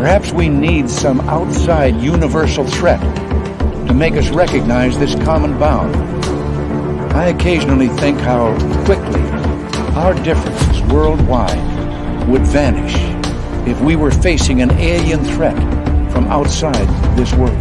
Perhaps we need some outside universal threat to make us recognize this common bound. I occasionally think how quickly our differences worldwide would vanish if we were facing an alien threat from outside this world.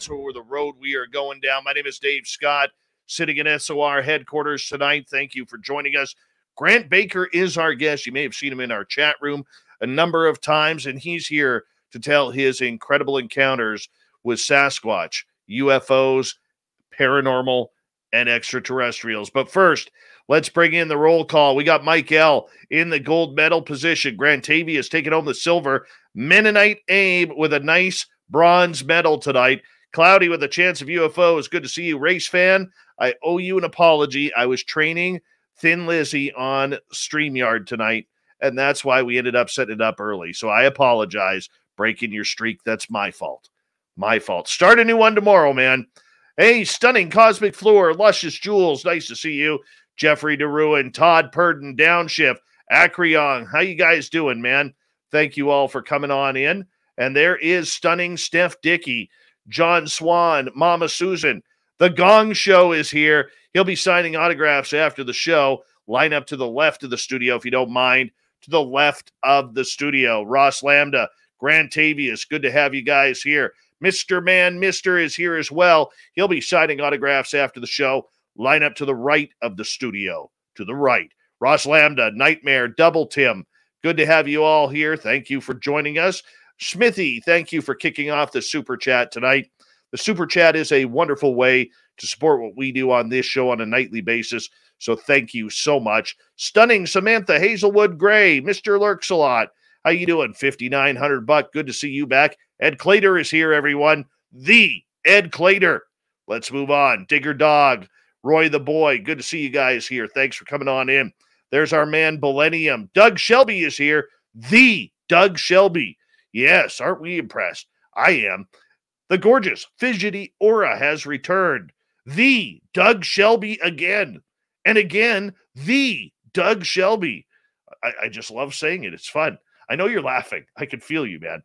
That's where the road we are going down. My name is Dave Scott, sitting in SOR headquarters tonight. Thank you for joining us. Grant Baker is our guest. You may have seen him in our chat room a number of times, and he's here to tell his incredible encounters with Sasquatch, UFOs, paranormal, and extraterrestrials. But first, let's bring in the roll call. We got Mike L in the gold medal position. Grant Tavius taking home the silver. Mennonite Abe with a nice bronze medal tonight. Cloudy with a chance of UFO UFOs. Good to see you, race fan. I owe you an apology. I was training Thin Lizzy on StreamYard tonight, and that's why we ended up setting it up early. So I apologize. Breaking your streak. That's my fault. My fault. Start a new one tomorrow, man. Hey, stunning cosmic floor, luscious jewels. Nice to see you. Jeffrey DeRuin, Todd Purden, Downshift, Acreon. How you guys doing, man? Thank you all for coming on in. And there is stunning Steph Dickey, John Swan, Mama Susan. The Gong Show is here. He'll be signing autographs after the show. Line up to the left of the studio if you don't mind. To the left of the studio. Ross Lambda, Grant Tavius. Good to have you guys here. Mr. Man Mister is here as well. He'll be signing autographs after the show. Line up to the right of the studio. To the right. Ross Lambda, Nightmare, Double Tim. Good to have you all here. Thank you for joining us. Smithy, thank you for kicking off the super chat tonight. The super chat is a wonderful way to support what we do on this show on a nightly basis. So thank you so much. Stunning Samantha Hazelwood Gray, Mr. Lurks a lot. How you doing? 5900 buck. Good to see you back. Ed Clater is here, everyone. The Ed Clater. Let's move on. Digger Dog, Roy the Boy. Good to see you guys here. Thanks for coming on in. There's our man Millennium. Doug Shelby is here. The Doug Shelby. Yes, aren't we impressed? I am. The gorgeous fidgety aura has returned. The Doug Shelby again. And again, the Doug Shelby. I, I just love saying it. It's fun. I know you're laughing. I can feel you, man.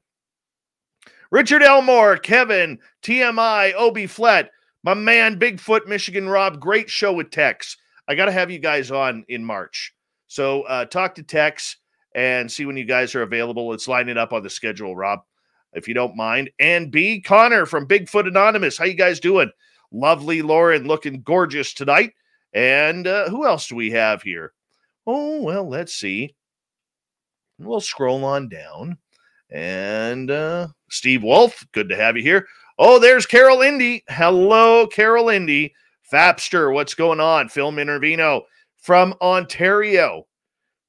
Richard Elmore, Kevin, TMI, Obi Flat, my man, Bigfoot, Michigan Rob. Great show with Tex. I got to have you guys on in March. So uh, talk to Tex and see when you guys are available. Let's line it up on the schedule, Rob, if you don't mind. And B, Connor from Bigfoot Anonymous. How you guys doing? Lovely Lauren looking gorgeous tonight. And uh, who else do we have here? Oh, well, let's see. We'll scroll on down. And uh, Steve Wolf, good to have you here. Oh, there's Carol Indy. Hello, Carol Indy. Fapster, what's going on? Phil Minervino from Ontario.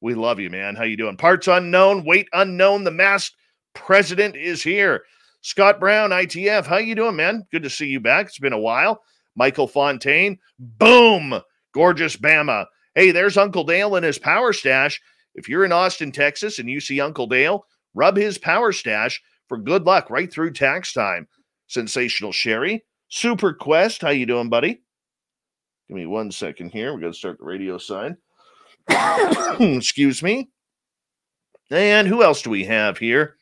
We love you, man. How you doing? Parts unknown, weight unknown. The masked president is here. Scott Brown, ITF. How you doing, man? Good to see you back. It's been a while. Michael Fontaine. Boom. Gorgeous Bama. Hey, there's Uncle Dale and his power stash. If you're in Austin, Texas, and you see Uncle Dale, rub his power stash for good luck right through tax time. Sensational Sherry. Super Quest. How you doing, buddy? Give me one second here. We're going to start the radio sign. Excuse me. And who else do we have here?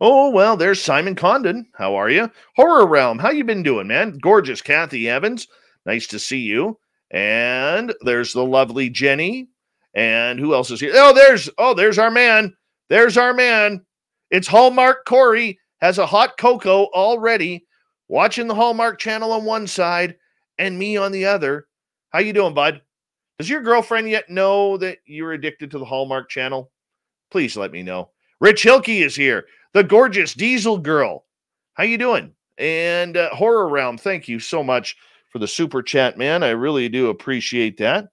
Oh, well, there's Simon Condon. How are you? Horror Realm. How you been doing, man? Gorgeous Kathy Evans. Nice to see you. And there's the lovely Jenny. And who else is here? Oh, there's oh, there's our man. There's our man. It's Hallmark Corey has a hot cocoa already, watching the Hallmark channel on one side and me on the other. How you doing, bud? Does your girlfriend yet know that you're addicted to the Hallmark channel? Please let me know. Rich Hilke is here, the gorgeous Diesel Girl. How you doing? And uh, Horror Realm, thank you so much for the super chat, man. I really do appreciate that.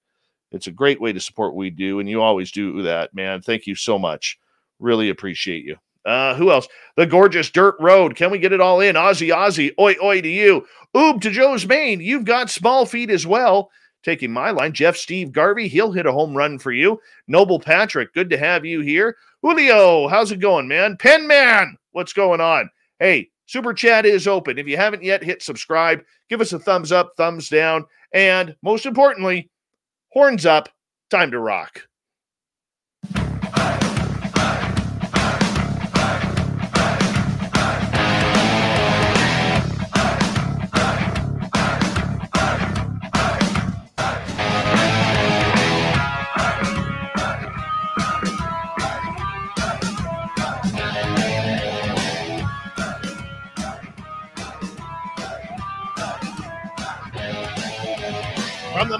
It's a great way to support what we do, and you always do that, man. Thank you so much. Really appreciate you. Uh, who else? The gorgeous Dirt Road. Can we get it all in? Ozzy, Ozzy, oi, oi to you. Oob to Joe's Main. You've got small feet as well. Taking my line, Jeff Steve Garvey. He'll hit a home run for you. Noble Patrick, good to have you here. Julio, how's it going, man? Penman, what's going on? Hey, Super Chat is open. If you haven't yet hit subscribe, give us a thumbs up, thumbs down, and most importantly, horns up. Time to rock.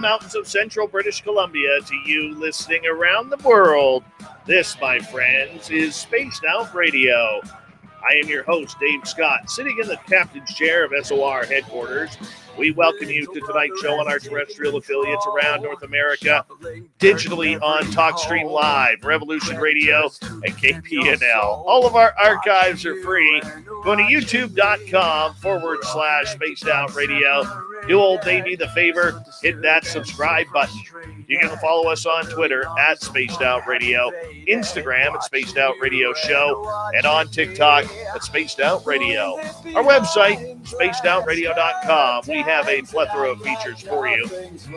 Mountains of central British Columbia to you listening around the world, this, my friends, is Spaced Out Radio. I am your host, Dave Scott, sitting in the captain's chair of SOR headquarters we welcome you to tonight's show on our terrestrial affiliates around North America, digitally on TalkStream Live, Revolution Radio, and KPNL. All of our archives are free. Go to youtube.com forward slash spaced out radio. Do old Davey the favor, hit that subscribe button. You can follow us on Twitter at Spaced Out Radio, Instagram at Spaced Out Radio Show, and on TikTok at Spaced Out Radio. Our website, spacedoutradio.com. We have a plethora of features for you.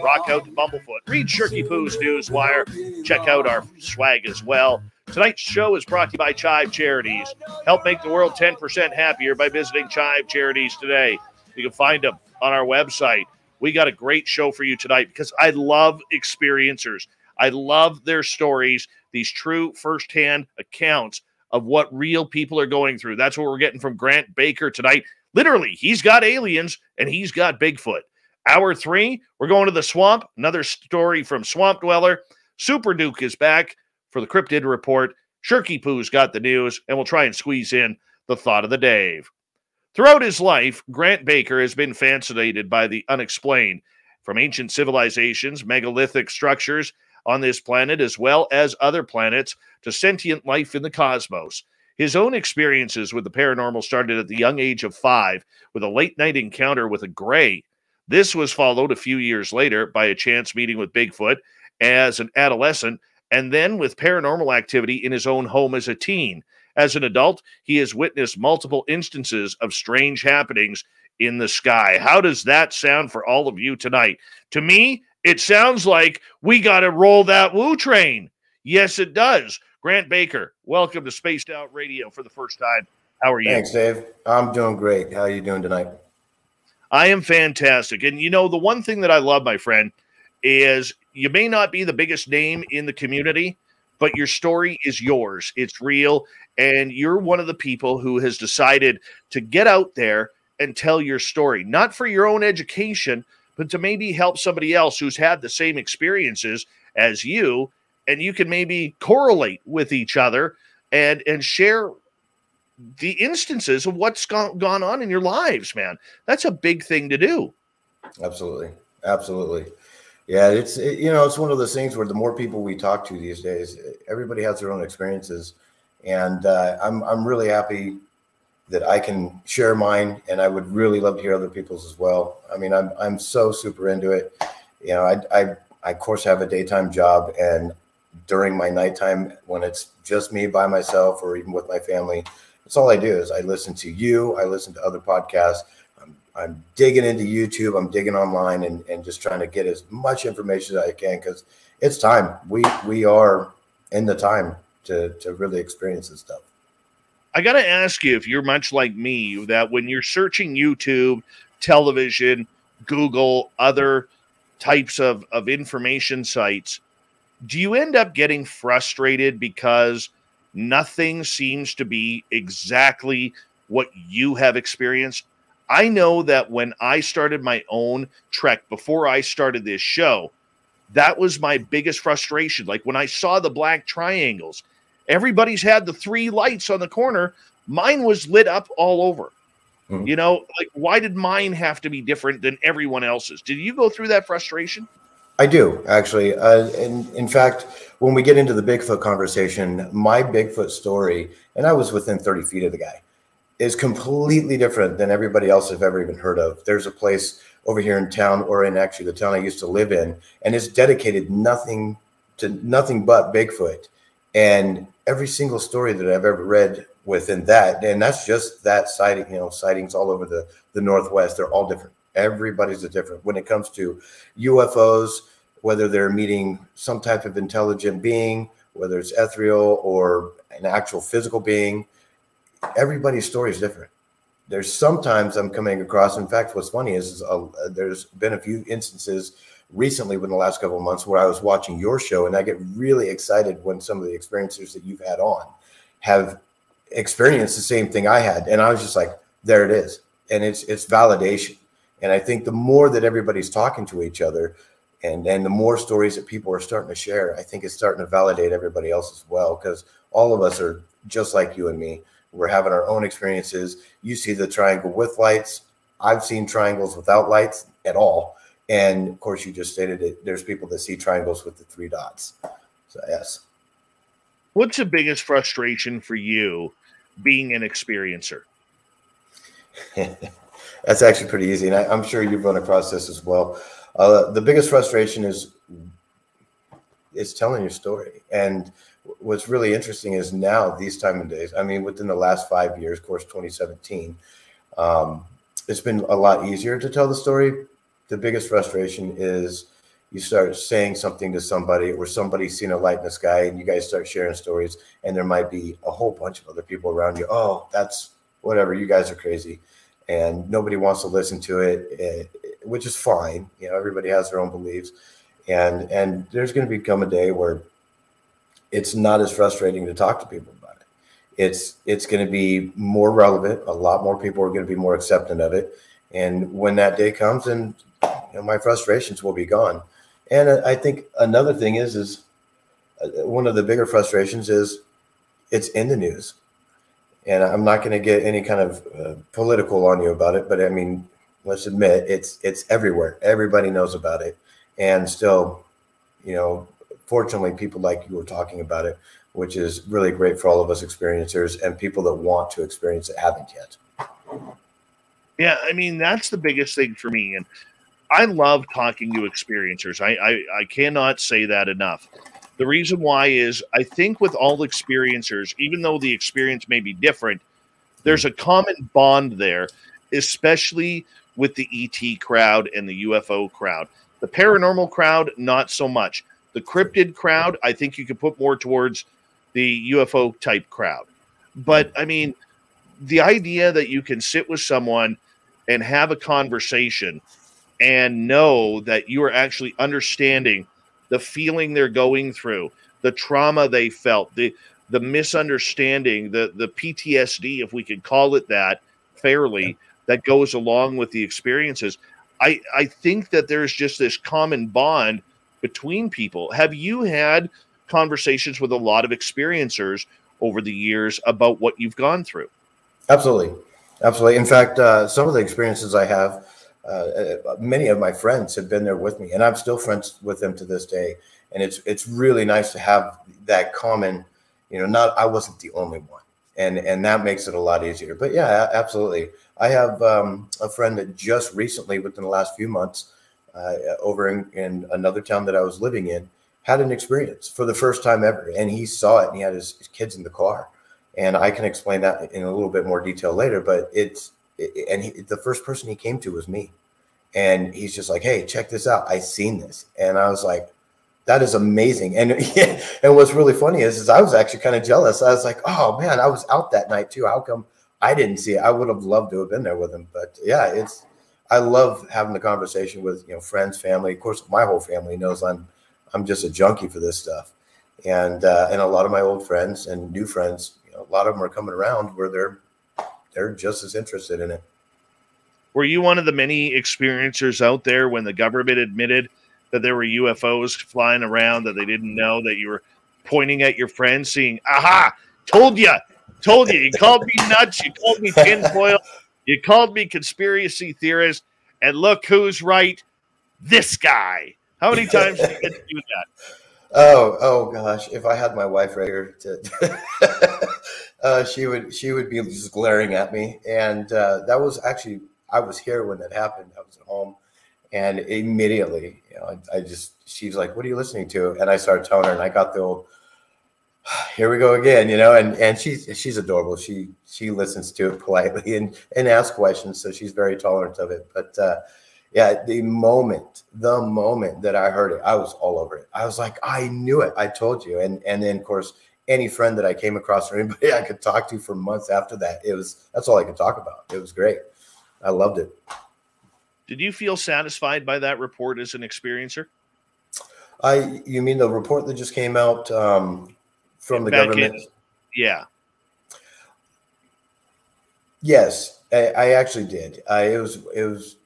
Rock out to Bumblefoot. Read Shirky Poo's Newswire. Check out our swag as well. Tonight's show is brought to you by Chive Charities. Help make the world 10% happier by visiting Chive Charities today. You can find them on our website. We got a great show for you tonight because I love experiencers. I love their stories, these true firsthand accounts of what real people are going through. That's what we're getting from Grant Baker tonight. Literally, he's got aliens and he's got Bigfoot. Hour three, we're going to the swamp. Another story from Swamp Dweller. Super Duke is back for the Cryptid Report. Shirky Poo's got the news, and we'll try and squeeze in the thought of the Dave. Throughout his life, Grant Baker has been fascinated by the unexplained, from ancient civilizations, megalithic structures on this planet, as well as other planets, to sentient life in the cosmos. His own experiences with the paranormal started at the young age of five with a late night encounter with a gray. This was followed a few years later by a chance meeting with Bigfoot as an adolescent, and then with paranormal activity in his own home as a teen. As an adult, he has witnessed multiple instances of strange happenings in the sky. How does that sound for all of you tonight? To me, it sounds like we got to roll that woo train. Yes, it does. Grant Baker, welcome to Spaced Out Radio for the first time. How are you? Thanks, Dave. I'm doing great. How are you doing tonight? I am fantastic. And you know, the one thing that I love, my friend, is you may not be the biggest name in the community, but your story is yours. It's real. And you're one of the people who has decided to get out there and tell your story, not for your own education, but to maybe help somebody else who's had the same experiences as you and you can maybe correlate with each other and and share the instances of what's gone, gone on in your lives man that's a big thing to do absolutely absolutely yeah it's it, you know it's one of those things where the more people we talk to these days everybody has their own experiences and uh, i'm i'm really happy that i can share mine and i would really love to hear other people's as well i mean i'm i'm so super into it you know i i I of course have a daytime job and during my nighttime when it's just me by myself or even with my family. That's all I do is I listen to you. I listen to other podcasts. I'm, digging into YouTube. I'm digging online and, and just trying to get as much information as I can because it's time. We we are in the time to to really experience this stuff. I got to ask you if you're much like me that when you're searching YouTube, television, Google, other types of, of information sites, do you end up getting frustrated because nothing seems to be exactly what you have experienced? I know that when I started my own trek before I started this show, that was my biggest frustration. Like when I saw the black triangles, everybody's had the three lights on the corner. Mine was lit up all over. Mm-hmm. You know, like why did mine have to be different than everyone else's? Did you go through that frustration? I do actually. Uh, and in fact, when we get into the Bigfoot conversation, my Bigfoot story, and I was within 30 feet of the guy, is completely different than everybody else I've ever even heard of. There's a place over here in town, or in actually the town I used to live in, and it's dedicated nothing to nothing but Bigfoot. And every single story that I've ever read within that, and that's just that sighting, you know, sightings all over the the Northwest. They're all different. Everybody's a different when it comes to UFOs, whether they're meeting some type of intelligent being, whether it's ethereal or an actual physical being everybody's story is different. There's sometimes I'm coming across. In fact, what's funny is, is uh, there's been a few instances recently within the last couple of months where I was watching your show, and I get really excited when some of the experiencers that you've had on have experienced the same thing I had, and I was just like, there it is, and it's it's validation. And I think the more that everybody's talking to each other, and and the more stories that people are starting to share, I think it's starting to validate everybody else as well because all of us are just like you and me. We're having our own experiences. You see the triangle with lights. I've seen triangles without lights at all. And of course, you just stated it. There's people that see triangles with the three dots. So, yes. What's the biggest frustration for you being an experiencer? That's actually pretty easy. And I, am sure you've run across this as well. Uh, the biggest frustration is is telling your story. And what's really interesting is now these time of days, I mean, within the last five years, of course, 2017, um, it's been a lot easier to tell the story. The biggest frustration is you start saying something to somebody or somebody's seen a light in the sky and you guys start sharing stories and there might be a whole bunch of other people around you. Oh, that's whatever. You guys are crazy. And nobody wants to listen to it, eh, which is fine. You know, everybody has their own beliefs. And, and there's going to become a day where it's not as frustrating to talk to people about it. It's it's going to be more relevant. A lot more people are going to be more accepting of it. And when that day comes, and you know, my frustrations will be gone. And I think another thing is is uh, one of the bigger frustrations is it's in the news. And I'm not going to get any kind of uh, political on you about it, but I mean, let's admit it's it's everywhere. Everybody knows about it, and still, you know, fortunately, people like you were talking about it, which is really great for all of us experiencers and people that want to experience it haven't yet. Yeah, I mean that's the biggest thing for me, and I love talking to experiencers. I, I I cannot say that enough. The reason why is I think with all experiencers, even though the experience may be different, there's a common bond there, especially with the ET crowd and the UFO crowd. The paranormal crowd, not so much. The cryptid crowd, I think you could put more towards the UFO type crowd. But I mean, the idea that you can sit with someone and have a conversation and know that you are actually understanding the feeling they're going through, the trauma they felt, the the misunderstanding, the the PTSD, if we could call it that fairly, that goes along with the experiences. I I think that there's just this common bond between people. Have you had conversations with a lot of experiencers over the years about what you've gone through? Absolutely. Absolutely. In fact, uh, some of the experiences I have, uh, many of my friends have been there with me, and I'm still friends with them to this day. And it's it's really nice to have that common, you know, not I wasn't the only one, and and that makes it a lot easier. But yeah, absolutely. I have um, a friend that just recently, within the last few months, uh, over in, in, another town that I was living in, had an experience for the first time ever. And he saw it and he had his, his kids in the car. And I can explain that in a little bit more detail later. But it's, it, and he, the first person he came to was me. And he's just like, hey, check this out. I seen this. And I was like, that is amazing. And and what's really funny is, is I was actually kind of jealous. I was like, oh man, I was out that night too. How come I didn't see it? I would have loved to have been there with him. But yeah, it's I love having the conversation with you know friends, family. Of course, my whole family knows I'm I'm just a junkie for this stuff, and uh, and a lot of my old friends and new friends, you know, a lot of them are coming around where they're they're just as interested in it. Were you one of the many experiencers out there when the government admitted that there were UFOs flying around that they didn't know that you were pointing at your friends, seeing, aha, told you, told you, you called me nuts, you called me tinfoil, you called me conspiracy theorist, and look who's right, this guy. How many times did you get to do that? Oh, oh gosh! If I had my wife right here, to, uh, she would she would be just glaring at me, and uh, that was actually I was here when that happened. I was at home, and immediately, you know, I, I just she's like, "What are you listening to?" And I started telling her, and I got the old, "Here we go again," you know, and and she's she's adorable. She she listens to it politely and and asks questions, so she's very tolerant of it. But uh, yeah, the moment, the moment that I heard it, I was all over it. I was like, I knew it. I told you. And and then of course, any friend that I came across or anybody I could talk to for months after that, it was that's all I could talk about. It was great. I loved it. Did you feel satisfied by that report as an experiencer? I you mean the report that just came out um, from the government? In, yeah. Yes, I, I actually did. I, it was it was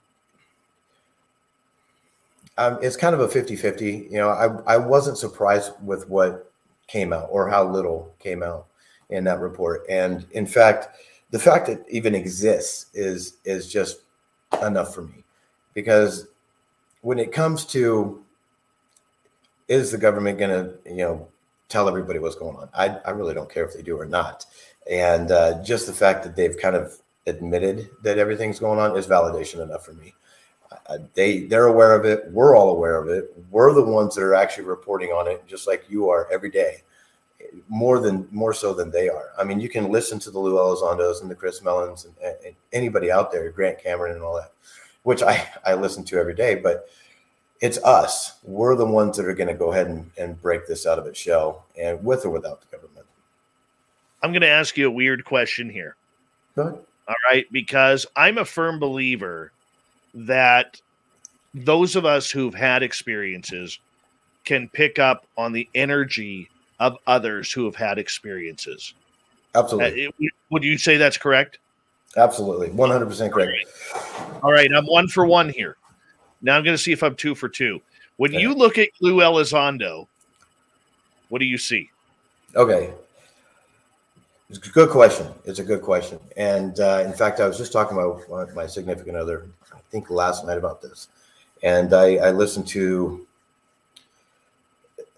um, it's kind of a 50 50. You know, I, I wasn't surprised with what came out or how little came out in that report. And in fact, the fact that even exists is is just enough for me because when it comes to is the government going to you know tell everybody what's going on i, I really don't care if they do or not and uh, just the fact that they've kind of admitted that everything's going on is validation enough for me uh, they they're aware of it. We're all aware of it. We're the ones that are actually reporting on it, just like you are every day, more than more so than they are. I mean, you can listen to the Lou Elizondos and the Chris Mellons and, and anybody out there, Grant Cameron and all that, which I I listen to every day. But it's us. We're the ones that are going to go ahead and, and break this out of its shell, and with or without the government. I'm going to ask you a weird question here. All right, because I'm a firm believer that those of us who've had experiences can pick up on the energy of others who have had experiences. Absolutely. Uh, would you say that's correct? Absolutely. 100% correct. All right. All right. I'm one for one here. Now I'm going to see if I'm two for two. When okay. you look at Lou Elizondo, what do you see? Okay. It's a good question. It's a good question. And uh, in fact, I was just talking about my significant other, I think last night about this. And I, I listened to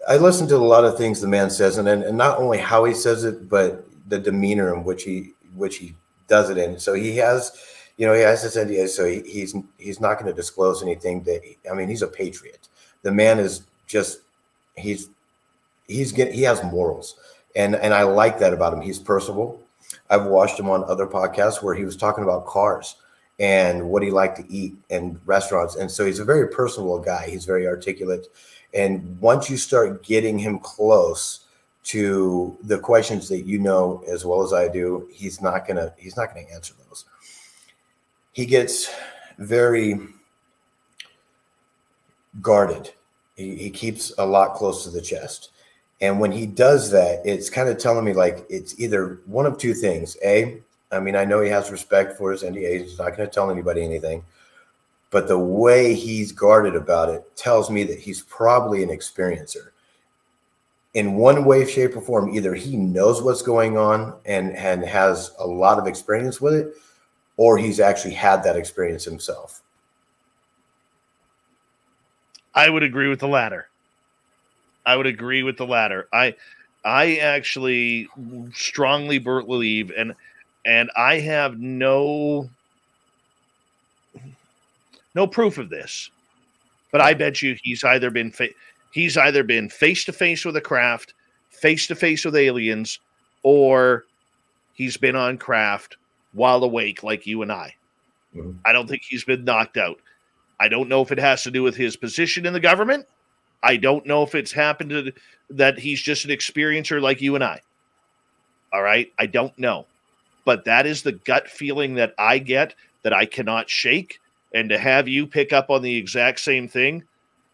I listened to a lot of things the man says, and, and not only how he says it, but the demeanor in which he which he does it in. So he has, you know, he has this idea. So he, he's he's not going to disclose anything. That he, I mean, he's a patriot. The man is just he's he's get he has morals and and I like that about him. He's personable. I've watched him on other podcasts where he was talking about cars and what he liked to eat and restaurants, and so he's a very personable guy. He's very articulate, and once you start getting him close to the questions that you know as well as I do, he's not gonna he's not gonna answer those. He gets very guarded. He, he keeps a lot close to the chest and when he does that, it's kind of telling me like it's either one of two things. A, I mean, I know he has respect for his NDA. He's not going to tell anybody anything. But the way he's guarded about it tells me that he's probably an experiencer. In one way, shape, or form, either he knows what's going on and, and has a lot of experience with it, or he's actually had that experience himself. I would agree with the latter. I would agree with the latter. I I actually strongly believe and and I have no no proof of this. But I bet you he's either been fa- he's either been face to face with a craft, face to face with aliens, or he's been on craft while awake like you and I. Mm-hmm. I don't think he's been knocked out. I don't know if it has to do with his position in the government. I don't know if it's happened to that he's just an experiencer like you and I. All right. I don't know. But that is the gut feeling that I get that I cannot shake. And to have you pick up on the exact same thing,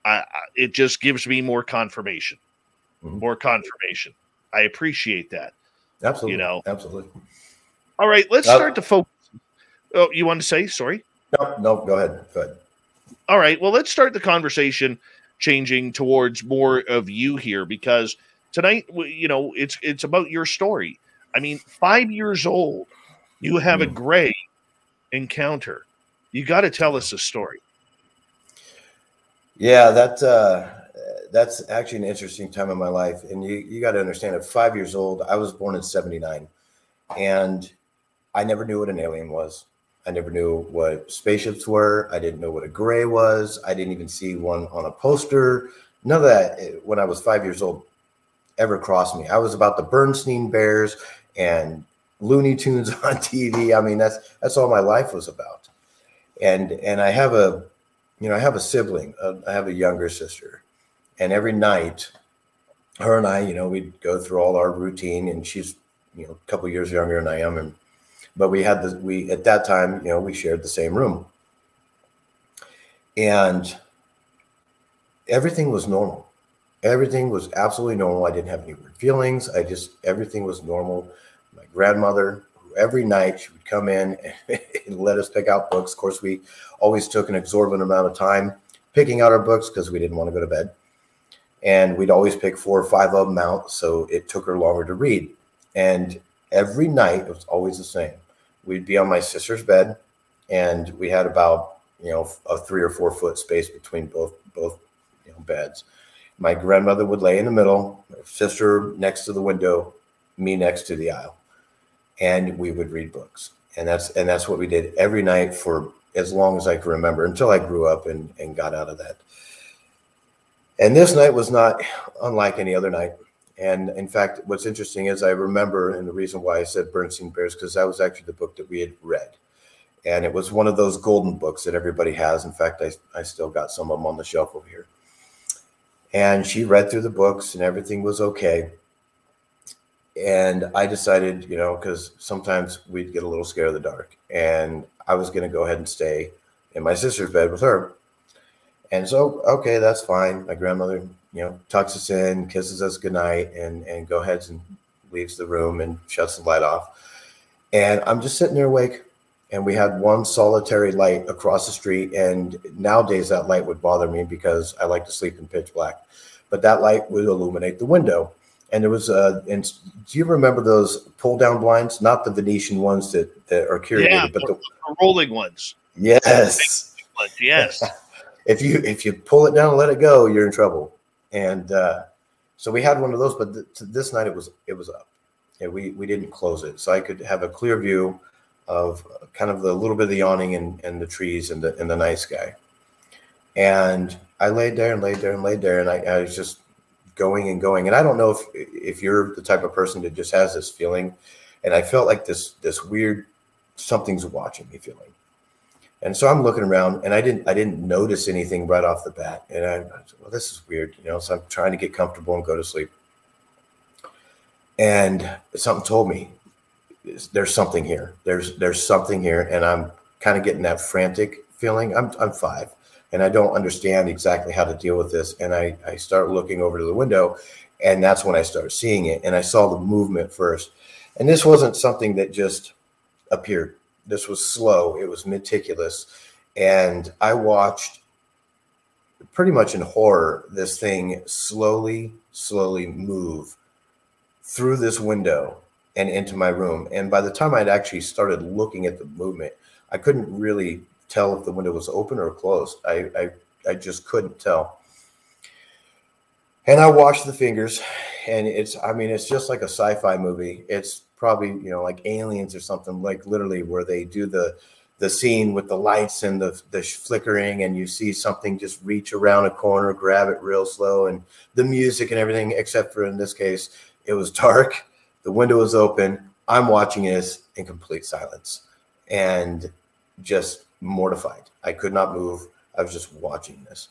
I, I, it just gives me more confirmation. Mm-hmm. More confirmation. I appreciate that. Absolutely. You know, absolutely. All right. Let's uh, start to focus. Oh, you want to say? Sorry. No, no, go ahead. Go ahead. All right. Well, let's start the conversation changing towards more of you here because tonight, you know, it's it's about your story. I mean, five years old, you have mm. a hmm. gray encounter. You got to tell us a story. Yeah, that uh, that's actually an interesting time in my life, and you you got to understand. At five years old, I was born in '79, and I never knew what an alien was. I never knew what spaceships were. I didn't know what a gray was. I didn't even see one on a poster. None of that eh, when I was five years old ever crossed me. I was about the Bernstein Bears and Looney Tunes on TV. I mean, that's that's all my life was about. And and I have a, you know, I have a sibling. Uh, I have a younger sister, and every night, her and I, you know, we'd go through all our routine. And she's, you know, a couple years younger than I am, and but we had the we at that time, you know, we shared the same room, and everything was normal. Everything was absolutely normal. I didn't have any weird feelings. I just everything was normal. My grandmother, every night, she would come in and let us pick out books. Of course, we always took an exorbitant amount of time picking out our books because we didn't want to go to bed. And we'd always pick four or five of them out, so it took her longer to read. And every night, it was always the same. We'd be on my sister's bed, and we had about you know a three or four foot space between both both you know, beds my grandmother would lay in the middle, sister next to the window, me next to the aisle, and we would read books. And that's and that's what we did every night for as long as I can remember until I grew up and, and got out of that. And this night was not unlike any other night. And in fact, what's interesting is I remember, and the reason why I said Bernstein Bears, because that was actually the book that we had read. And it was one of those golden books that everybody has. In fact, I, I still got some of them on the shelf over here. And she read through the books and everything was okay. And I decided, you know, because sometimes we'd get a little scared of the dark. And I was going to go ahead and stay in my sister's bed with her. And so, okay, that's fine. My grandmother, you know, tucks us in, kisses us goodnight, and and go ahead and leaves the room and shuts the light off. And I'm just sitting there awake, and we had one solitary light across the street. And nowadays, that light would bother me because I like to sleep in pitch black. But that light would illuminate the window. And there was a. And do you remember those pull down blinds? Not the Venetian ones that, that are curated, yeah, but the, the rolling ones. Yes. Yes. if you if you pull it down and let it go, you're in trouble. And uh, so we had one of those, but th- this night it was it was up. and we we didn't close it, so I could have a clear view of kind of the little bit of the awning and, and the trees and the and the night sky. And I laid there and laid there and laid there, and I, I was just going and going. And I don't know if if you're the type of person that just has this feeling, and I felt like this this weird something's watching me feeling. And so I'm looking around, and I didn't I didn't notice anything right off the bat. And I, I said, well, this is weird, you know. So I'm trying to get comfortable and go to sleep. And something told me there's something here. There's there's something here, and I'm kind of getting that frantic feeling. I'm I'm five, and I don't understand exactly how to deal with this. And I I start looking over to the window, and that's when I start seeing it. And I saw the movement first, and this wasn't something that just appeared. This was slow. It was meticulous, and I watched pretty much in horror this thing slowly slowly move through this window and into my room. And by the time I'd actually started looking at the movement, I couldn't really tell if the window was open or closed. I, I, I just couldn't tell. And I watched the fingers, and it's, I mean, it's just like a sci fi movie. It's probably, you know, like aliens or something, like literally where they do the, the scene with the lights and the, the flickering and you see something just reach around a corner grab it real slow and the music and everything except for in this case it was dark the window was open. I'm watching this in complete silence and just mortified. I could not move. I was just watching this.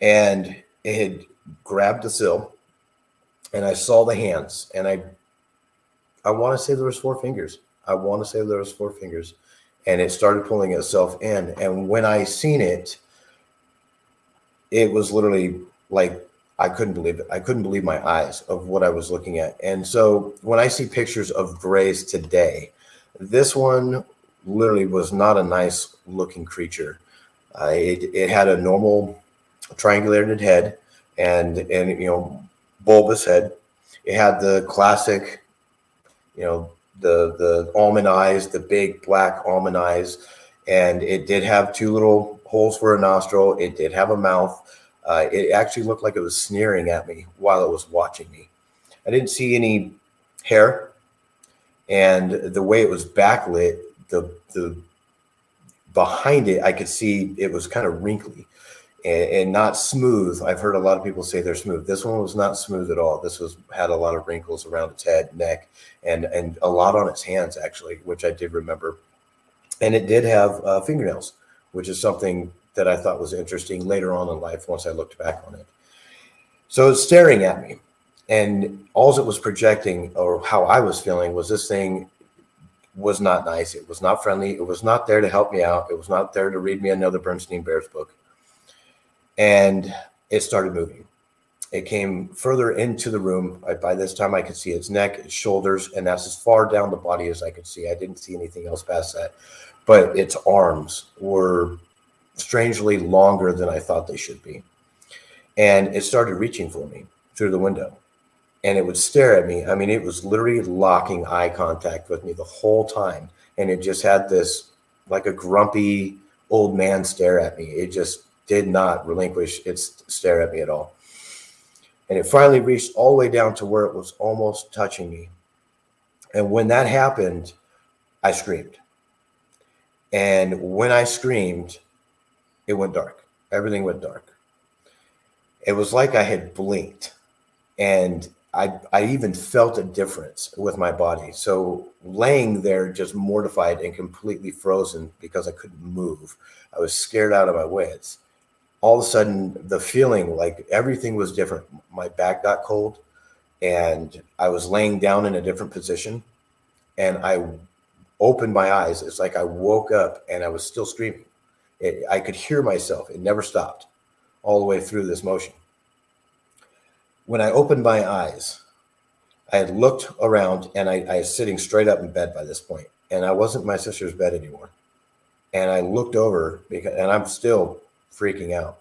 And it had grabbed the sill and I saw the hands and I I want to say there was four fingers. I want to say there was four fingers and it started pulling itself in and when I seen it it was literally like I couldn't believe it. I couldn't believe my eyes of what I was looking at. And so when I see pictures of grays today, this one literally was not a nice looking creature. Uh, it, it had a normal triangulated head and and you know bulbous head. It had the classic, you know, the the almond eyes, the big black almond eyes, and it did have two little holes for a nostril. It did have a mouth. Uh, it actually looked like it was sneering at me while it was watching me. I didn't see any hair, and the way it was backlit, the the behind it, I could see it was kind of wrinkly and, and, not smooth. I've heard a lot of people say they're smooth. This one was not smooth at all. This was had a lot of wrinkles around its head, neck, and and a lot on its hands actually, which I did remember. And it did have uh, fingernails, which is something that I thought was interesting later on in life once I looked back on it. So it's staring at me, and all it was projecting, or how I was feeling, was this thing was not nice. It was not friendly. It was not there to help me out. It was not there to read me another Bernstein Bears book and it started moving. It came further into the room. I, by this time, I could see its neck, its shoulders, and that's as far down the body as I could see. I didn't see anything else past that. But its arms were strangely longer than I thought they should be. And it started reaching for me through the window. And it would stare at me. I mean, it was literally locking eye contact with me the whole time. And it just had this like a grumpy old man stare at me. It just did not relinquish its stare at me at all. And it finally reached all the way down to where it was almost touching me. And when that happened, I screamed. And when I screamed, it went dark. Everything went dark. It was like I had blinked. And I, I even felt a difference with my body. So laying there just mortified and completely frozen because I couldn't move. I was scared out of my wits all of a sudden the feeling like everything was different. My back got cold and I was laying down in a different position and I opened my eyes. It's like I woke up and I was still screaming. It, I could hear myself. It never stopped all the way through this motion. When I opened my eyes, I had looked around and I, I was sitting straight up in bed by this point, and I wasn't my sister's bed anymore. And I looked over because, and I'm still freaking out.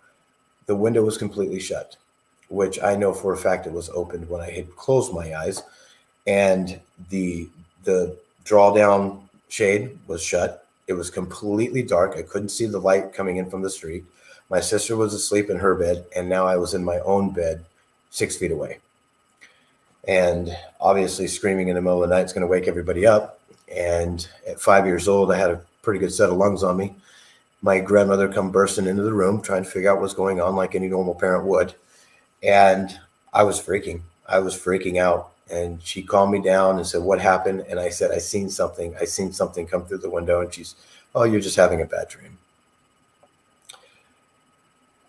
The window was completely shut, which I know for a fact it was opened when I had closed my eyes, and the the drawdown shade was shut. It was completely dark. I couldn't see the light coming in from the street. My sister was asleep in her bed, and now I was in my own bed, six feet away. And obviously, screaming in the middle of the night is going to wake everybody up. And at five years old, I had a pretty good set of lungs on me my grandmother come bursting into the room trying to figure out what's going on like any normal parent would. And i was freaking. I was freaking out. And she calmed me down and said what happened? And i said i seen something. I seen something come through the window. And she's oh you're just having a bad dream.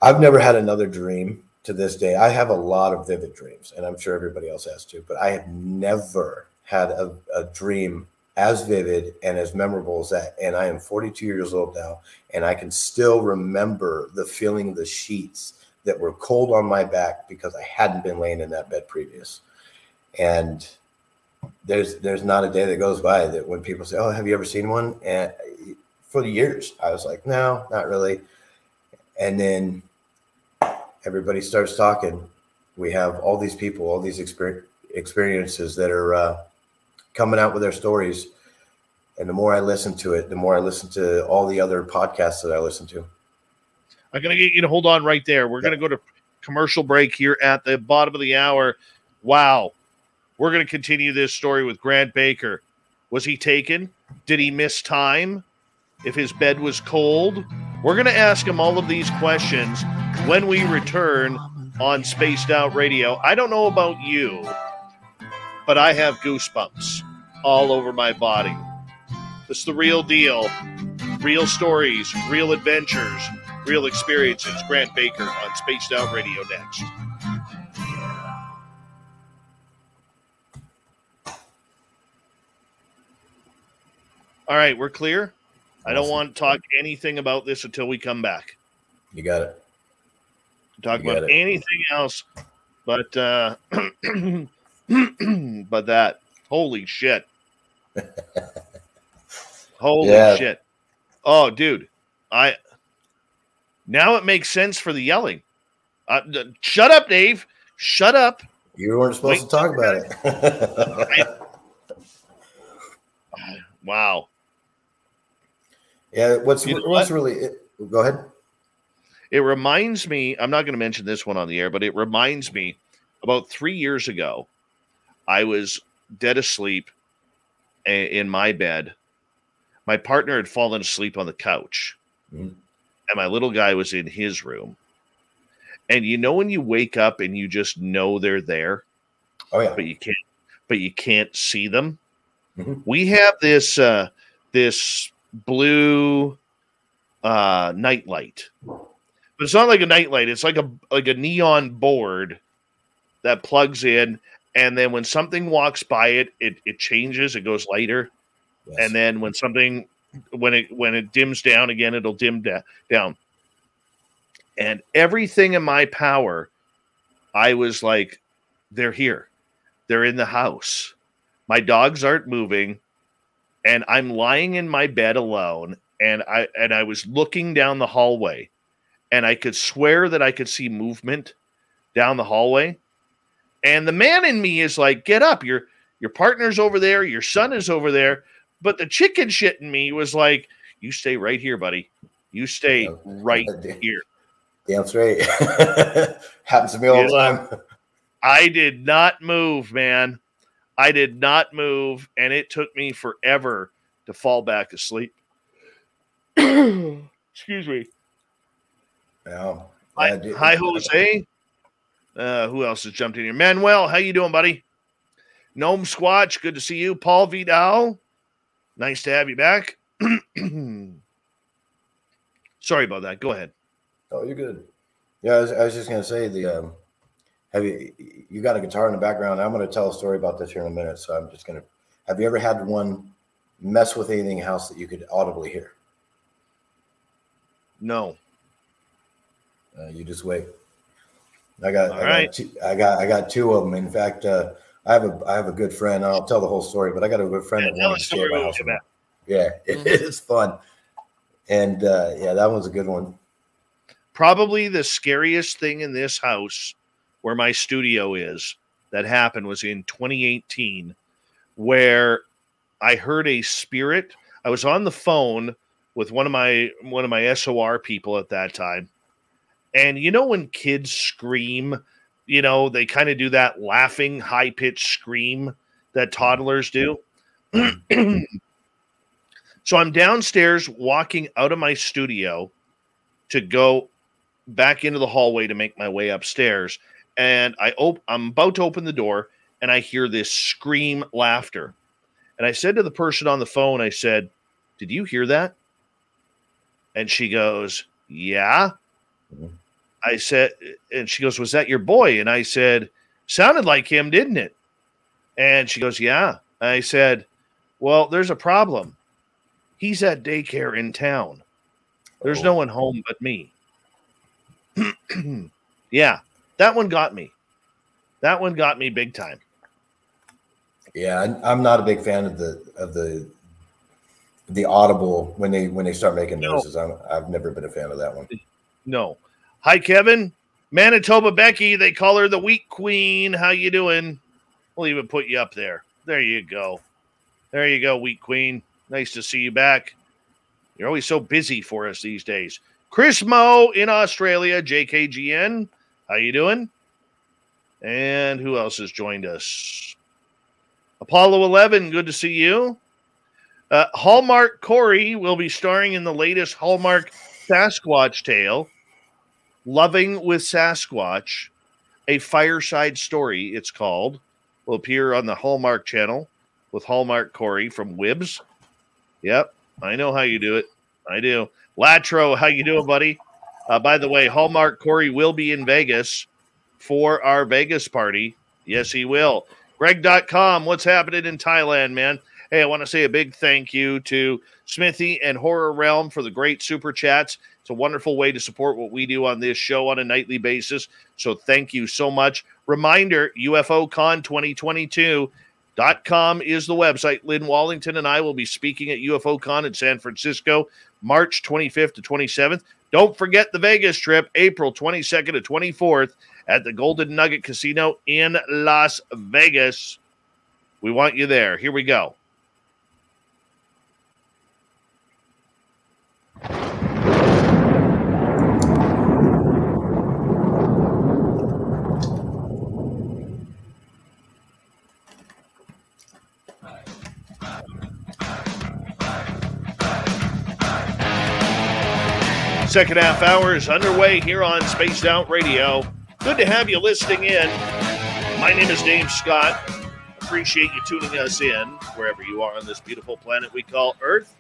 I've never had another dream to this day. I have a lot of vivid dreams and i'm sure everybody else has too but i have never had a, a dream as vivid and as memorable as that. And I am 42 years old now, and I can still remember the feeling of the sheets that were cold on my back because I hadn't been laying in that bed previous. And there's there's not a day that goes by that when people say, "Oh, have you ever seen one?" And for the years, I was like, "No, not really." And then everybody starts talking. We have all these people, all these experiences that are uh, coming out with their stories. And the more I listen to it, the more I listen to all the other podcasts that I listen to. I'm going to get you to hold on right there. We're going to go to commercial break here at the bottom of the hour. Wow. We're going to continue this story with Grant Baker. Was he taken? Did he miss time? If his bed was cold? We're going to ask him all of these questions when we return on Spaced Out Radio. I don't know about you, but I have goosebumps all over my body. This is the real deal. Real stories, real adventures, real experiences. Grant Baker on Spaced Out Radio next. All right, we're clear. I don't want to talk anything about this until we come back. You got it. Talk about it. anything else, but uh, but that holy shit. Holy Yeah. shit. Oh, dude. I now it makes sense for the yelling. Uh, shut up, Dave. Shut up. You weren't supposed Wait. to talk about it. Wow. yeah, what's You know what's what? really it, go ahead. It reminds me, I'm not going to mention this one on the air, but it reminds me about three years ago, I was dead asleep in my bed. My partner had fallen asleep on the couch, Mhm. and my little guy was in his room. And you know when you wake up and you just know they're there, Oh yeah. but you can't, but you can't see them. Mhm. We have this uh, this blue uh, nightlight, but it's not like a nightlight. It's like a like a neon board that plugs in, and then when something walks by it, it it changes. It goes lighter, Yes. and then when something when it when it dims down again, it'll dim da- down. And everything in my power, I was like, they're here, they're in the house. My dogs aren't moving, and I'm lying in my bed alone. And I and I was looking down the hallway, and I could swear that I could see movement down the hallway. And the man in me is like, "Get up! Your your partner's over there. Your son is over there." But the chicken shit in me was like, "You stay right here, buddy. You stay right here." Damn straight. Happens to me all the time. I did not move, man. I did not move, and it took me forever to fall back asleep. Excuse me. Yeah. Hi, Yeah, hi Jose. Uh, who else has jumped in here? Manuel, how you doing, buddy? Gnome Squatch, good to see you. Paul Vidal, nice to have you back. Sorry about that. Go ahead. Oh, you're good. Yeah, I was, I was just gonna say the um, have you you got a guitar in the background? I'm gonna tell a story about this here in a minute. So I'm just gonna. Have you ever had one mess with anything house that you could audibly hear? No. Uh, you just wait. I got, All I, right. got two, I got I got two of them. In fact, uh, I have a I have a good friend. I'll tell the whole story, but I got a good friend Yeah, that tell wanted to stay at my house. get with me. back. Yeah, it is fun. And uh, yeah, that one's a good one. probably the scariest thing in this house where my studio is that happened was in 2018 where i heard a spirit i was on the phone with one of my one of my sor people at that time and you know when kids scream you know they kind of do that laughing high pitched scream that toddlers do? So i'm downstairs walking out of my studio to go back into the hallway to make my way upstairs and i op- i'm about to open the door and i hear this scream laughter. And i said to the person on the phone i said did you hear that? And she goes yeah. Mhm. I said and she goes was that your boy and i said sounded like him didn't it and she goes yeah i said well there's a problem he's at daycare in town there's Oh. no one home but me yeah, that one got me. That one got me big time. Yeah, I- I'm not a big fan of the of the the audible when they when they start making No. noises. I'm, I've never been a fan of that one. No. Hi, Kevin. Manitoba Becky. They call her the Wheat Queen. How you doing? We'll even put you up there. There you go. There you go, Wheat Queen. Nice to see you back. You're always so busy for us these days. Chris Moe in Australia, JKGN. How you doing? And who else has joined us? Apollo 11, good to see you. Uh, Hallmark Corey will be starring in the latest Hallmark Sasquatch tale, Loving with Sasquatch, a fireside story, it's called, will appear on the Hallmark channel with Hallmark Corey from Wibs. Yep, I know how you do it. I do. Latro, how you doing, buddy? Uh, by the way, Hallmark Corey will be in Vegas for our Vegas party. Yes, he will. Greg.com, what's happening in Thailand, man? Hey, I want to say a big thank you to Smithy and Horror Realm for the great super chats. It's a wonderful way to support what we do on this show on a nightly basis. So thank you so much. Reminder UFO Con 2022 Dot com is the website. Lynn Wallington and I will be speaking at UFO Con in San Francisco, March 25th to 27th. Don't forget the Vegas trip, April 22nd to 24th at the Golden Nugget Casino in Las Vegas. We want you there. Here we go. Second half hour is underway here on Spaced Out Radio. Good to have you listening in. My name is Dave Scott. Appreciate you tuning us in wherever you are on this beautiful planet we call Earth.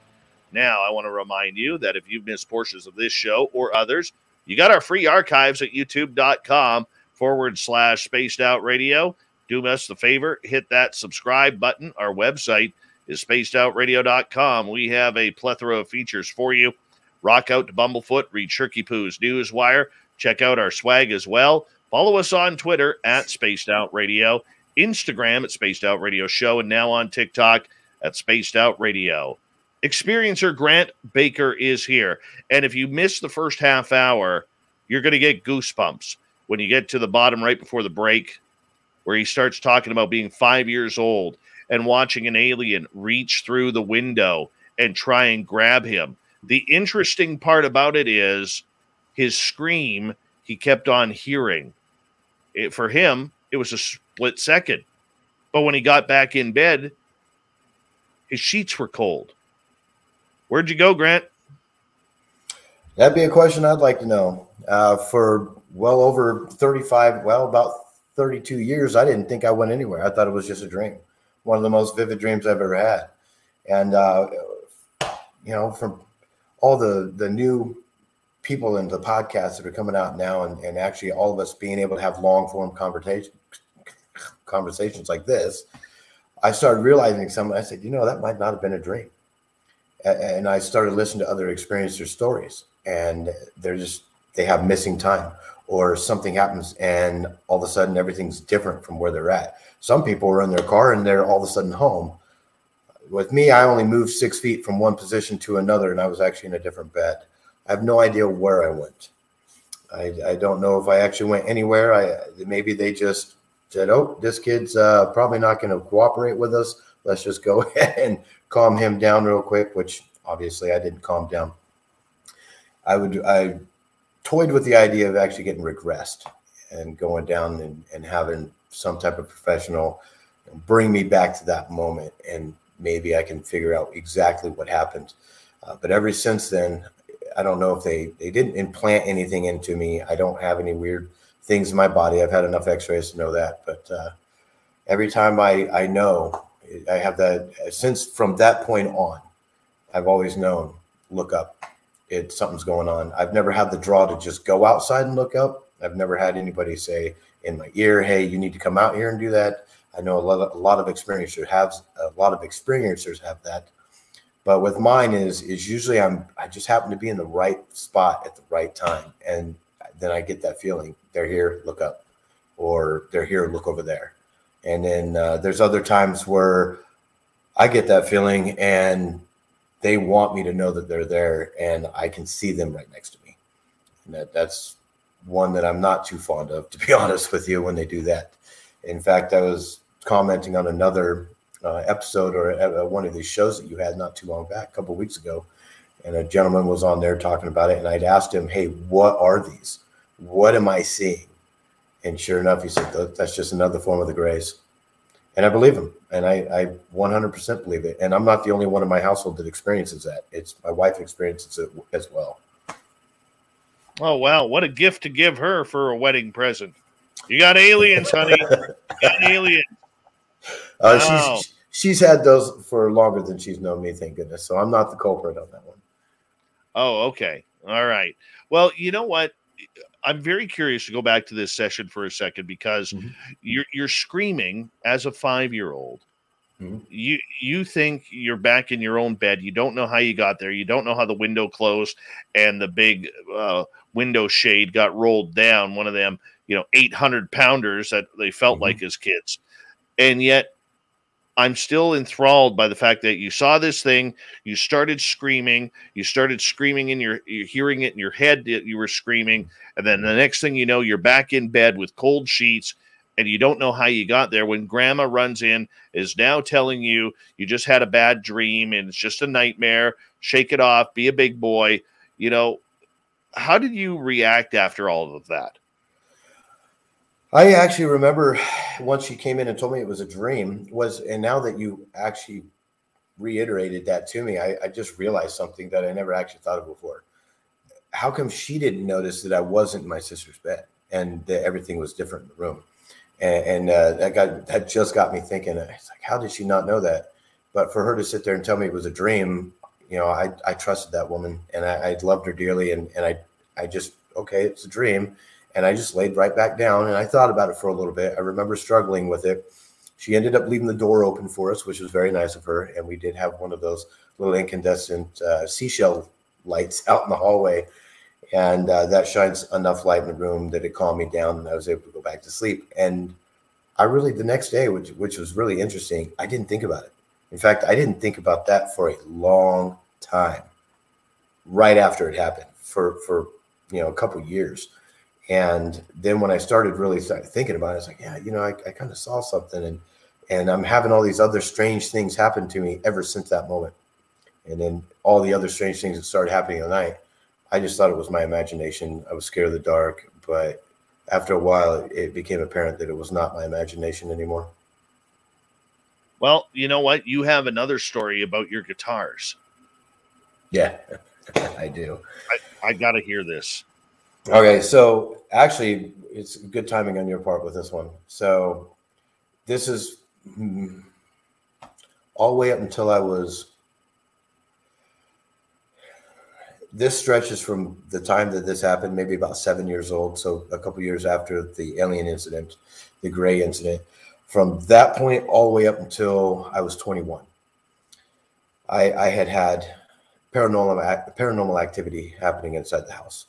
Now, I want to remind you that if you've missed portions of this show or others, you got our free archives at youtube.com forward slash spaced out radio. Do us the favor, hit that subscribe button. Our website is spacedoutradio.com. We have a plethora of features for you Rock out to Bumblefoot, read Shirky Poo's Newswire. Check out our swag as well. Follow us on Twitter at Spaced Out Radio, Instagram at Spaced Out Radio Show, and now on TikTok at Spaced Out Radio. Experiencer Grant Baker is here. And if you miss the first half hour, you're going to get goosebumps when you get to the bottom right before the break, where he starts talking about being five years old and watching an alien reach through the window and try and grab him. The interesting part about it is his scream he kept on hearing. It, for him, it was a split second. But when he got back in bed, his sheets were cold. Where'd you go, Grant? That'd be a question I'd like to know. Uh, for well over 35, well, about 32 years, I didn't think I went anywhere. I thought it was just a dream. One of the most vivid dreams I've ever had. And, uh, you know, from all the the new people in the podcasts that are coming out now and, and actually all of us being able to have long form conversation conversations like this i started realizing something i said you know that might not have been a dream. And i started listening to other experiencers stories and they're just they have missing time or something happens and all of a sudden everything's different from where they're at. Some people are in their car and they're all of a sudden home with me, I only moved six feet from one position to another, and I was actually in a different bed. I have no idea where I went. I, I don't know if I actually went anywhere. I maybe they just said, "Oh, this kid's uh, probably not going to cooperate with us. Let's just go ahead and calm him down real quick." Which obviously I didn't calm down. I would I toyed with the idea of actually getting regressed and going down and, and having some type of professional bring me back to that moment and maybe I can figure out exactly what happened. Uh, but ever since then, I don't know if they they didn't implant anything into me. I don't have any weird things in my body. I've had enough X-rays to know that. But uh, every time I I know I have that since from that point on, I've always known look up. It something's going on. I've never had the draw to just go outside and look up. I've never had anybody say in my ear, "Hey, you need to come out here and do that." I know a lot of, a lot of experiencers have a lot of experiencers have that, but with mine is is usually I'm I just happen to be in the right spot at the right time, and then I get that feeling they're here, look up, or they're here, look over there, and then uh, there's other times where I get that feeling and they want me to know that they're there, and I can see them right next to me, and that that's one that I'm not too fond of, to be honest with you, when they do that. In fact, I was commenting on another uh, episode or uh, one of these shows that you had not too long back, a couple weeks ago, and a gentleman was on there talking about it, and I'd asked him, "Hey, what are these? What am I seeing?" And sure enough, he said, "That's just another form of the grays." And I believe him, and I, I 100% believe it. And I'm not the only one in my household that experiences that. It's my wife experiences it as well. Oh wow, what a gift to give her for a wedding present! You got aliens, honey. you got aliens. Uh, wow. She's she's had those for longer than she's known me. Thank goodness. So I'm not the culprit on that one. Oh, okay. All right. Well, you know what? I'm very curious to go back to this session for a second because mm-hmm. you're you're screaming as a five year old. Mm-hmm. You you think you're back in your own bed. You don't know how you got there. You don't know how the window closed and the big uh, window shade got rolled down. One of them, you know, 800 pounders that they felt mm-hmm. like as kids, and yet I'm still enthralled by the fact that you saw this thing, you started screaming, you started screaming in your, you're hearing it in your head that you were screaming, and then the next thing you know, you're back in bed with cold sheets, and you don't know how you got there. When Grandma runs in, is now telling you you just had a bad dream and it's just a nightmare. Shake it off, be a big boy. You know, how did you react after all of that? I actually remember once she came in and told me it was a dream was, and now that you actually reiterated that to me, I, I just realized something that I never actually thought of before. How come she didn't notice that I wasn't in my sister's bed and that everything was different in the room? And, and uh, that got that just got me thinking. It's like, how did she not know that? But for her to sit there and tell me it was a dream, you know, I, I trusted that woman and I, I loved her dearly. And, and I, I just, okay, it's a dream. And I just laid right back down and I thought about it for a little bit. I remember struggling with it. She ended up leaving the door open for us, which was very nice of her. And we did have one of those little incandescent uh, seashell lights out in the hallway. And uh, that shines enough light in the room that it calmed me down and I was able to go back to sleep. And I really, the next day, which, which was really interesting, I didn't think about it. In fact, I didn't think about that for a long time right after it happened for for you know a couple years and then when i started really thinking about it i was like yeah you know i, I kind of saw something. And and i'm having all these other strange things happen to me ever since that moment. And then all the other strange things that started happening at night i just thought it was my imagination. I was scared of the dark but after a while it, became apparent that it was not my imagination anymore. Well you know what? You have another story about your guitars. Yeah, I do. I, I got to hear this. Okay, so actually, it's good timing on your part with this one. So, this is mm, all the way up until I was. This stretches from the time that this happened, maybe about seven years old. So, a couple years after the alien incident, the gray incident. From that point all the way up until I was 21, I, I had had paranormal paranormal activity happening inside the house,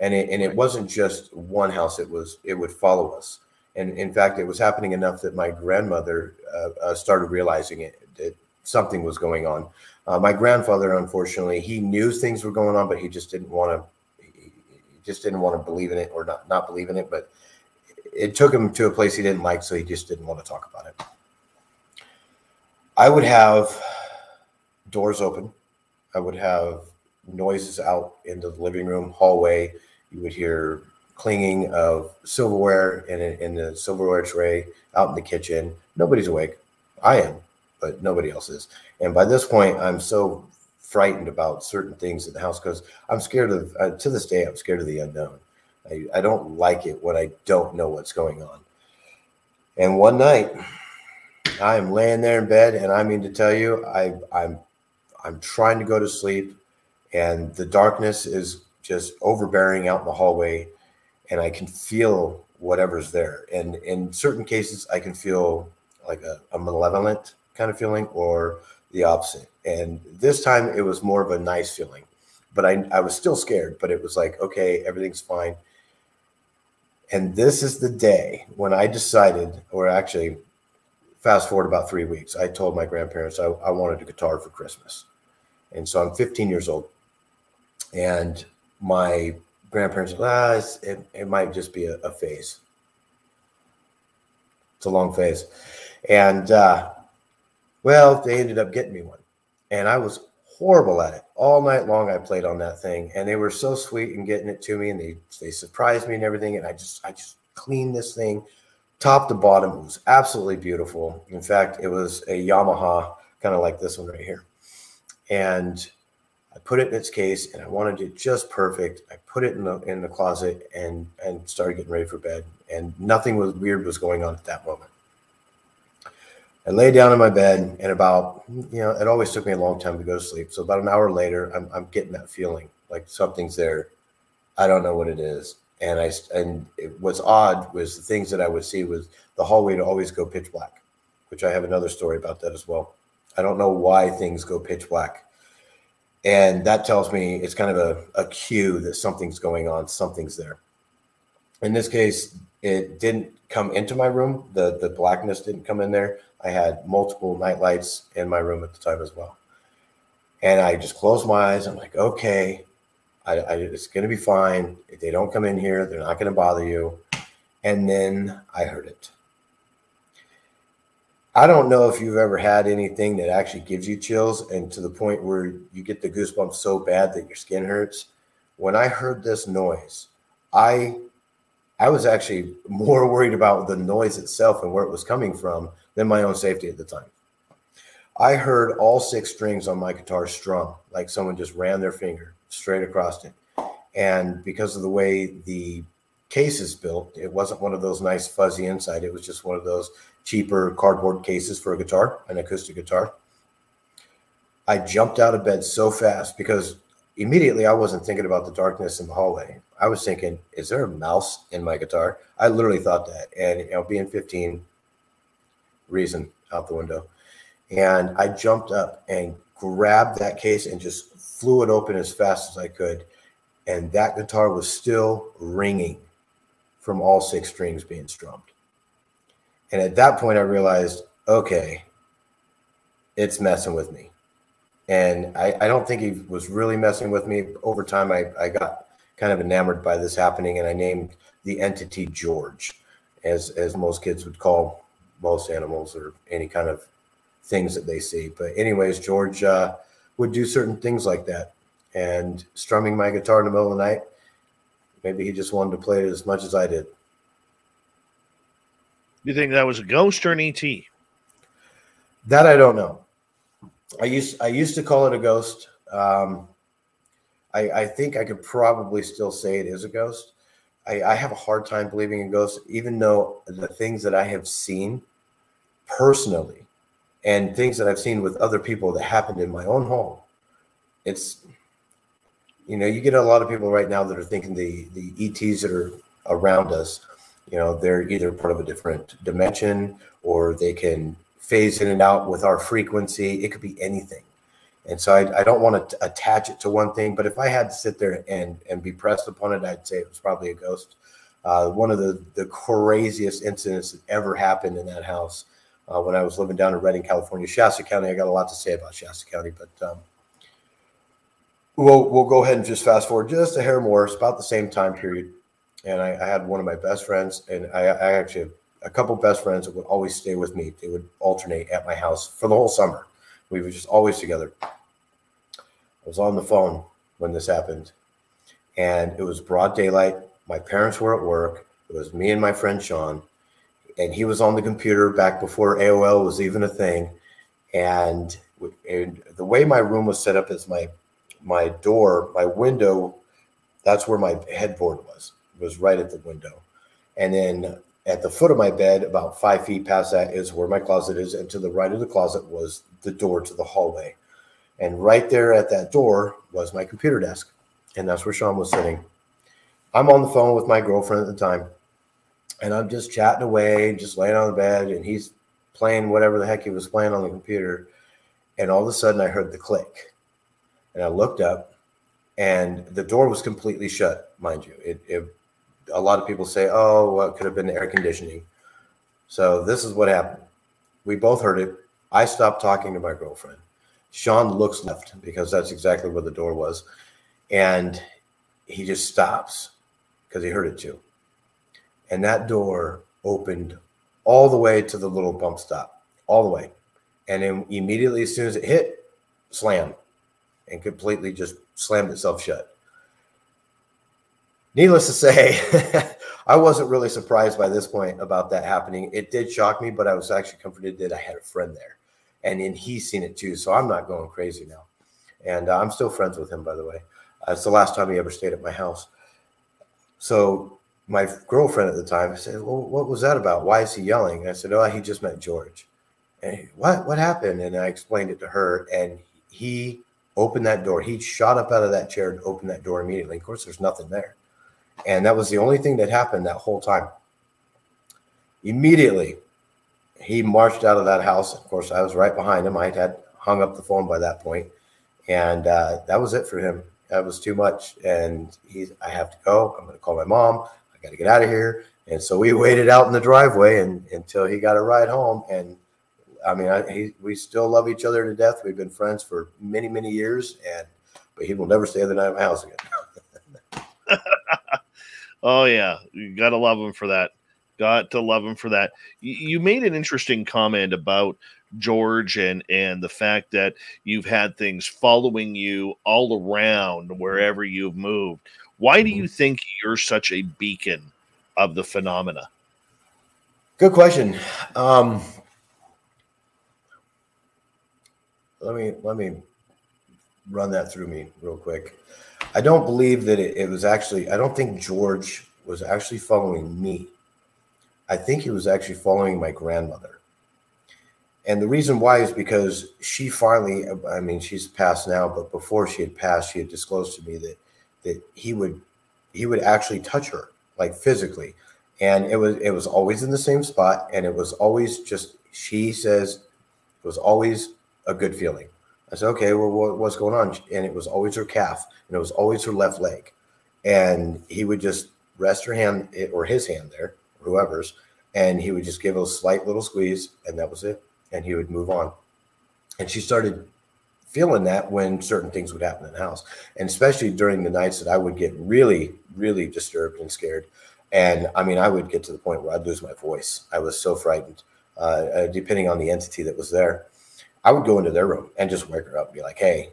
and it, and it wasn't just one house. It was it would follow us, and in fact, it was happening enough that my grandmother uh, uh, started realizing it that something was going on. Uh, my grandfather, unfortunately, he knew things were going on, but he just didn't want to. He just didn't want to believe in it or not not believe in it, but it took him to a place he didn't like, so he just didn't want to talk about it. I would have doors open I would have noises out into the living room, hallway. You would hear clinging of silverware in, in the silverware tray out in the kitchen. Nobody's awake. I am, but nobody else is. And by this point, I'm so frightened about certain things in the house because I'm scared of, uh, to this day, I'm scared of the unknown. I, I don't like it when I don't know what's going on. And one night, I am laying there in bed, and I mean to tell you, I, I'm I'm trying to go to sleep, and the darkness is just overbearing out in the hallway, and I can feel whatever's there. And in certain cases, I can feel like a, a malevolent kind of feeling or the opposite. And this time, it was more of a nice feeling, but I, I was still scared. But it was like, okay, everything's fine. And this is the day when I decided, or actually, fast forward about three weeks, I told my grandparents I, I wanted a guitar for Christmas. And so I'm 15 years old. And my grandparents, ah, it, it might just be a, a, phase. It's a long phase. And, uh, well, they ended up getting me one. And I was horrible at it. All night long I played on that thing. And they were so sweet in getting it to me and they, they surprised me and everything. And I just, I just cleaned this thing top to bottom. It was absolutely beautiful. In fact, it was a Yamaha, kind of like this one right here and put it in its case and I wanted it just perfect. I put it in the in the closet and and started getting ready for bed. And nothing was weird was going on at that moment. I lay down in my bed and about you know it always took me a long time to go to sleep. So about an hour later, I'm I'm getting that feeling like something's there. I don't know what it is. And I and it, what's odd was the things that I would see was the hallway to always go pitch black, which I have another story about that as well. I don't know why things go pitch black. And that tells me it's kind of a, a cue that something's going on, something's there. In this case, it didn't come into my room. The the blackness didn't come in there. I had multiple night lights in my room at the time as well. And I just closed my eyes. I'm like, okay, I, I, it's going to be fine. If they don't come in here, they're not going to bother you. And then I heard it. I don't know if you've ever had anything that actually gives you chills and to the point where you get the goosebumps so bad that your skin hurts. When I heard this noise, I I was actually more worried about the noise itself and where it was coming from than my own safety at the time. I heard all six strings on my guitar strum, like someone just ran their finger straight across it. And because of the way the case is built, it wasn't one of those nice fuzzy inside. It was just one of those cheaper cardboard cases for a guitar, an acoustic guitar. I jumped out of bed so fast because immediately I wasn't thinking about the darkness in the hallway. I was thinking, is there a mouse in my guitar? I literally thought that. And you know, being 15, reason out the window. And I jumped up and grabbed that case and just flew it open as fast as I could. And that guitar was still ringing from all six strings being strummed. And at that point, I realized, okay, it's messing with me. And I, I don't think he was really messing with me. Over time, I, I got kind of enamored by this happening, and I named the entity George, as as most kids would call most animals or any kind of things that they see. But anyways, George uh, would do certain things like that, and strumming my guitar in the middle of the night. Maybe he just wanted to play it as much as I did. You think that was a ghost or an ET? That I don't know. I used I used to call it a ghost. Um, I, I think I could probably still say it is a ghost. I, I have a hard time believing in ghosts, even though the things that I have seen personally and things that I've seen with other people that happened in my own home. It's you know, you get a lot of people right now that are thinking the the ETs that are around us, you know, they're either part of a different dimension or they can phase in and out with our frequency. It could be anything. And so I, I don't want to attach it to one thing, but if I had to sit there and and be pressed upon it, I'd say it was probably a ghost. Uh, one of the the craziest incidents that ever happened in that house uh, when I was living down in Redding, California, Shasta County. I got a lot to say about Shasta County, but um, we'll we'll go ahead and just fast forward just a hair more. It's about the same time period, and I, I had one of my best friends, and I, I actually have a couple best friends that would always stay with me. They would alternate at my house for the whole summer. We were just always together. I was on the phone when this happened, and it was broad daylight. My parents were at work. It was me and my friend Sean, and he was on the computer back before AOL was even a thing. And, and the way my room was set up is my my door, my window, that's where my headboard was. Was right at the window. And then at the foot of my bed, about five feet past that, is where my closet is. And to the right of the closet was the door to the hallway. And right there at that door was my computer desk. And that's where Sean was sitting. I'm on the phone with my girlfriend at the time and I'm just chatting away, just laying on the bed, and he's playing whatever the heck he was playing on the computer. And all of a sudden, I heard the click, and I looked up, and the door was completely shut, mind you. It, it a lot of people say, "Oh, well, it could have been the air conditioning." So this is what happened. We both heard it. I stopped talking to my girlfriend. Sean looks left because that's exactly where the door was, and he just stops because he heard it too and that door opened all the way to the little bump stop, all the way. And then immediately, as soon as it hit, slam and completely just slammed itself shut. Needless to say, I wasn't really surprised by this point about that happening. It did shock me, but I was actually comforted that I had a friend there. And then he's seen it too. So I'm not going crazy now. And uh, I'm still friends with him, by the way. Uh, it's the last time he ever stayed at my house. So my girlfriend at the time said, "Well, what was that about? Why is he yelling?" And I said, "Oh, he just met George." And what what happened? And I explained it to her, and he opened that door. He shot up out of that chair and opened that door immediately. Of course, there's nothing there, and that was the only thing that happened that whole time. Immediately, he marched out of that house. Of course, I was right behind him. I had hung up the phone by that point, and uh, that was it for him. That was too much, and he's. I have to go. I'm going to call my mom I got to get out of here. And so we waited out in the driveway and until he got a ride home. And I mean, I, he, we still love each other to death. We've been friends for many, many years, and but he will never stay the night at my house again. oh yeah, you gotta love him for that. Got to love him for that. You made an interesting comment about George and and the fact that you've had things following you all around wherever you've moved. Why do you mm-hmm. think you're such a beacon of the phenomena? Good question. Um, let me let me run that through me real quick. I don't believe that it, it was actually. I don't think George was actually following me. I think he was actually following my grandmother. And the reason why is because she finally, I mean, she's passed now, but before she had passed, she had disclosed to me that that he would he would actually touch her like physically. And it was it was always in the same spot and it was always just she says it was always a good feeling. I said, okay, well, what, what's going on? And it was always her calf, and it was always her left leg. And he would just rest her hand or his hand there, whoever's, and he would just give a slight little squeeze, and that was it. And he would move on. And she started feeling that when certain things would happen in the house, and especially during the nights that I would get really, really disturbed and scared. And I mean, I would get to the point where I'd lose my voice. I was so frightened, uh, uh, depending on the entity that was there. I would go into their room and just wake her up and be like, hey,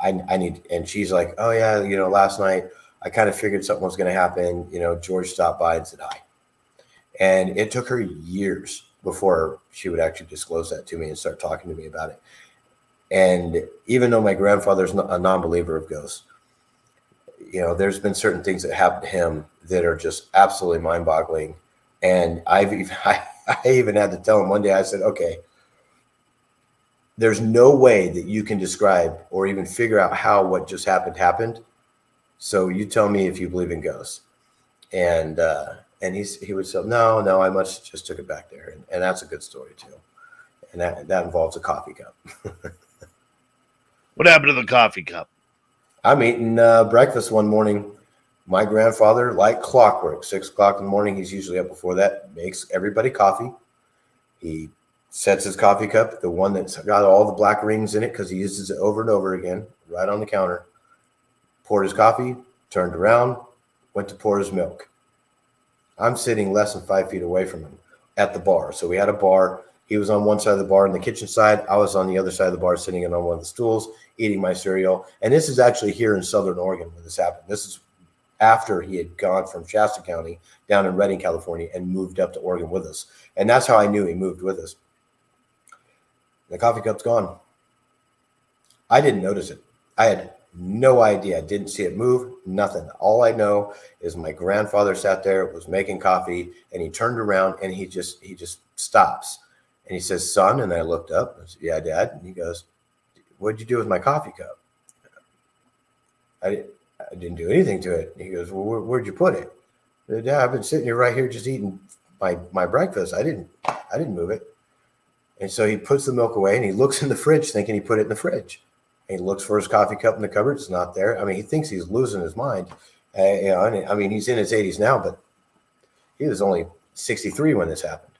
I, I need, and she's like, oh, yeah, you know, last night I kind of figured something was going to happen. You know, George stopped by and said hi. And it took her years before she would actually disclose that to me and start talking to me about it. And even though my grandfather's a non believer of ghosts, you know, there's been certain things that happened to him that are just absolutely mind boggling. And I've even, I, I even had to tell him one day, I said, okay, there's no way that you can describe or even figure out how what just happened happened. So you tell me if you believe in ghosts. And uh, and he's he would say, no, no, I must just took it back there, and, and that's a good story too. And that that involves a coffee cup. what happened to the coffee cup? I'm eating uh, breakfast one morning. My grandfather, like clockwork, six o'clock in the morning, he's usually up before that, makes everybody coffee. He sets his coffee cup, the one that's got all the black rings in it because he uses it over and over again, right on the counter. Poured his coffee, turned around, went to pour his milk. I'm sitting less than five feet away from him at the bar. So we had a bar. He was on one side of the bar in the kitchen side. I was on the other side of the bar, sitting in on one of the stools, eating my cereal. And this is actually here in Southern Oregon when this happened. This is after he had gone from Shasta County down in Redding, California, and moved up to Oregon with us. And that's how I knew he moved with us. The coffee cup's gone. I didn't notice it. I had no idea. I didn't see it move, nothing. All I know is my grandfather sat there, was making coffee, and he turned around and he just he just stops. And he says, son, and I looked up. I said, yeah, dad. And he goes, what'd you do with my coffee cup? I, I didn't do anything to it. he goes, well, where, would you put it? Dad, I've been sitting here right here just eating my, my breakfast. I didn't I didn't move it. And so he puts the milk away and he looks in the fridge thinking he put it in the fridge. And he looks for his coffee cup in the cupboard. It's not there. I mean, he thinks he's losing his mind. Uh, you know, I mean, he's in his 80s now, but he was only 63 when this happened.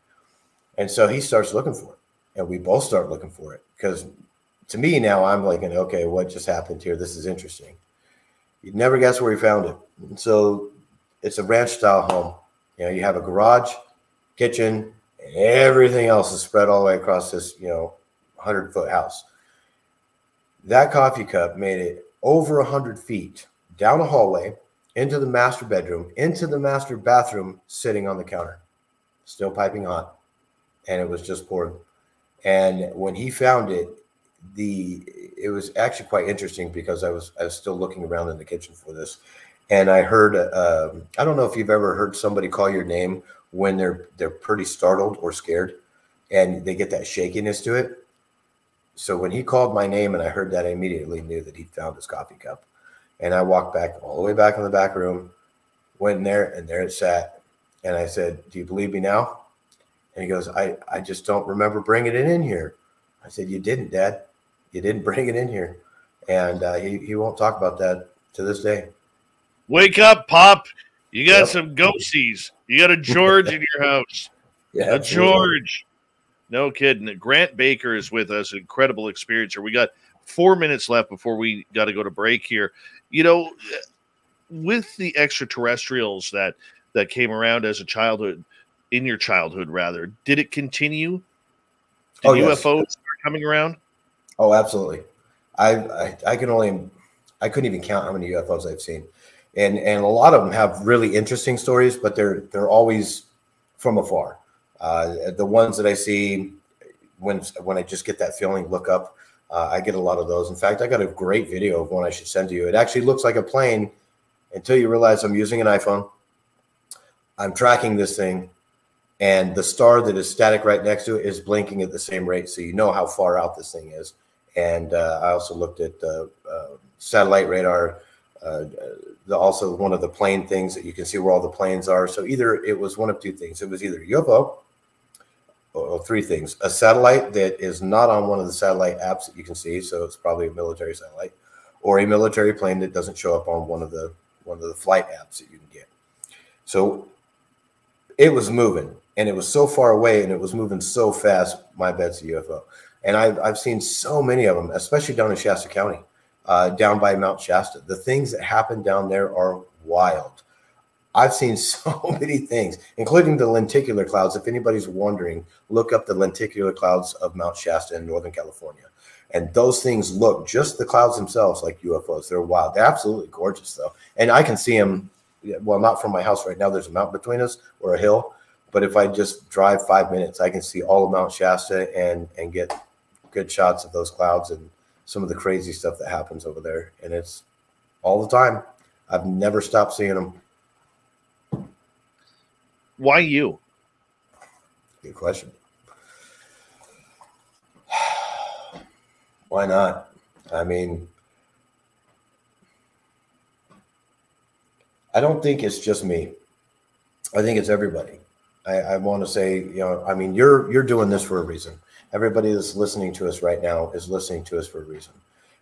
And so he starts looking for it. And we both start looking for it because to me now, I'm like, okay, what just happened here? This is interesting. You'd never guess where he found it. And so it's a ranch style home. You know, you have a garage, kitchen, everything else is spread all the way across this, you know, 100 foot house. That coffee cup made it over 100 feet down a hallway into the master bedroom, into the master bathroom, sitting on the counter, still piping hot. And it was just poured. And when he found it, the it was actually quite interesting because I was I was still looking around in the kitchen for this, and I heard uh, I don't know if you've ever heard somebody call your name when they're they're pretty startled or scared and they get that shakiness to it. So when he called my name and I heard that, I immediately knew that he found his coffee cup. And I walked back all the way back in the back room, went in there, and there it sat. And I said, Do you believe me now? And he goes, I, I just don't remember bringing it in here. I said, You didn't, Dad. You didn't bring it in here. And uh, he, he won't talk about that to this day. Wake up, Pop You got yep. some ghosties. You got a George in your house. Yeah, a George. No kidding. Grant Baker is with us. Incredible experience here. We got four minutes left before we got to go to break here. You know, with the extraterrestrials that that came around as a childhood, in your childhood rather, did it continue? Did oh, UFOs yes. start coming around? Oh, absolutely. I, I I can only I couldn't even count how many UFOs I've seen, and and a lot of them have really interesting stories, but they're they're always from afar. Uh, the ones that I see when when I just get that feeling, look up. Uh, I get a lot of those. In fact, I got a great video of one I should send to you. It actually looks like a plane until you realize I'm using an iPhone. I'm tracking this thing, and the star that is static right next to it is blinking at the same rate, so you know how far out this thing is. And uh, I also looked at uh, satellite radar, uh, the, also one of the plane things that you can see where all the planes are. So either it was one of two things. It was either UFO or three things: a satellite that is not on one of the satellite apps that you can see, so it's probably a military satellite, or a military plane that doesn't show up on one of the one of the flight apps that you can get. So it was moving, and it was so far away, and it was moving so fast. My bet's a UFO, and I've I've seen so many of them, especially down in Shasta County uh, down by Mount Shasta. The things that happen down there are wild. I've seen so many things, including the lenticular clouds. If anybody's wondering, look up the lenticular clouds of Mount Shasta in Northern California. And those things look just the clouds themselves like UFOs. They're wild. They're absolutely gorgeous, though. And I can see them, well, not from my house right now. There's a mountain between us or a hill. But if I just drive five minutes, I can see all of Mount Shasta and, and get good shots of those clouds. And some of the crazy stuff that happens over there. And it's all the time. I've never stopped seeing them. Why you? Good question. Why not? I mean, I don't think it's just me. I think it's everybody. I, I want to say, you know, I mean, you're you're doing this for a reason. Everybody that's listening to us right now is listening to us for a reason.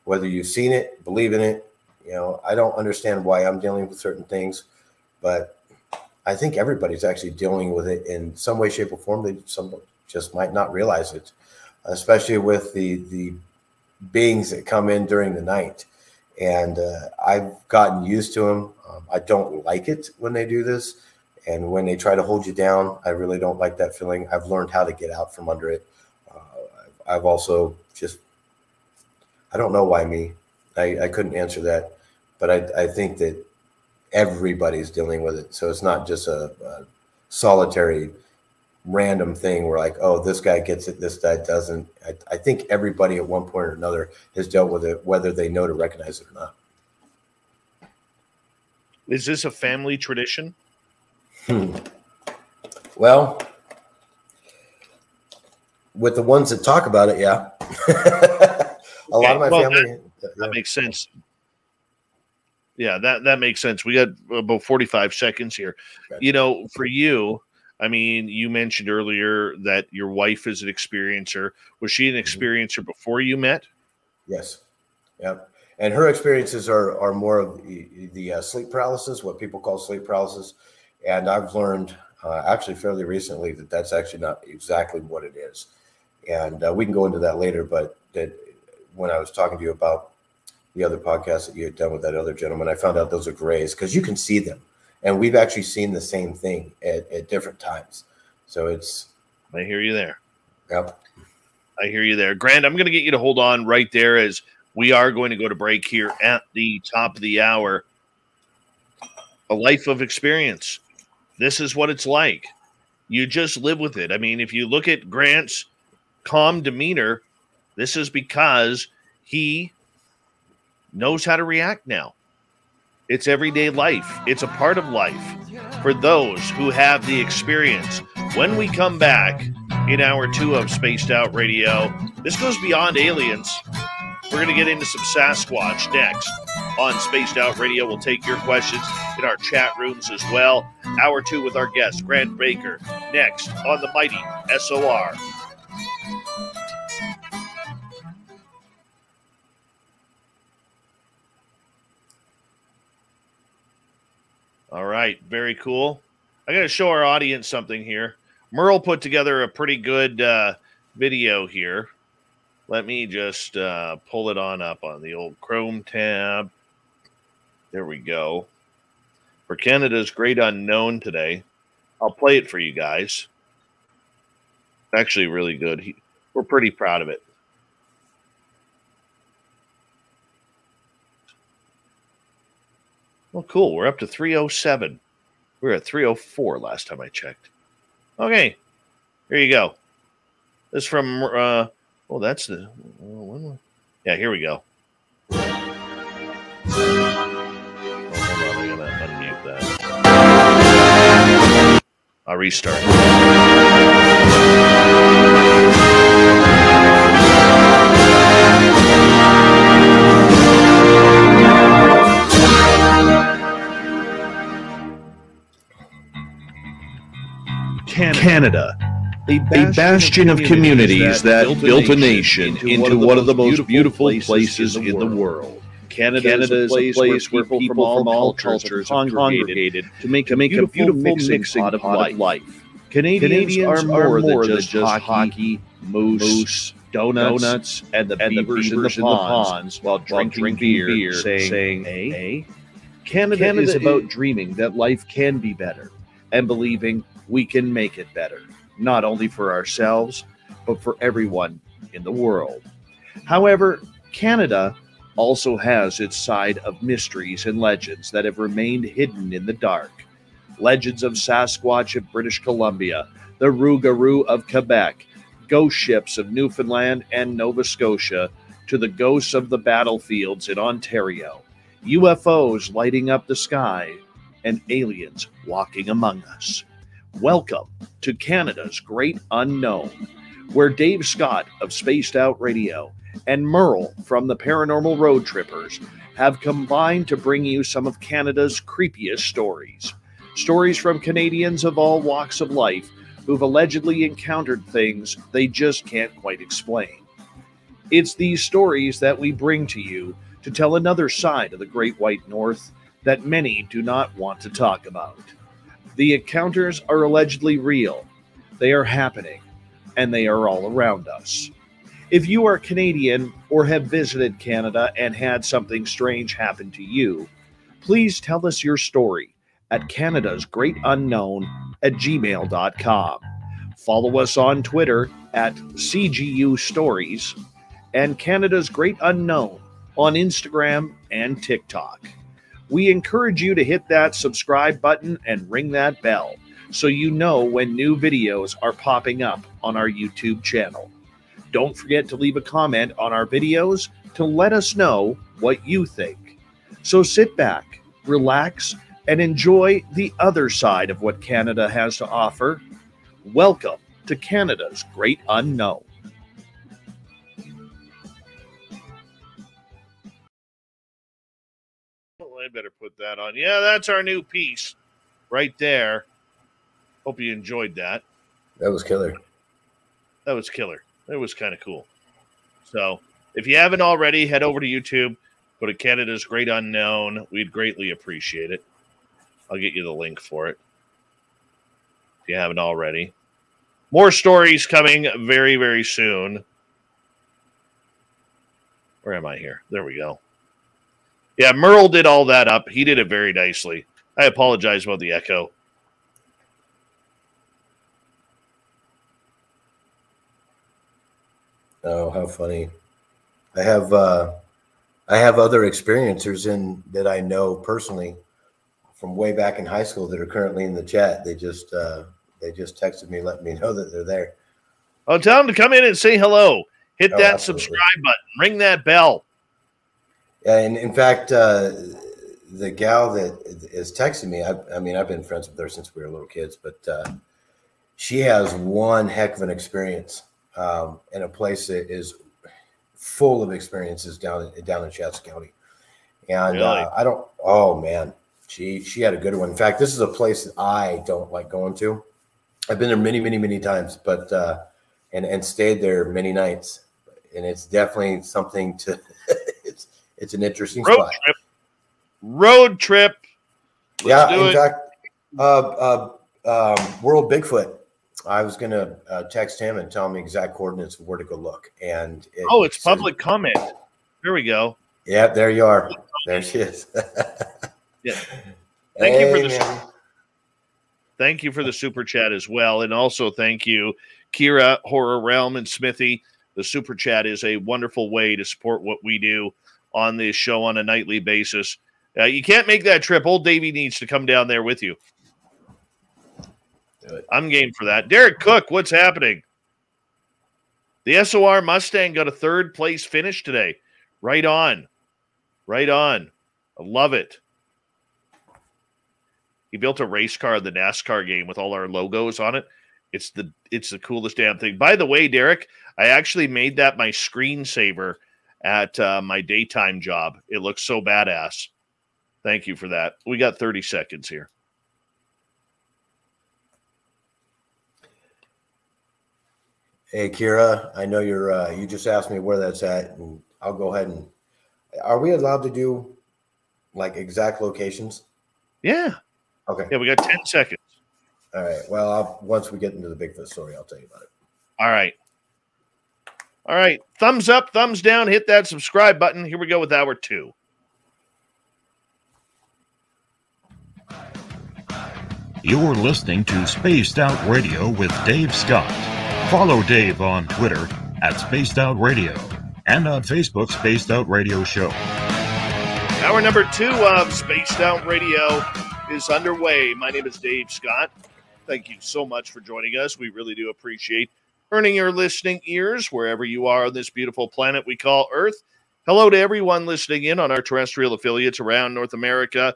Whether you've seen it, believe in it, you know, I don't understand why I'm dealing with certain things, but I think everybody's actually dealing with it in some way, shape, or form. They some just might not realize it, especially with the the beings that come in during the night. And uh, I've gotten used to them. Um, I don't like it when they do this, and when they try to hold you down, I really don't like that feeling. I've learned how to get out from under it. I've also just I don't know why me. I, I couldn't answer that, but I, I think that everybody's dealing with it. So it's not just a, a solitary random thing where like, oh, this guy gets it, this guy doesn't. I, I think everybody at one point or another has dealt with it, whether they know to recognize it or not. Is this a family tradition? Hmm. Well, with the ones that talk about it, yeah. a okay. lot of my well, family. That, that makes sense. Yeah, that that makes sense. We got about 45 seconds here. Okay. You know, for you, I mean, you mentioned earlier that your wife is an experiencer. Was she an mm-hmm. experiencer before you met? Yes. Yeah. And her experiences are are more of the, the uh, sleep paralysis, what people call sleep paralysis. And I've learned uh, actually fairly recently that that's actually not exactly what it is and uh, we can go into that later. But that when I was talking to you about the other podcast that you had done with that other gentleman, I found out those are grays because you can see them, and we've actually seen the same thing at, at different times. So it's. I hear you there. Yep. I hear you there, Grant. I'm going to get you to hold on right there as we are going to go to break here at the top of the hour. A life of experience. This is what it's like. You just live with it. I mean, if you look at Grant's calm demeanor, this is because he knows how to react now. It's everyday life, it's a part of life for those who have the experience. When we come back in hour two of Spaced Out Radio, this goes beyond aliens. We're going to get into some Sasquatch next on Spaced Out Radio. We'll take your questions in our chat rooms as well. Hour two with our guest, Grant Baker, next on the mighty SOR. All right, very cool. I got to show our audience something here. Merle put together a pretty good uh, video here. Let me just uh, pull it on up on the old Chrome tab. There we go. For Canada's Great Unknown today, I'll play it for you guys. Actually, really good. He, we're pretty proud of it. Well, cool. We're up to 307. We were at 304 last time I checked. Okay. Here you go. This from, uh, oh, that's the, uh, yeah, here we go. Oh, hold Canada, a bastion, a bastion of communities that, that built a nation into one of the most beautiful places in the world. Canada, Canada is a place where people from all, from all cultures have congregated to make, to make a beautiful, beautiful mixing pot of life. life. Canadians, Canadians, are more, than, just, hockey, hockey moose, moose donuts, donuts, and the and beavers, the beavers in, the ponds, ponds while, drinking, drinking beer, beer, saying, saying a, Canada, Canada is about dreaming that life can be better and believing we can make it better, not only for ourselves, but for everyone in the world. However, Canada also has its side of mysteries and legends that have remained hidden in the dark. Legends of Sasquatch of British Columbia, the Rougarou of Quebec, ghost ships of Newfoundland and Nova Scotia, to the ghosts of the battlefields in Ontario, UFOs lighting up the sky, and aliens walking among us. Welcome to Canada's Great Unknown, where Dave Scott of Spaced Out Radio and Merle from the Paranormal Road Trippers have combined to bring you some of Canada's creepiest stories. Stories from Canadians of all walks of life who've allegedly encountered things they just can't quite explain. It's these stories that we bring to you to tell another side of the Great White North that many do not want to talk about. The encounters are allegedly real, they are happening, and they are all around us. If you are Canadian or have visited Canada and had something strange happen to you, please tell us your story at Canada's Great Unknown at gmail.com. Follow us on Twitter at CGU Stories and Canada's Great Unknown on Instagram and TikTok we encourage you to hit that subscribe button and ring that bell so you know when new videos are popping up on our YouTube channel. Don't forget to leave a comment on our videos to let us know what you think. So sit back, relax, and enjoy the other side of what Canada has to offer. Welcome to Canada's Great Unknown. I better put that on. Yeah, that's our new piece right there. Hope you enjoyed that. That was killer. That was killer. It was kind of cool. So, if you haven't already, head over to YouTube, go to Canada's Great Unknown. We'd greatly appreciate it. I'll get you the link for it if you haven't already. More stories coming very, very soon. Where am I here? There we go. Yeah, Merle did all that up. He did it very nicely. I apologize about the echo. Oh, how funny! I have uh, I have other experiencers in that I know personally from way back in high school that are currently in the chat. They just uh, they just texted me, letting me know that they're there. Oh, tell them to come in and say hello. Hit oh, that absolutely. subscribe button. Ring that bell. And in fact, uh, the gal that is texting me, I, I, mean, I've been friends with her since we were little kids, but uh, she has one heck of an experience um, in a place that is full of experiences down in, down in Shasta County. And really? uh, I don't. Oh man, she she had a good one. In fact, this is a place that I don't like going to. I've been there many, many, many times, but uh, and and stayed there many nights, and it's definitely something to it's an interesting road spot. Trip. Road trip. Let's yeah, in fact, uh, uh, um, World Bigfoot. I was gonna uh, text him and tell him the exact coordinates of where to go look. And it oh, it's said- public comment. Here we go. Yeah, there you are. There she is. Yeah. Thank you for the- man. Thank you for the super chat as well. And also thank you, Kira, Horror Realm, and Smithy. The super chat is a wonderful way to support what we do on this show on a nightly basis. Uh, you can't make that trip. Old Davey needs to come down there with you. I'm game for that. Derek Cook, what's happening? The SOR Mustang got a third place finish today. Right on. Right on. I love it. He built a race car, the NASCAR game with all our logos on it. It's the it's the coolest damn thing. By the way, Derek, I actually made that my screensaver at uh, my daytime job. It looks so badass. Thank you for that. We got 30 seconds here. Hey, Kira, I know you're. Uh, you just asked me where that's at, and I'll go ahead and. Are we allowed to do like exact locations? Yeah. Okay. Yeah, we got 10 seconds. All right. Well, I'll, once we get into the Bigfoot story, I'll tell you about it. All right. All right. Thumbs up, thumbs down, hit that subscribe button. Here we go with hour two. You're listening to Spaced Out Radio with Dave Scott. Follow Dave on Twitter at Spaced Out Radio and on Facebook, Spaced Out Radio Show. Hour number two of Spaced Out Radio is underway. My name is Dave Scott. Thank you so much for joining us. We really do appreciate earning your listening ears wherever you are on this beautiful planet we call Earth. Hello to everyone listening in on our terrestrial affiliates around North America,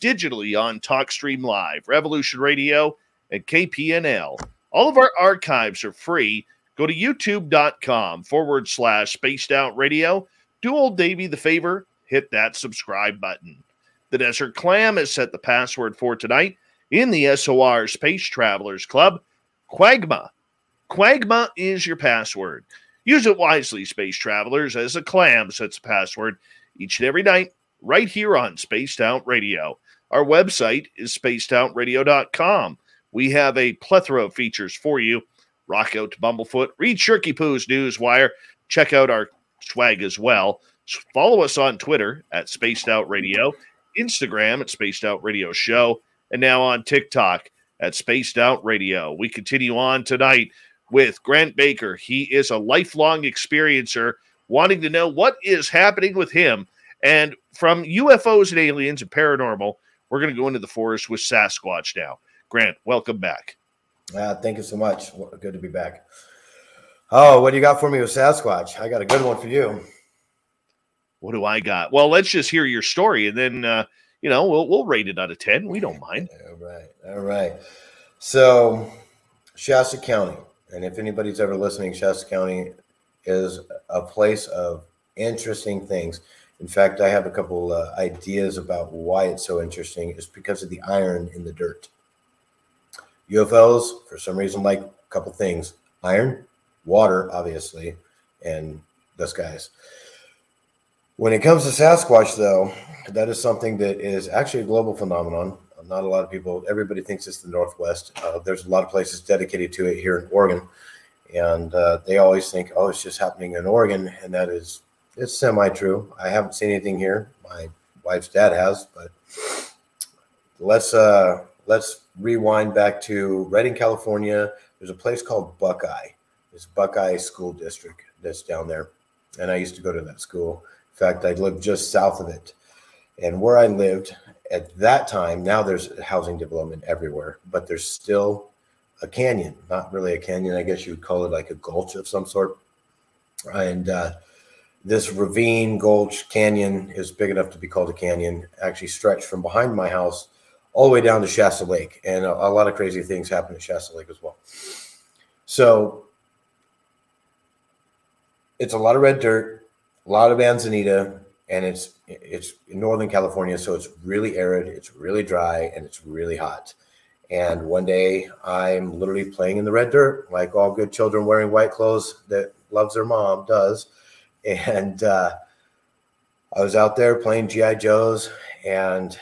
digitally on TalkStream Live, Revolution Radio, and KPNL. All of our archives are free. Go to youtube.com forward slash spaced out radio. Do old Davey the favor, hit that subscribe button. The Desert Clam has set the password for tonight in the SOR Space Travelers Club. Quagma. Quagma is your password. Use it wisely, space travelers, as a clam sets the password each and every night right here on Spaced Out Radio. Our website is spacedoutradio.com. We have a plethora of features for you. Rock out to Bumblefoot, read Shirky Poo's Newswire, check out our swag as well. Follow us on Twitter at Spaced Out Radio, Instagram at Spaced Out Radio Show, and now on TikTok at Spaced Out Radio. We continue on tonight with Grant Baker. He is a lifelong experiencer wanting to know what is happening with him. And from UFOs and aliens and paranormal, we're going to go into the forest with Sasquatch now. Grant, welcome back. Uh, thank you so much. Good to be back. Oh, what do you got for me with Sasquatch? I got a good one for you. What do I got? Well, let's just hear your story, and then uh, you know we'll we'll rate it out of ten. We don't mind. All right. All right. So, Shasta County, and if anybody's ever listening, Shasta County is a place of interesting things. In fact, I have a couple uh, ideas about why it's so interesting. It's because of the iron in the dirt. UFOs, for some reason, like a couple things iron, water, obviously, and the skies. When it comes to Sasquatch, though, that is something that is actually a global phenomenon. Not a lot of people, everybody thinks it's the Northwest. Uh, there's a lot of places dedicated to it here in Oregon. And uh, they always think, oh, it's just happening in Oregon. And that is, it's semi true. I haven't seen anything here. My wife's dad has, but let's, uh, let's rewind back to Redding, California. There's a place called Buckeye. It's Buckeye School District that's down there. And I used to go to that school. In fact, I lived just south of it. And where I lived at that time, now there's housing development everywhere, but there's still a canyon, not really a canyon. I guess you would call it like a gulch of some sort. And uh, this ravine, gulch, canyon is big enough to be called a canyon, actually stretched from behind my house all the way down to Shasta Lake. And a, a lot of crazy things happen at Shasta Lake as well. So it's a lot of red dirt, a lot of manzanita, and it's it's in Northern California, so it's really arid, it's really dry, and it's really hot. And one day I'm literally playing in the red dirt, like all good children wearing white clothes that loves their mom does. And uh, I was out there playing GI Joes, and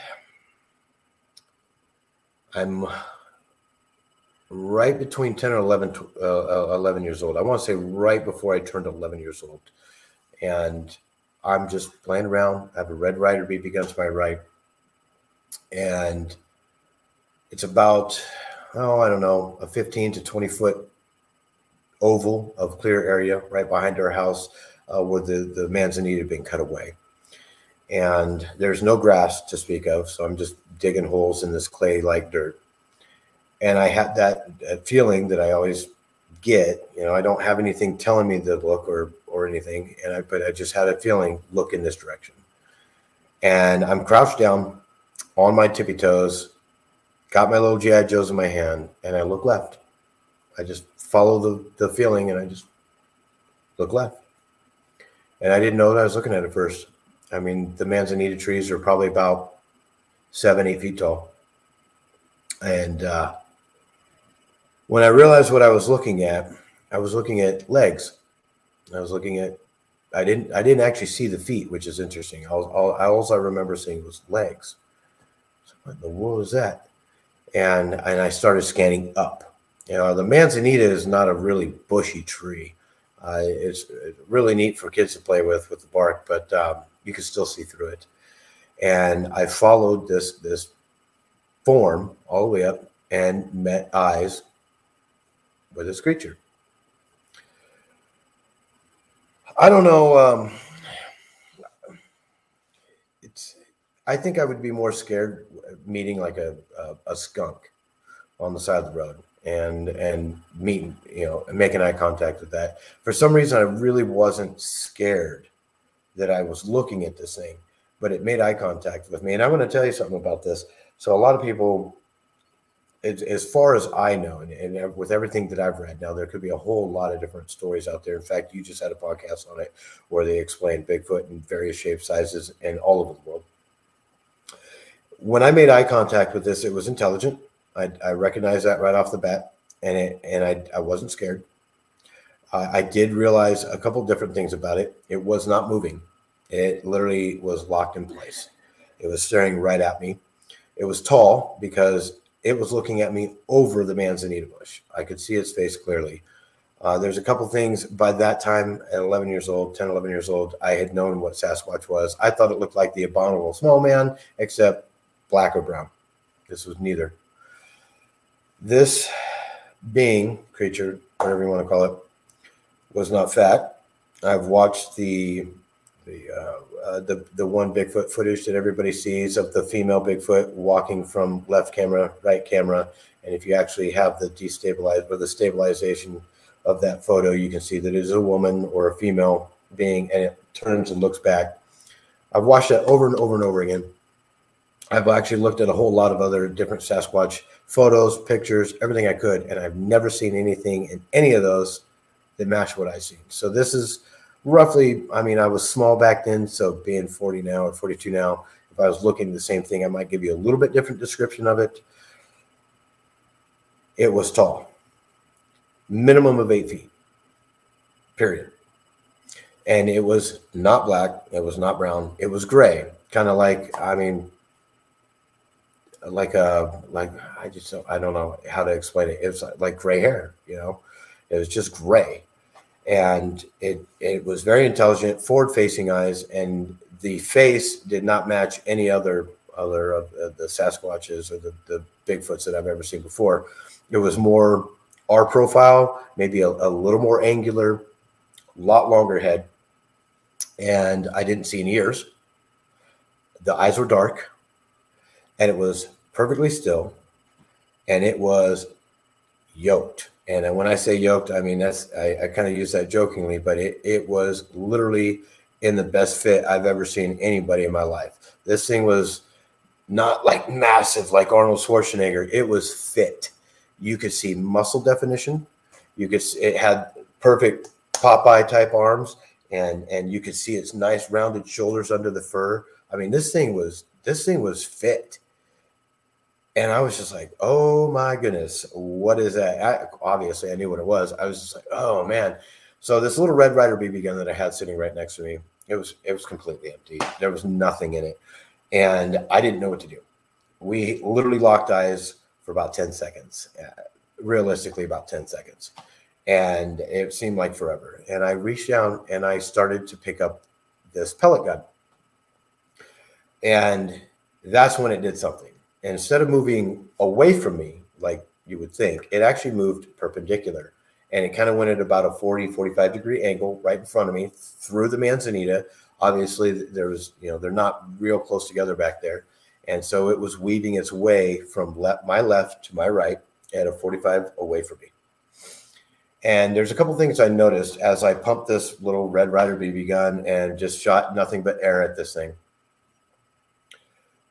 I'm right between 10 or 11, uh, uh 11 years old. I want to say right before I turned 11 years old. And I'm just playing around. I have a Red Ryder BB gun to my right. And it's about, oh, I don't know, a 15 to 20 foot oval of clear area right behind our house uh, where the, the manzanita had been cut away. And there's no grass to speak of. So I'm just digging holes in this clay like dirt. And I had that, that feeling that I always get. You know, I don't have anything telling me to look or or anything, and I but I just had a feeling look in this direction. And I'm crouched down on my tippy toes, got my little GI Joes in my hand, and I look left. I just follow the the feeling, and I just look left. And I didn't know what I was looking at at first. I mean, the manzanita trees are probably about seven, eight feet tall. And uh, when I realized what I was looking at, I was looking at legs. I was looking at. I didn't. I didn't actually see the feet, which is interesting. All, all, all I remember seeing was legs. So what the world is that? And and I started scanning up. You know, the manzanita is not a really bushy tree. Uh, it's really neat for kids to play with with the bark, but um, you can still see through it. And I followed this this form all the way up and met eyes with this creature. I don't know. Um, it's. I think I would be more scared meeting like a, a, a skunk on the side of the road and and meeting, you know, making eye contact with that. For some reason, I really wasn't scared that I was looking at this thing, but it made eye contact with me. And I want to tell you something about this. So a lot of people as, as far as I know, and, and, with everything that I've read, now there could be a whole lot of different stories out there. In fact, you just had a podcast on it where they explained Bigfoot in various shapes, sizes, and all over the world. When I made eye contact with this, it was intelligent. I, I recognized that right off the bat, and it, and I, I wasn't scared. I, I did realize a couple different things about it. It was not moving. It literally was locked in place. It was staring right at me. It was tall because it was looking at me over the manzanita bush. I could see its face clearly. Uh, there's a couple things by that time at 11 years old, 10, 11 years old, I had known what Sasquatch was. I thought it looked like the abominable snowman, except black or brown. This was neither. This being, creature, whatever you want to call it, was not fat. I've watched the the uh, uh, the the one Bigfoot footage that everybody sees of the female Bigfoot walking from left camera, right camera, and if you actually have the destabilized or the stabilization of that photo, you can see that it is a woman or a female being, and it turns and looks back. I've watched that over and over and over again. I've actually looked at a whole lot of other different Sasquatch photos, pictures, everything I could, and I've never seen anything in any of those that match what I've seen. So this is roughly, I mean, I was small back then, so being 40 now or 42 now, if I was looking at the same thing, I might give you a little bit different description of it. It was tall, minimum of eight feet, period. And it was not black, it was not brown, it was gray, kind of like, I mean, like a like I just don't, I don't know how to explain it. It was like gray hair, you know. It was just gray and it it was very intelligent, forward facing eyes, and the face did not match any other other of the Sasquatches or the, the Bigfoots that I've ever seen before. It was more our profile, maybe a, a little more angular, a lot longer head, and I didn't see any ears. The eyes were dark, and it was perfectly still, and it was yoked and when I say yoked, I mean that's I, I kind of use that jokingly, but it, it was literally in the best fit I've ever seen anybody in my life. This thing was not like massive like Arnold Schwarzenegger. It was fit. You could see muscle definition. You could see, it had perfect Popeye type arms, and and you could see its nice rounded shoulders under the fur. I mean, this thing was this thing was fit and I was just like, oh my goodness, what is that? I, obviously, I knew what it was. I was just like, oh man. So this little Red Ryder BB gun that I had sitting right next to me, it was it was completely empty. There was nothing in it, and I didn't know what to do. We literally locked eyes for about 10 seconds, uh, realistically, about 10 seconds. And it seemed like forever. And I reached down and I started to pick up this pellet gun. And that's when it did something. And instead of moving away from me, like you would think, it actually moved perpendicular. And it kind of went at about a 40, 45 degree angle right in front of me through the manzanita. Obviously, there was, you know, they're not real close together back there. And so it was weaving its way from left, my left to my right at a 45 away from me. And there's a couple things I noticed as I pumped this little Red Ryder BB gun and just shot nothing but air at this thing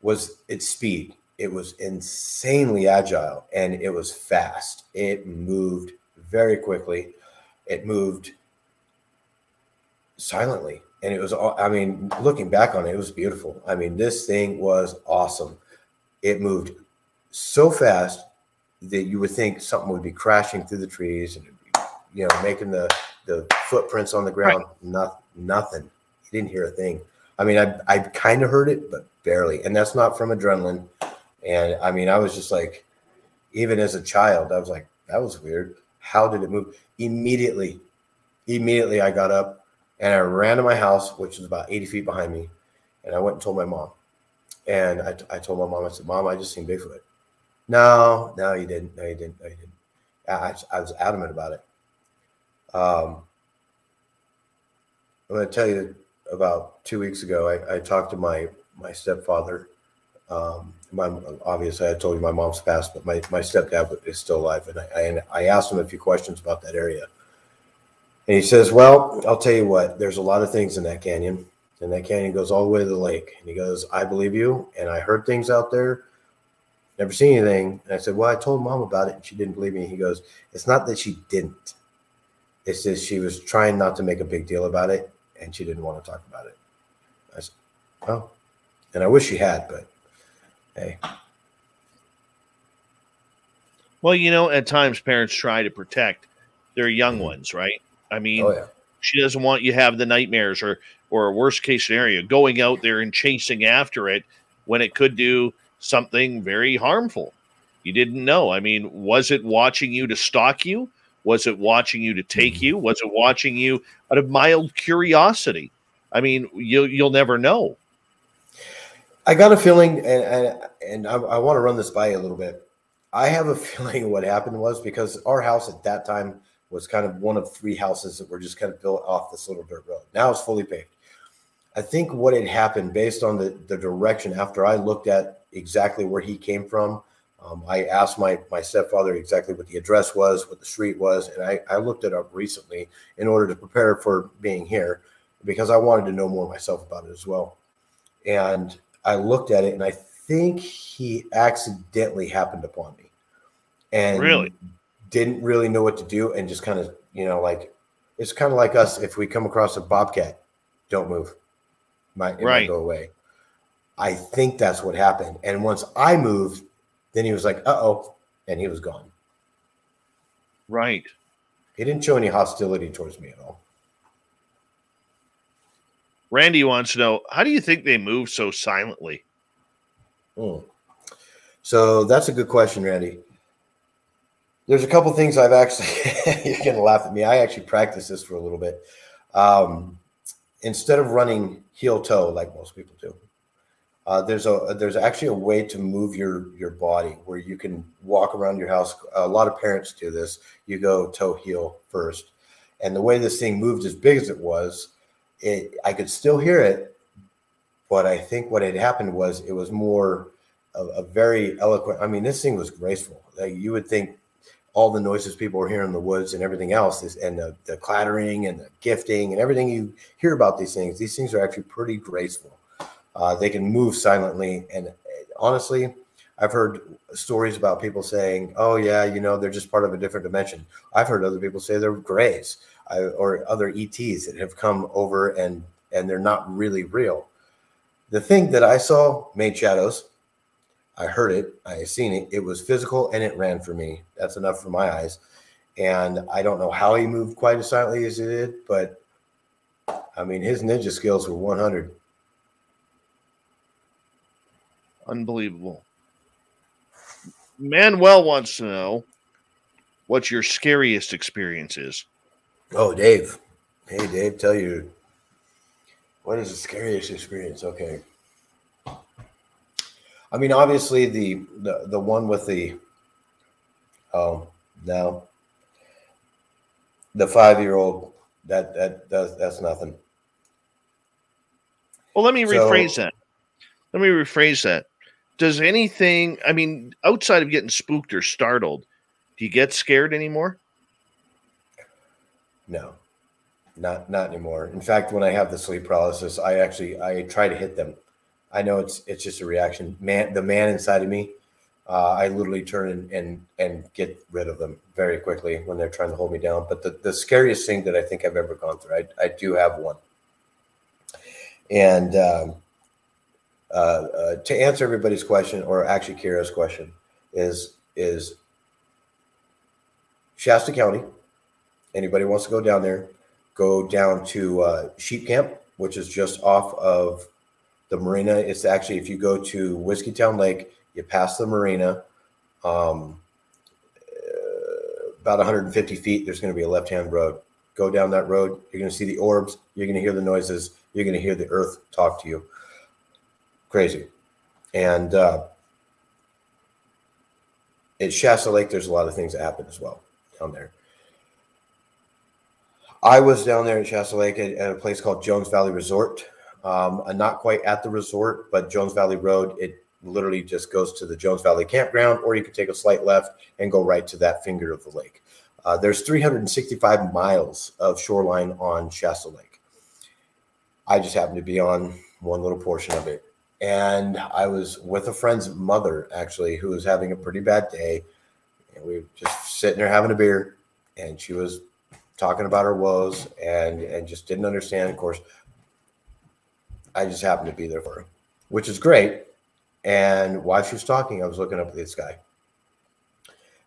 was its speed. It was insanely agile and it was fast. It moved very quickly. It moved silently. And it was, all I mean, looking back on it, it was beautiful. I mean, this thing was awesome. It moved so fast that you would think something would be crashing through the trees and, you know, making the, the footprints on the ground. Right. Not, nothing. You didn't hear a thing. I mean, I, I kind of heard it, but barely. And that's not from adrenaline. And I mean, I was just like, even as a child, I was like, that was weird. How did it move? Immediately, immediately, I got up and I ran to my house, which was about 80 feet behind me. And I went and told my mom. And I, I told my mom, I said, Mom, I just seen Bigfoot. No, no, you didn't. No, you didn't. No, you didn't. I, I was adamant about it. Um, I'm going to tell you about two weeks ago, I, I talked to my my stepfather. Um, my obviously I told you my mom's passed, but my, my stepdad is still alive, and I, I asked him a few questions about that area. And he says, "Well, I'll tell you what. There's a lot of things in that canyon, and that canyon goes all the way to the lake." And he goes, "I believe you, and I heard things out there. Never seen anything." And I said, "Well, I told mom about it, and she didn't believe me." He goes, "It's not that she didn't. It's just she was trying not to make a big deal about it, and she didn't want to talk about it." I said, "Oh." And I wish she had, but hey. Well, you know, at times parents try to protect their young mm-hmm. ones, right? I mean, oh, yeah. she doesn't want you to have the nightmares or or a worst case scenario going out there and chasing after it when it could do something very harmful. You didn't know. I mean, was it watching you to stalk you? Was it watching you to take mm-hmm. you? Was it watching you out of mild curiosity? I mean, you'll you'll never know. I got a feeling, and and, and I, I want to run this by you a little bit. I have a feeling what happened was because our house at that time was kind of one of three houses that were just kind of built off this little dirt road. Now it's fully paved. I think what had happened based on the, the direction after I looked at exactly where he came from, um, I asked my, my stepfather exactly what the address was, what the street was, and I, I looked it up recently in order to prepare for being here because I wanted to know more myself about it as well. And I looked at it and I think he accidentally happened upon me and really didn't really know what to do and just kind of, you know, like it's kind of like us if we come across a bobcat, don't move. Might, it right. might go away. I think that's what happened. And once I moved, then he was like, uh oh, and he was gone. Right. He didn't show any hostility towards me at all. Randy wants to know how do you think they move so silently? Hmm. So that's a good question, Randy. There's a couple things I've actually, you're going to laugh at me. I actually practiced this for a little bit. Um, instead of running heel toe like most people do, uh, there's a there's actually a way to move your your body where you can walk around your house. A lot of parents do this. You go toe heel first, and the way this thing moved as big as it was, it I could still hear it, but I think what had happened was it was more a, a very eloquent. I mean, this thing was graceful. Like you would think all the noises people were hearing in the woods and everything else is, and the, the clattering and the gifting and everything you hear about these things these things are actually pretty graceful uh, they can move silently and honestly i've heard stories about people saying oh yeah you know they're just part of a different dimension i've heard other people say they're grays I, or other ETs that have come over and and they're not really real. The thing that I saw made shadows. I heard it. I seen it. It was physical and it ran for me. That's enough for my eyes. And I don't know how he moved quite as silently as he did, but I mean, his ninja skills were 100. Unbelievable. Manuel wants to know what your scariest experience is. Oh, Dave. Hey, Dave, tell you what is the scariest experience? Okay. I mean, obviously the the, the one with the oh no the five year old that that does that's nothing. Well, let me rephrase that. Let me rephrase that. Does anything? I mean, outside of getting spooked or startled, do you get scared anymore? No, not not anymore. In fact, when I have the sleep paralysis, I actually I try to hit them. I know it's it's just a reaction. Man, the man inside of me, uh, I literally turn and, and and get rid of them very quickly when they're trying to hold me down. But the, the scariest thing that I think I've ever gone through, I, I do have one. And um, uh, uh, to answer everybody's question, or actually Kira's question, is is Shasta County. Anybody wants to go down there, go down to uh, Sheep Camp, which is just off of the marina. It's actually if you go to Whiskeytown Lake, you pass the marina. Um, uh, about 150 feet, there's going to be a left-hand road. Go down that road. You're going to see the orbs. You're going to hear the noises. You're going to hear the earth talk to you. Crazy. And uh, at Shasta Lake, there's a lot of things that happen as well down there. I was down there in Shasta Lake at, at a place called Jones Valley Resort. Um, not quite at the resort, but Jones Valley Road. It literally just goes to the Jones Valley campground, or you could take a slight left and go right to that finger of the lake. Uh, there's 365 miles of shoreline on Shasta Lake. I just happened to be on one little portion of it. And I was with a friend's mother, actually, who was having a pretty bad day. And we were just sitting there having a beer, and she was talking about her woes and and just didn't understand. Of course, I just happened to be there for her, which is great. And while she was talking, I was looking up at the sky,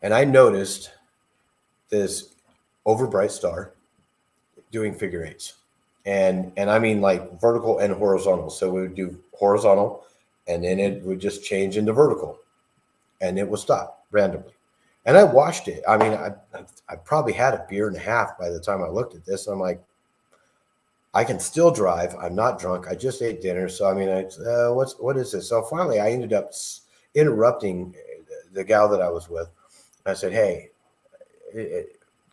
and I noticed this over bright star doing figure eights, and and I mean like vertical and horizontal. So we would do horizontal, and then it would just change into vertical, and it would stop randomly. And I watched it. I mean, I, I probably had a beer and a half by the time I looked at this. I'm like, I can still drive. I'm not drunk. I just ate dinner. So I mean, I, uh, what's what is this? So finally, I ended up interrupting uh, the gal that I was with. I said, "Hey, uh, uh,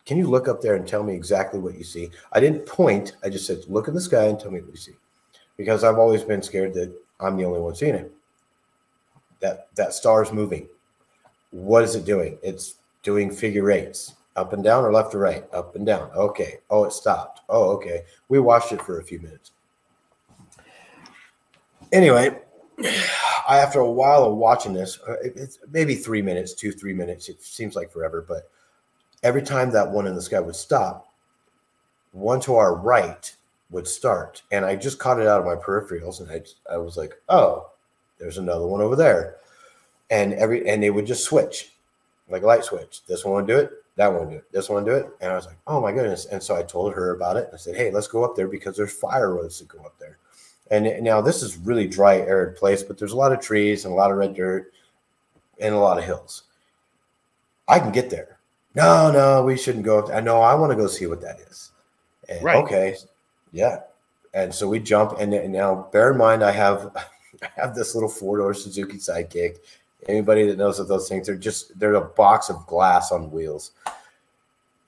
can you look up there and tell me exactly what you see?" I didn't point. I just said, "Look in the sky and tell me what you see," because I've always been scared that I'm the only one seeing it. That that star is moving. What is it doing? It's doing figure eights up and down or left or right, up and down. Okay. Oh, it stopped. Oh, okay. We watched it for a few minutes. Anyway, I after a while of watching this, uh, it's maybe three minutes, two, three minutes. It seems like forever, but every time that one in the sky would stop, one to our right would start, and I just caught it out of my peripherals, and I I was like, oh, there's another one over there, and every and they would just switch, like a light switch. This one would do it, that one do it, this one do it. And I was like, oh my goodness. And so I told her about it. I said, hey, let's go up there because there's fire roads that go up there. And now this is really dry, arid place, but there's a lot of trees and a lot of red dirt and a lot of hills. I can get there. No, no, we shouldn't go. Up I know I want to go see what that is. And, right. Okay. Yeah. And so we jump. And, and now bear in mind, I have I have this little four door Suzuki sidekick Anybody that knows of those things, they're just they're a box of glass on wheels.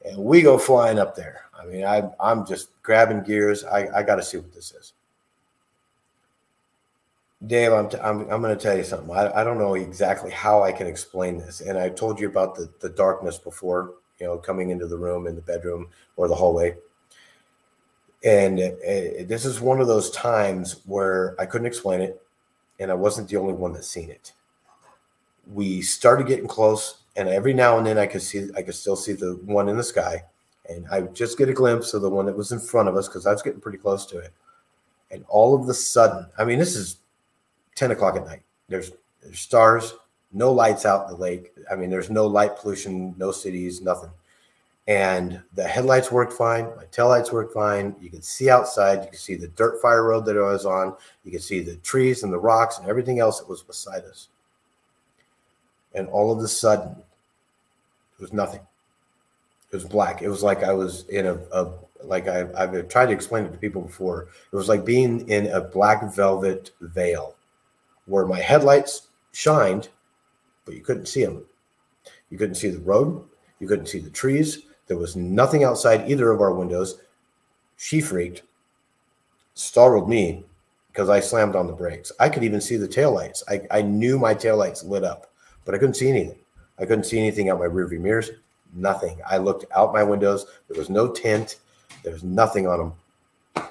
And we go flying up there. I mean, I, I'm just grabbing gears. I, I got to see what this is. Dave, I'm, t- I'm, I'm going to tell you something. I, I don't know exactly how I can explain this. And I told you about the, the darkness before, you know, coming into the room, in the bedroom, or the hallway. And uh, this is one of those times where I couldn't explain it. And I wasn't the only one that seen it we started getting close, and every now and then I could see, I could still see the one in the sky, and I would just get a glimpse of the one that was in front of us because I was getting pretty close to it. And all of the sudden, I mean, this is ten o'clock at night. There's there's stars, no lights out in the lake. I mean, there's no light pollution, no cities, nothing. And the headlights worked fine. My taillights worked fine. You could see outside. You could see the dirt fire road that I was on. You could see the trees and the rocks and everything else that was beside us and all of a sudden, it was nothing. It was black. It was like I was in a, a like I, I've tried to explain it to people before. It was like being in a black velvet veil where my headlights shined, but you couldn't see them. You couldn't see the road. You couldn't see the trees. There was nothing outside either of our windows. She freaked, startled me because I slammed on the brakes. I could even see the taillights. I, I knew my taillights lit up, but I couldn't see anything. I couldn't see anything out my rearview mirrors. Nothing. I looked out my windows. There was no tint. There was nothing on them.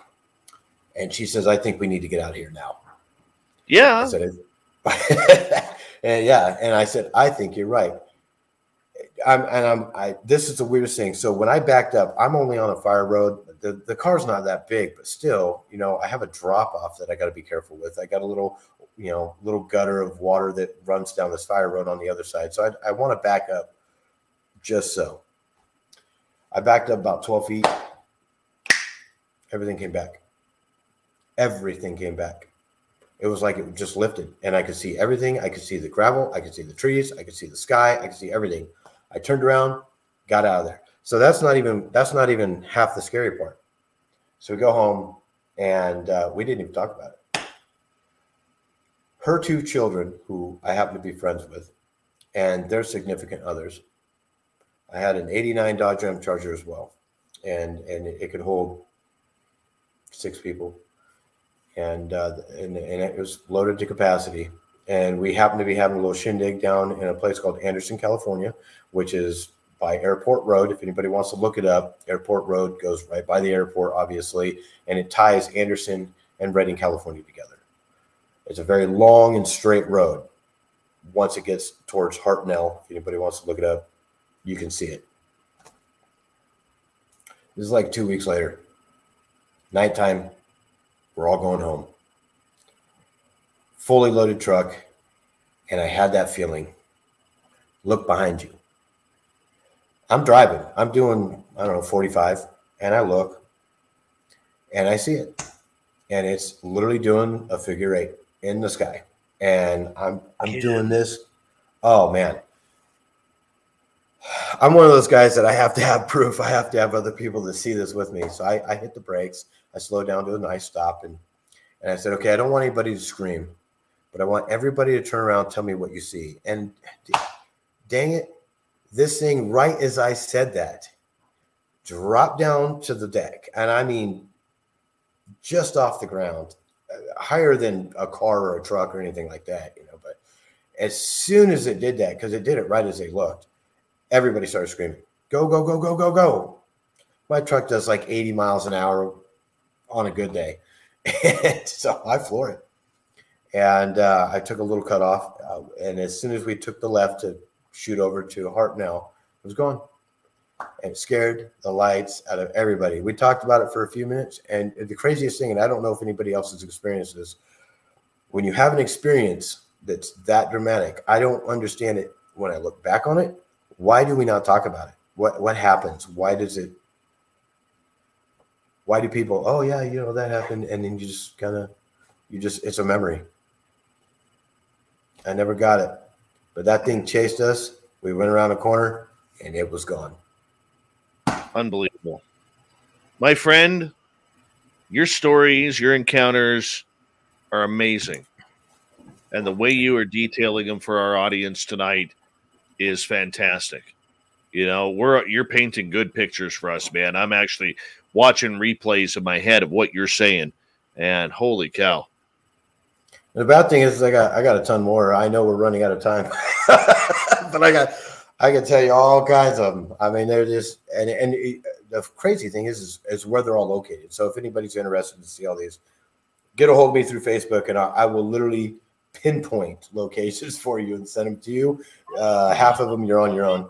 And she says, "I think we need to get out of here now." Yeah. I said, and yeah, and I said, "I think you're right." I'm and I'm I. This is the weirdest thing. So when I backed up, I'm only on a fire road. The the car's not that big, but still, you know, I have a drop off that I got to be careful with. I got a little, you know, little gutter of water that runs down this fire road on the other side. So I, I want to back up just so. I backed up about 12 feet. Everything came back. Everything came back. It was like it just lifted, and I could see everything. I could see the gravel. I could see the trees. I could see the sky. I could see everything. I turned around, got out of there. So that's not even that's not even half the scary part. So we go home, and uh, we didn't even talk about it. Her two children, who I happen to be friends with, and their significant others. I had an '89 Dodge Ram Charger as well, and and it could hold six people, and uh, and and it was loaded to capacity. And we happened to be having a little shindig down in a place called Anderson, California, which is by Airport Road. If anybody wants to look it up, Airport Road goes right by the airport, obviously, and it ties Anderson and Redding, California together. It's a very long and straight road. Once it gets towards Hartnell, if anybody wants to look it up, you can see it. This is like two weeks later. Nighttime, we're all going home. Fully loaded truck, and I had that feeling. Look behind you. I'm driving. I'm doing, I don't know, 45, and I look and I see it. And it's literally doing a figure eight in the sky. And I'm I'm Yeah. doing this. Oh man. I'm one of those guys that I have to have proof. I have to have other people to see this with me. So I, I hit the brakes. I slowed down to a nice stop and and I said, okay, I don't want anybody to scream, but I want everybody to turn around and tell me what you see. And dang it, this thing, right as I said that, dropped down to the deck. And I mean, just off the ground, uh, higher than a car or a truck or anything like that, you know. But as soon as it did that, because it did it right as they looked, everybody started screaming, go, go, go, go, go, go. My truck does like 80 miles an hour on a good day. And so I floor it. And uh, I took a little cut off. Uh, and as soon as we took the left to shoot over to Hartnell, was gone. And scared the lights out of everybody. We talked about it for a few minutes. And the craziest thing, and I don't know if anybody else has experienced this, when you have an experience that's that dramatic, I don't understand it when I look back on it. Why do we not talk about it? What what happens? Why does it why do people oh yeah you know that happened and then you just kind of you just it's a memory i never got it but that thing chased us we went around the corner and it was gone Unbelievable. My friend, your stories, your encounters are amazing. And the way you are detailing them for our audience tonight is fantastic. You know, we're you're painting good pictures for us, man. I'm actually watching replays in my head of what you're saying. And holy cow. The bad thing is i got i got a ton more. I know we're running out of time but i got i can tell you all kinds of them i mean they're just and and the crazy thing is, is is where they're all located. So if anybody's interested to see all these get a hold of me through facebook and i, I will literally pinpoint locations for you and send them to you. Uh, half of them you're on your own.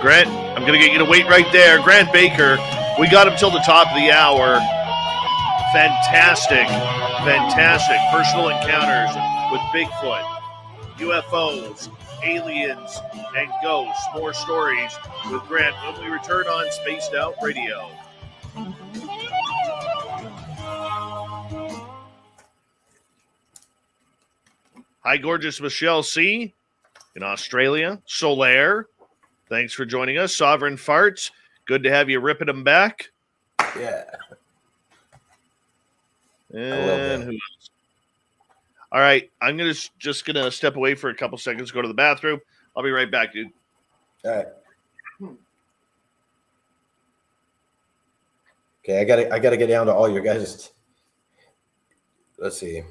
Grant, I'm to get you to wait right there. Grant Baker, we got him till the top of the hour. Fantastic, fantastic personal encounters with Bigfoot, UFOs, aliens, and ghosts. More stories with Grant when we return on Spaced Out Radio. Hi, gorgeous Michelle C. in Australia. Solaire, thanks for joining us. Sovereign Farts, good to have you ripping them back. Yeah. And who else? All right, I'm gonna just gonna step away for a couple seconds, go to the bathroom. I'll be right back, dude. All right. Okay, I gotta I gotta get down to all your guys. Let's see.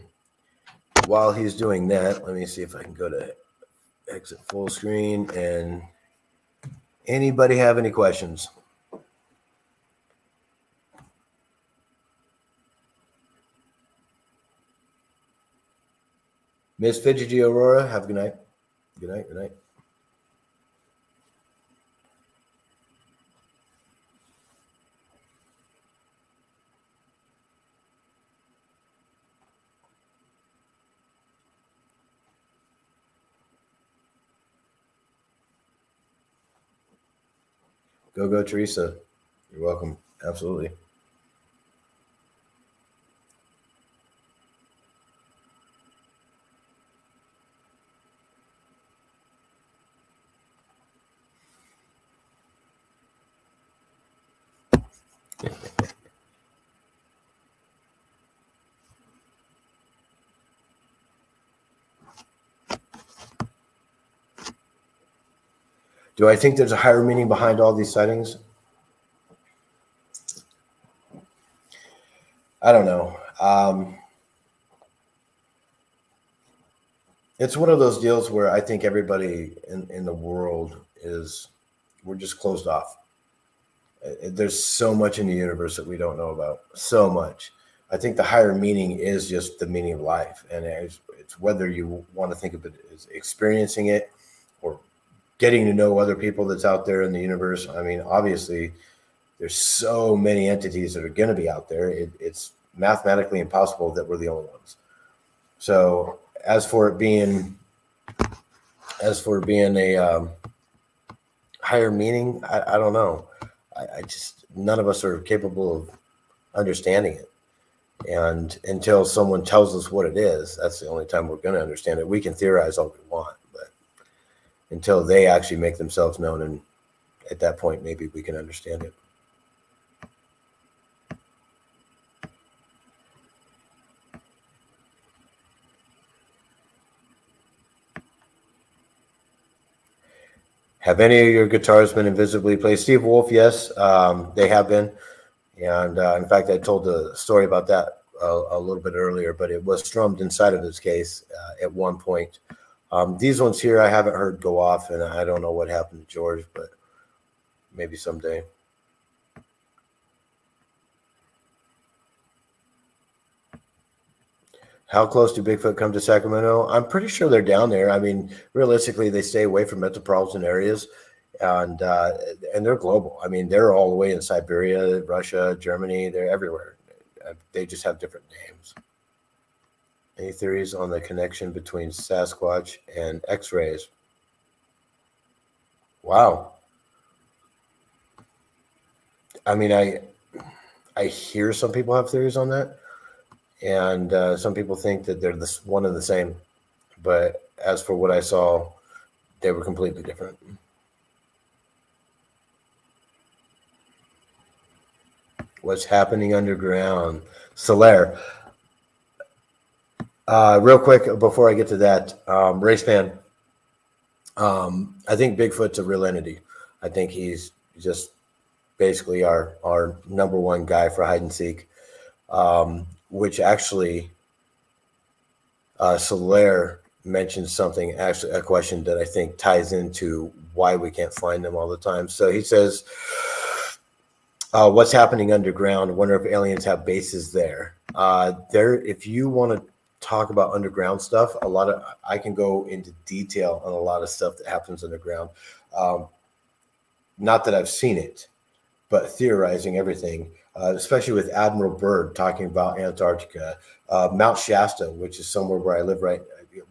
While he's doing that, let me see if I can go to exit full screen and anybody have any questions? Miss Fidgety Aurora, have a good night. Good night. Good night. Go, go, Teresa. You're welcome. Absolutely. Do I think there's a higher meaning behind all these sightings? I don't know. Um, it's one of those deals where I think everybody in, in the world is, we're just closed off. Uh, there's so much in the universe that we don't know about. So much. I think the higher meaning is just the meaning of life. And it's, it's whether you want to think of it as experiencing it or getting to know other people that's out there in the universe. I mean, obviously, there's so many entities that are going to be out there. It, it's mathematically impossible that we're the only ones. So, as for it being, as for being a um, higher meaning, I, I don't know. I, I just none of us are capable of understanding it. And until someone tells us what it is, that's the only time we're going to understand it. We can theorize all we want but until they actually make themselves known. And at that point, maybe we can understand it. Have any of your guitars been invisibly played? Steve Wolf, yes, um, they have been. And uh, in fact, I told the story about that a, a, little bit earlier, but it was strummed inside of his case uh, at one point. Um, these ones here I haven't heard go off, and I don't know what happened to George, but maybe someday. How close do Bigfoot come to Sacramento? I'm pretty sure they're down there. I mean, realistically, they stay away from metropolitan areas, and uh, and they're global. I mean, they're all the way in Siberia, Russia, Germany. They're everywhere. They just have different names. Any theories on the connection between Sasquatch and X-rays? Wow. I mean, I I hear some people have theories on that, and uh, some people think that they're this one and the same. But as for what I saw, they were completely different. What's happening underground? Solaire. Uh, real quick before I get to that, um, race fan. Um, I think Bigfoot's a real entity. I think he's just basically our our number one guy for hide and seek, um, which actually uh, Solaire mentioned something, actually a question that I think ties into why we can't find them all the time. So he says, uh, "What's happening underground? Wonder if aliens have bases there. Uh, there, if you want to talk about underground stuff. A lot of I can go into detail on a lot of stuff that happens underground. Um, not that I've seen it, but theorizing everything, uh, especially with Admiral Byrd talking about Antarctica, uh, Mount Shasta, which is somewhere where I live right,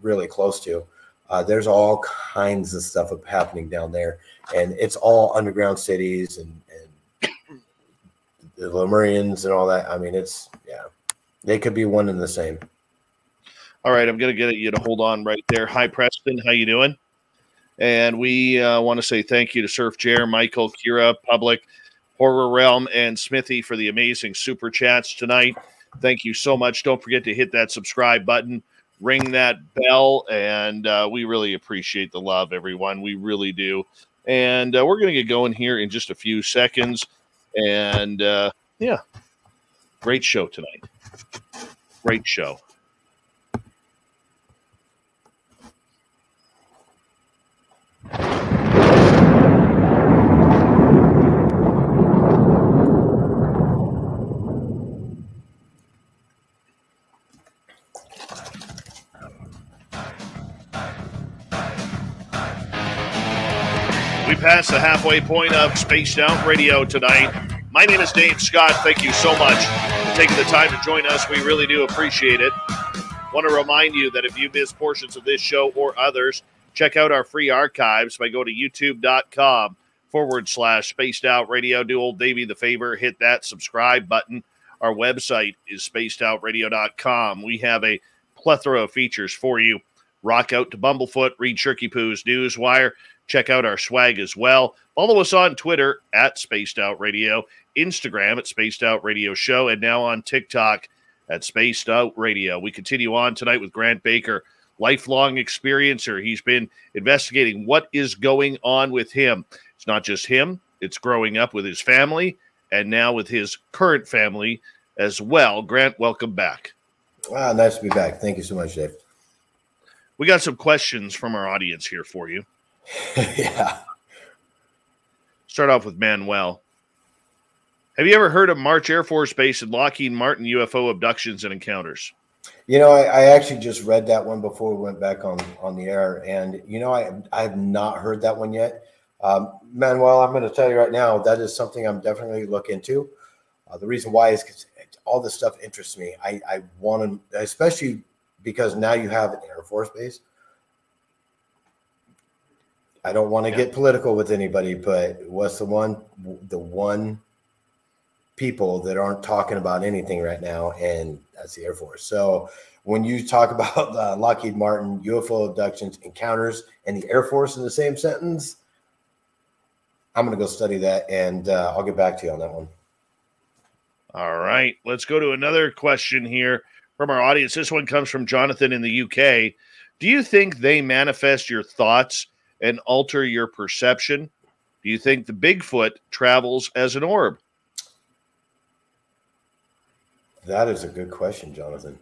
really close to. Uh, there's all kinds of stuff happening down there, and it's all underground cities and, and the Lemurians and all that. I mean, it's yeah, they could be one and the same. All right, I'm gonna get you to hold on right there. Hi, Preston. How you doing? And we uh, want to say thank you to Surf Jer, Michael, Kira, Public, Horror Realm, and Smithy for the amazing super chats tonight. Thank you so much. Don't forget to hit that subscribe button, ring that bell, and uh, we really appreciate the love, everyone. We really do. And uh, we're going to get going here in just a few seconds. And uh, yeah, great show tonight. Great show. We passed the halfway point of Spaced Out Radio tonight. My name is Dave Scott. Thank you so much for taking the time to join us. We really do appreciate it. Want to remind you that if you miss portions of this show or others, check out our free archives by going to youtube.com forward slash spaced out radio. Do old Davey the favor, hit that subscribe button. Our website is spacedoutradio.com. We have a plethora of features for you. Rock out to Bumblefoot, read Shirky Poo's Newswire, Check out our swag as well. Follow us on Twitter at Spaced Out Radio, Instagram at Spaced Out Radio Show, and now on TikTok at Spaced Out Radio. We continue on tonight with Grant Baker, lifelong experiencer. He's been investigating what is going on with him. It's not just him, it's growing up with his family and now with his current family as well. Grant, welcome back. Ah, nice to be back. Thank you so much, Dave. We got some questions from our audience here for you. yeah. Start off with Manuel. Have you ever heard of March Air Force Base and Lockheed Martin UFO abductions and encounters? You know, I, I, actually just read that one before we went back on on the air, and you know, I I have not heard that one yet. Um, Manuel, I'm going to tell you right now that is something I'm definitely look into. Uh, the reason why is because all this stuff interests me. I I want to, especially because now you have an Air Force base. I don't want to yeah. get political with anybody, but what's the one the one people that aren't talking about anything right now, and that's the Air Force. So when you talk about uh, Lockheed Martin UFO abductions, encounters, and the Air Force in the same sentence, I'm going to go study that, and uh, I'll get back to you on that one. All right, let's go to another question here from our audience. This one comes from Jonathan in the UK. Do you think they manifest your thoughts? And alter your perception? Do you think the Bigfoot travels as an orb? That is a good question, Jonathan.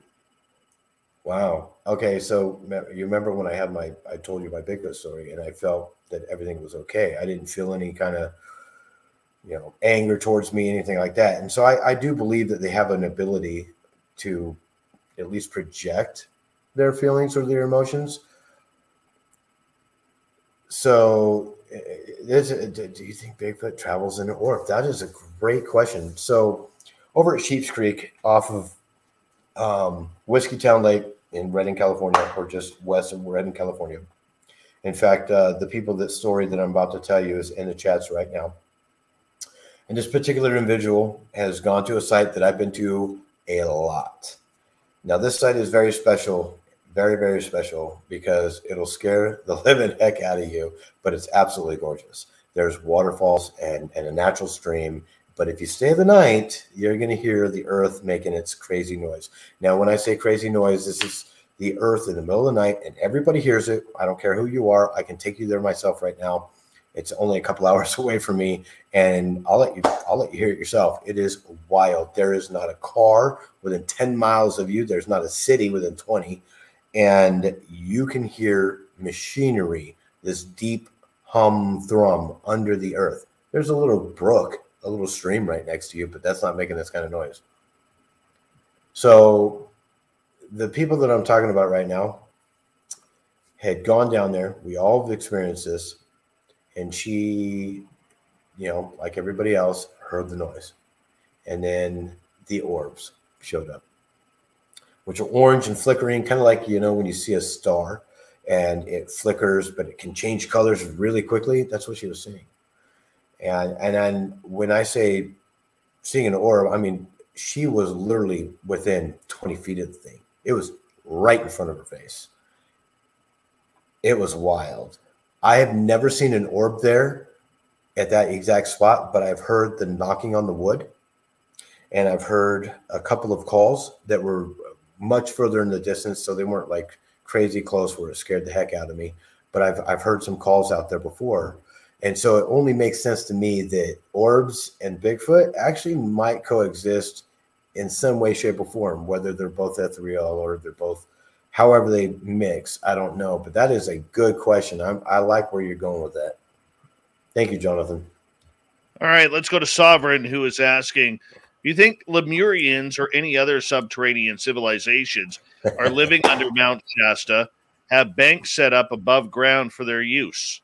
Wow. Okay, so you remember when I had my I told you my Bigfoot story and I felt that everything was okay. I didn't feel any kind of you know anger towards me, anything like that. And so I, I do believe that they have an ability to at least project their feelings or their emotions. So, is, do you think Bigfoot travels in an orb? That is a great question. So, over at Sheep's Creek, off of um, Whiskeytown Lake in Redding, California, or just west of Redding, California. In fact, uh, the people that story that I'm about to tell you is in the chats right now. And this particular individual has gone to a site that I've been to a lot. Now, this site is very special very, very special because it'll scare the living heck out of you, but it's absolutely gorgeous. There's waterfalls and, and a natural stream. But if you stay the night, you're going to hear the earth making its crazy noise. Now, when I say crazy noise, this is the earth in the middle of the night, and everybody hears it. I don't care who you are. I can take you there myself right now. It's only a couple hours away from me, and I'll let you. I'll let you hear it yourself. It is wild. There is not a car within ten miles of you. There's not a city within twenty and you can hear machinery, this deep hum thrum under the earth. There's a little brook, a little stream right next to you, but that's not making this kind of noise. So the people that I'm talking about right now had gone down there. We all have experienced this. And she, you know, like everybody else, heard the noise. And then the orbs showed up which are orange and flickering, kind of like you know when you see a star and it flickers, but it can change colors really quickly. That's what she was seeing. And and then when I say seeing an orb, I mean she was literally within 20 feet of the thing. It was right in front of her face. It was wild. I have never seen an orb there at that exact spot, but I've heard the knocking on the wood, and I've heard a couple of calls that were much further in the distance, so they weren't like crazy close where it scared the heck out of me. But I've I've heard some calls out there before, and so it only makes sense to me that orbs and Bigfoot actually might coexist in some way, shape, or form, whether they're both ethereal or they're both however they mix. I don't know. But that is a good question. I'm, I like where you're going with that. Thank you, Jonathan. All right, let's go to Sovereign, who is asking you think Lemurians or any other subterranean civilizations are living under Mount Shasta, have banks set up above ground for their use?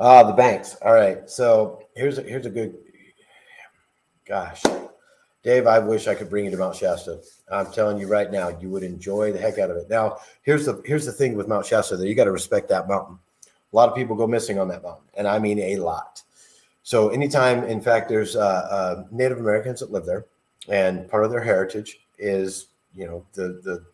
Ah, the banks. All right. So here's a, here's a good. Gosh, Dave, I wish I could bring you to Mount Shasta. I'm telling you right now, you would enjoy the heck out of it. Now, here's the here's the thing with Mount Shasta that you got to respect that mountain. A lot of people go missing on that mountain, and I mean a lot. So anytime, in fact, there's uh, uh, Native Americans that live there, and part of their heritage is you know the the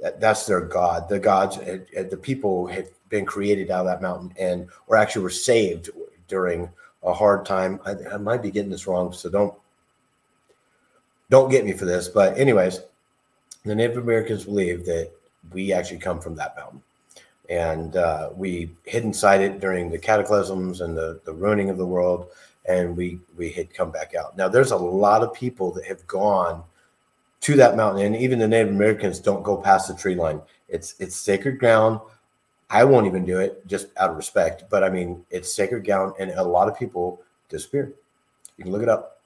that, that's their god. The gods, uh, uh, the people had been created out of that mountain, and or actually were saved during a hard time. I, I might be getting this wrong, so don't don't get me for this. But anyways, the Native Americans believe that we actually come from that mountain, and uh, we hid inside it during the cataclysms and the the ruining of the world, and we we had come back out. Now, there's a lot of people that have gone to that mountain, and even the Native Americans don't go past the tree line. It's it's sacred ground. I won't even do it just out of respect, but I mean it's sacred ground, and a lot of people disappear. You can look it up.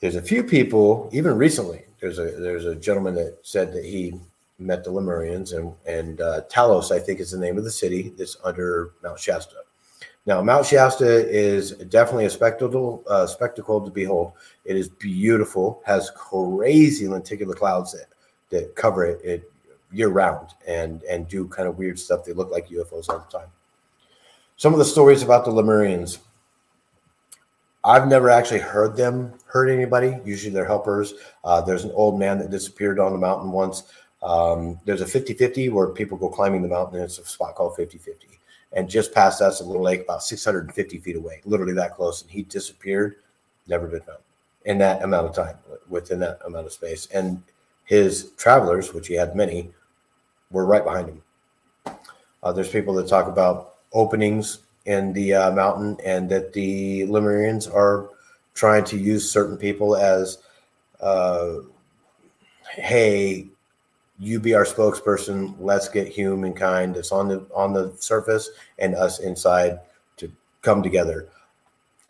There's a few people, even recently. There's a there's a gentleman that said that he met the Lemurians, and and uh, Telos, I think, is the name of the city that's under Mount Shasta. Now, Mount Shasta is definitely a spectacle, uh, spectacle to behold. It is beautiful, has crazy lenticular clouds that, that cover it, it year round and, and do kind of weird stuff. They look like UFOs all the time. Some of the stories about the Lemurians. I've never actually heard them hurt anybody. Usually they're helpers. Uh, there's an old man that disappeared on the mountain once. Um, there's a 50 50 where people go climbing the mountain. It's a spot called 50 50 and just past us, a little lake about 650 feet away, literally that close. And he disappeared, never been found in that amount of time, within that amount of space. And his travelers, which he had many, were right behind him. Uh, there's people that talk about openings in the uh, mountain and that the Lemurians are trying to use certain people as, uh, hey, you be our spokesperson. Let's get humankind that's on the on the surface and us inside to come together.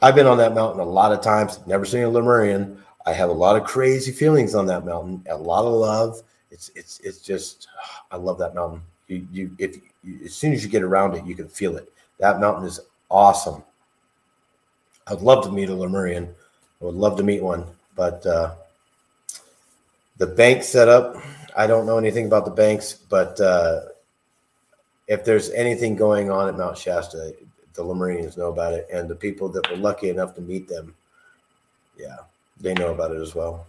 I've been on that mountain a lot of times. Never seen a Lemurian. I have a lot of crazy feelings on that mountain. A lot of love. It's it's it's just I love that mountain. You you if you, as soon as you get around it, you can feel it. That mountain is awesome. I'd love to meet a Lemurian. I would love to meet one, but uh, the bank setup I don't know anything about the banks, but uh, if there's anything going on at Mount Shasta, the Lemurians know about it, and the people that were lucky enough to meet them, yeah, they know about it as well.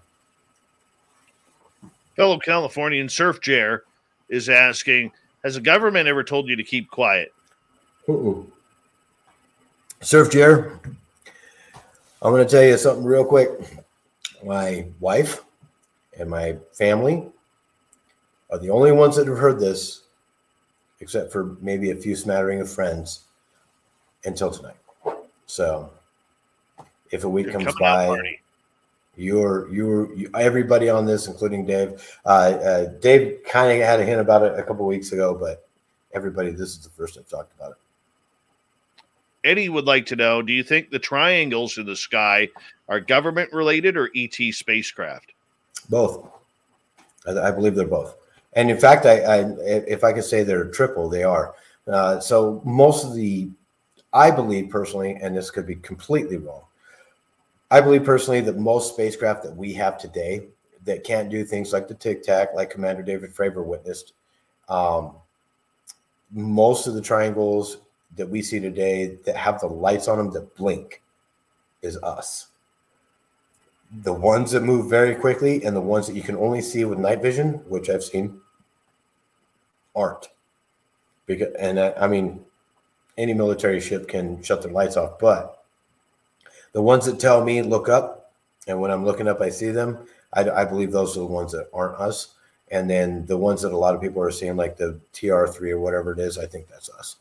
Fellow Californian Surf Jer is asking, has the government ever told you to keep quiet? Uh-uh. Surf Jer, I'm going to tell you something real quick. My wife and my family are the only ones that have heard this, except for maybe a few smattering of friends, until tonight. So, if a week You're comes by, you're you're you, everybody on this, including Dave. Uh, uh, Dave kind of had a hint about it a couple weeks ago, but everybody, this is the first I've talked about it. Eddie would like to know: Do you think the triangles in the sky are government related or ET spacecraft? Both. I, I believe they're both. And in fact, I, I if I could say they're triple, they are. Uh, so most of the, I believe personally, and this could be completely wrong. I believe personally that most spacecraft that we have today that can't do things like the Tic Tac, like Commander David Fravor witnessed, um, most of the triangles that we see today that have the lights on them that blink is us the ones that move very quickly and the ones that you can only see with night vision, which I've seen, aren't because and I, I mean, any military ship can shut their lights off, but the ones that tell me look up, and when I'm looking up, I see them. I, I believe those are the ones that aren't us. And then the ones that a lot of people are seeing, like the TR3 or whatever it is, I think that's us.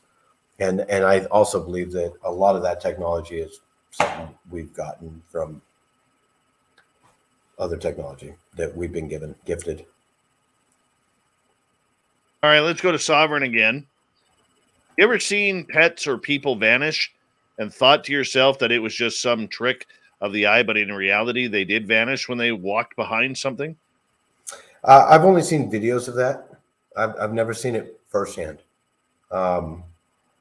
And and I also believe that a lot of that technology is something we've gotten from other technology that we've been given gifted. All right, let's go to Sovereign again. You ever seen pets or people vanish and thought to yourself that it was just some trick of the eye, but in reality, they did vanish when they walked behind something? Uh, I've only seen videos of that. I've, I've never seen it firsthand. Um,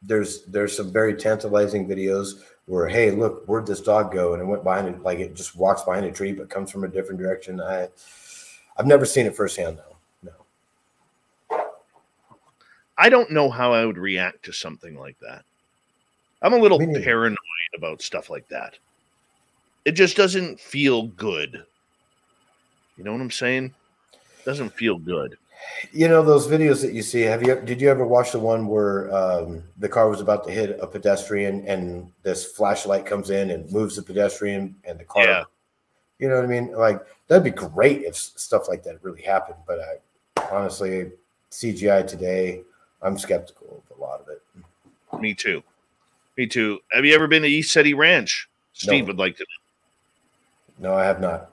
there's there's some very tantalizing videos where hey look where'd this dog go and it went behind it like it just walks behind a tree but comes from a different direction. I I've never seen it firsthand though. No. I don't know how I would react to something like that. I'm a little paranoid about stuff like that. It just doesn't feel good. You know what I'm saying? It doesn't feel good. You know those videos that you see. Have you? Did you ever watch the one where um, the car was about to hit a pedestrian and this flashlight comes in and moves the pedestrian and the car? Yeah. You know what I mean? Like that'd be great if stuff like that really happened. But I honestly, CGI today, I'm skeptical of a lot of it. Me too. Me too. Have you ever been to ECETI Ranch? Steve No. would like to. No, I have not.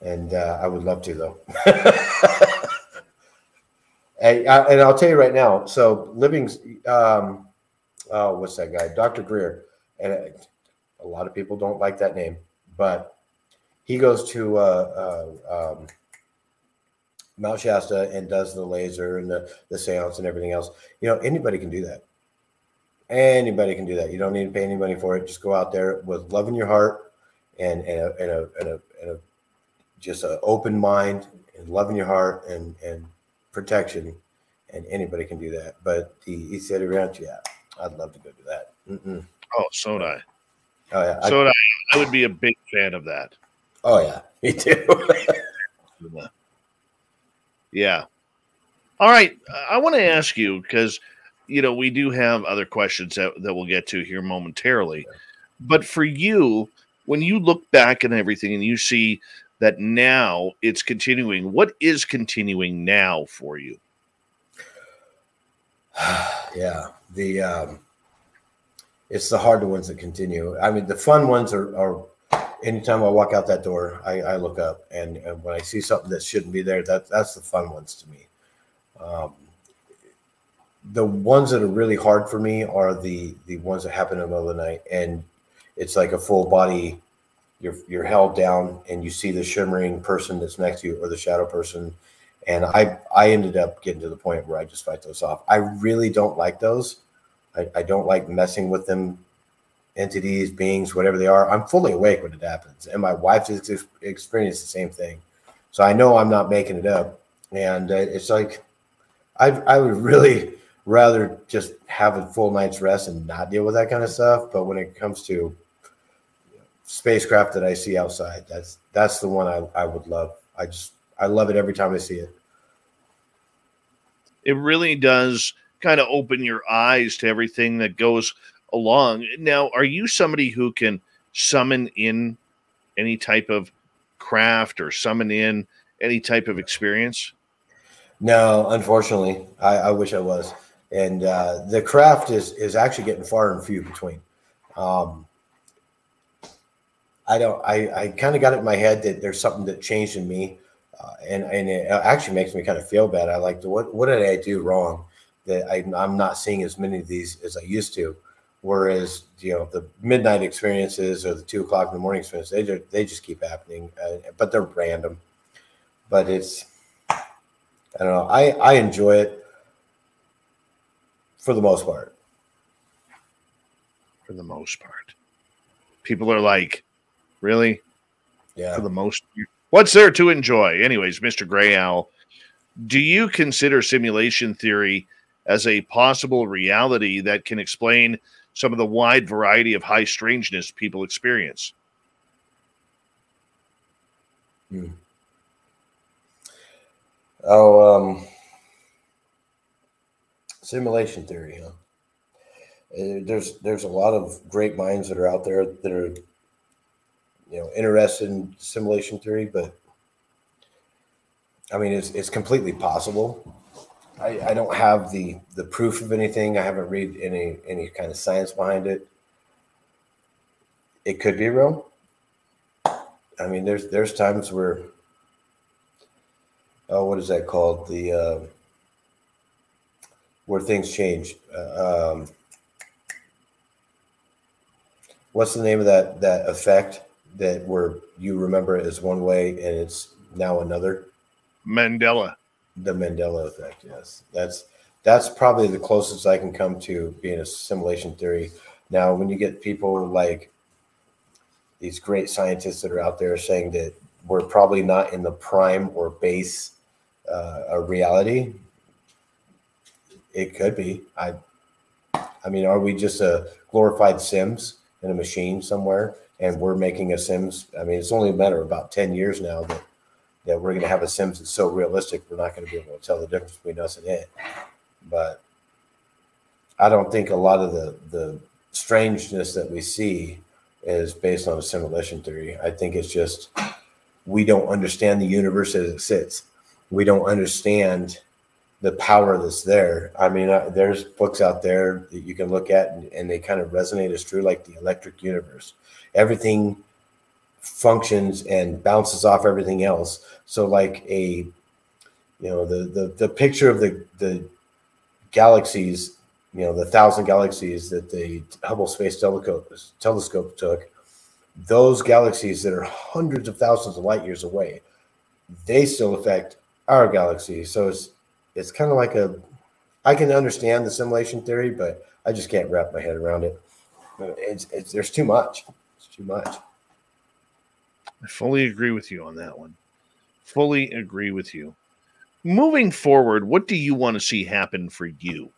And uh, I would love to, though. and, I, and I'll tell you right now. So, living, um, oh, what's that guy? Dr. Greer. And a lot of people don't like that name, but he goes to uh, uh, um, Mount Shasta and does the laser and the, the seance and everything else. You know, anybody can do that. Anybody can do that. You don't need to pay any money for it. Just go out there with love in your heart and and a, and a, and a, and a just an open mind and love in your heart and and protection, and anybody can do that. But the ECETI Ranch, yeah, I'd love to go do that. Mm-mm. Oh, so would I. Oh yeah, I- So would I. I would be a big fan of that. oh yeah, me too. Yeah. All right. I want to ask you because, you know, we do have other questions that, that we'll get to here momentarily. But for you, when you look back and everything and you see that now it's continuing, what is continuing now for you? yeah, the um, it's the hard ones that continue. I mean, the fun ones are, are anytime I walk out that door, I, I look up, and, and when I see something that shouldn't be there, that that's the fun ones to me. Um, the ones that are really hard for me are the the ones that happen in the middle of the night, and it's like a full body. You're you're held down, and you see the shimmering person that's next to you, or the shadow person. And I I ended up getting to the point where I just fight those off. I really don't like those. I, I don't like messing with them entities, beings, whatever they are. I'm fully awake when it happens, and my wife has ex- experienced the same thing. So I know I'm not making it up, and uh, it's like I I would really rather just have a full night's rest and not deal with that kind of stuff. But when it comes to spacecraft that I see outside, that's that's the one I, I would love. I just I love it every time I see it. It really does kind of open your eyes to everything that goes along. Now, are you somebody who can summon in any type of craft or summon in any type of experience? No, unfortunately, I, I wish I was. And uh, the craft is is actually getting far and few between. Um, I don't. I, I kind of got it in my head that there's something that changed in me, uh, and and it actually makes me kind of feel bad. I like what what did I do wrong that I, I'm not seeing as many of these as I used to. Whereas you know the midnight experiences or the two o'clock in the morning experiences, they just, they just keep happening, uh, but they're random. But it's I don't know. I I enjoy it for the most part. For the most part, people are like, really? Yeah. For the most, what's there to enjoy? Anyways, Mr. Gray Owl, do you consider simulation theory as a possible reality that can explain some of the wide variety of high strangeness people experience? Hmm. Oh, um, Simulation theory, huh? Uh, there's there's a lot of great minds that are out there that are you know interested in simulation theory, but I mean it's it's completely possible. I, I don't have the the proof of anything. I haven't read any any kind of science behind it. It could be real. I mean, there's there's times where oh, what is that called? The uh, where things change. Uh, um, what's the name of that that effect that where you remember it as one way and it's now another? Mandela. The Mandela effect. Yes, that's that's probably the closest I can come to being a simulation theory. Now, when you get people like these great scientists that are out there saying that we're probably not in the prime or base uh, a reality, it could be. I, I mean, are we just a glorified Sims in a machine somewhere, and we're making a Sims? I mean, it's only a matter of about ten years now that that we're going to have a Sims that's so realistic we're not going to be able to tell the difference between us and it. But I don't think a lot of the the strangeness that we see is based on a simulation theory. I think it's just we don't understand the universe as it sits. We don't understand the power that's there. I mean, uh, there's books out there that you can look at and, and they kind of resonate as true, like the electric universe. Everything functions and bounces off everything else. So, like a, you know, the the the picture of the the galaxies, you know, the thousand galaxies that the Hubble Space Telescope telescope took. Those galaxies that are hundreds of thousands of light years away, they still affect our galaxy. So it's it's kind of like a I can understand the simulation theory, but I just can't wrap my head around it. It's, it's there's too much. It's too much. I fully agree with you on that one. Fully agree with you. Moving forward, what do you want to see happen for you?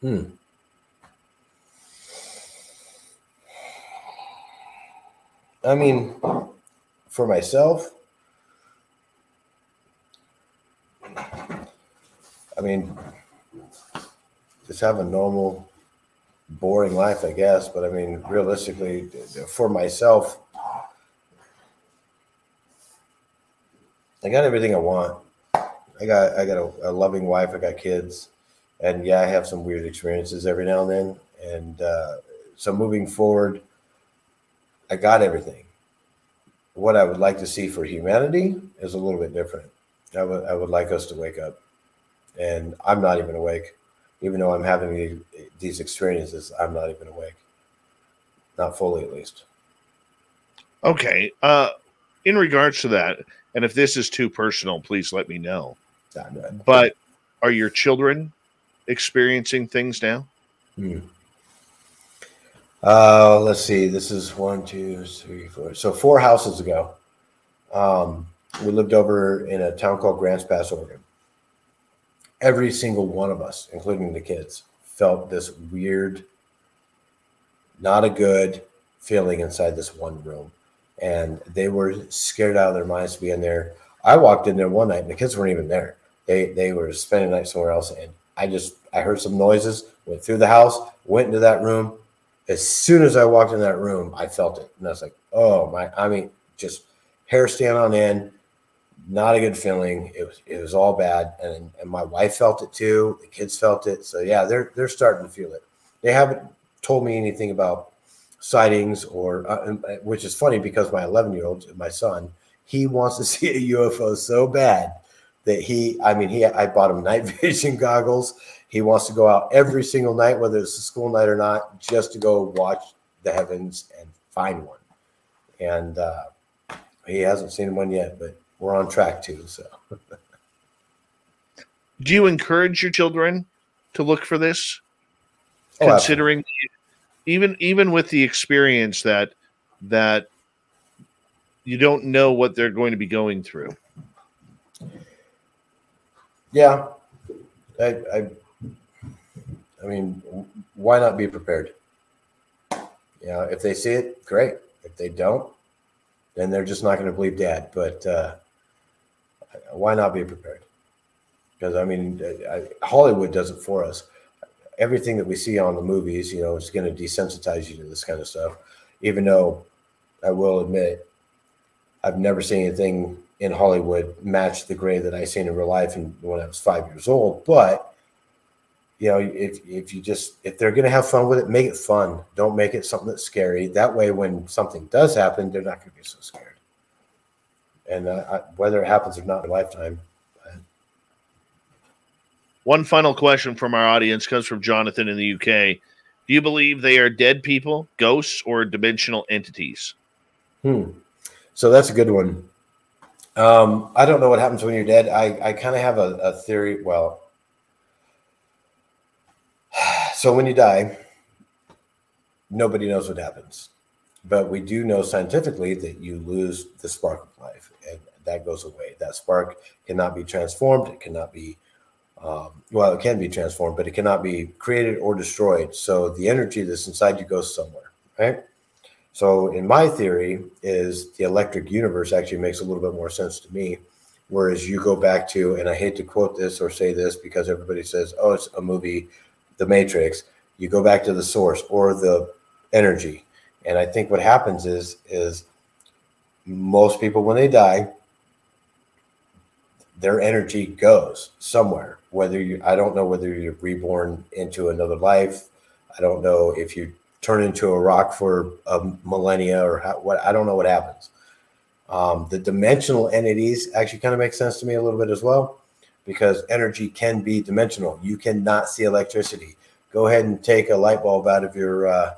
Hmm. I mean, for myself, I mean, just have a normal, boring life, I guess. But I mean, realistically, for myself, I got everything I want. I got I got a, a, loving wife. I got kids, and yeah, I have some weird experiences every now and then. And uh, so moving forward, I got everything. What I would like to see for humanity is a little bit different. I would I would like us to wake up and I'm not even awake. Even though I'm having these experiences, I'm not even awake. Not fully, at least. Okay. Uh, in regards to that, and if this is too personal, please let me know. But are your children experiencing things now? Hmm. Uh, let's see. This is one, two, three, four. So four houses ago, um, we lived over in a town called Grants Pass, Oregon every single one of us, including the kids, felt this weird, not a good feeling inside this one room. And they were scared out of their minds to be in there. I walked in there one night and the kids weren't even there. They they were spending the night somewhere else. And I just I heard some noises, went through the house, went into that room. As soon as I walked in that room, I felt it. And I was like, oh my, I mean, just hair stand on end not a good feeling. It was it was all bad, and and my wife felt it too. The kids felt it. So yeah, they're they're starting to feel it. They haven't told me anything about sightings or uh, uh which is funny because my 11 year old, my son, he wants to see a UFO so bad that he, I mean, he, I bought him night vision goggles. He wants to go out every single night, whether it's a school night or not, just to go watch the heavens and find one. And uh, he hasn't seen one yet, but we're on track too. So, do you encourage your children to look for this? Oh, Considering even even with the experience that that you don't know what they're going to be going through. Yeah, I, I, I mean, why not be prepared? Yeah, if they see it, great. If they don't, then they're just not going to believe dad. But uh, why not be prepared? Because I mean, I, Hollywood does it for us. Everything that we see on the movies, you know, is going to desensitize you to this kind of stuff. Even though I will admit, I've never seen anything in Hollywood match the gray that I seen in real life and when I was five years old. But you know, if if you just if they're gonna have fun with it, make it fun. Don't make it something that's scary. That way, when something does happen, they're not gonna be so scared. And uh, I, whether it happens or not in a lifetime. One final question from our audience comes from Jonathan in the UK. Do you believe they are dead people, ghosts, or dimensional entities? Hmm. So that's a good one. Um, I don't know what happens when you're dead. I, I kind of have a, a theory. Well, so when you die, nobody knows what happens. But we do know scientifically that you lose the spark of life and that goes away. That spark cannot be transformed. It cannot be, um, well, it can be transformed, but it cannot be created or destroyed. So the energy that's inside you goes somewhere, right? So in my theory is the electric universe actually makes a little bit more sense to me. Whereas you go back to, and I hate to quote this or say this because everybody says, oh, it's a movie the matrix, you go back to the source or the energy. And I think what happens is is most people when they die, their energy goes somewhere. Whether you, I don't know whether you're reborn into another life. I don't know if you turn into a rock for a millennia or how, what. I don't know what happens. Um, the dimensional entities actually kind of make sense to me a little bit as well because energy can be dimensional. You cannot see electricity. Go ahead and take a light bulb out of your uh,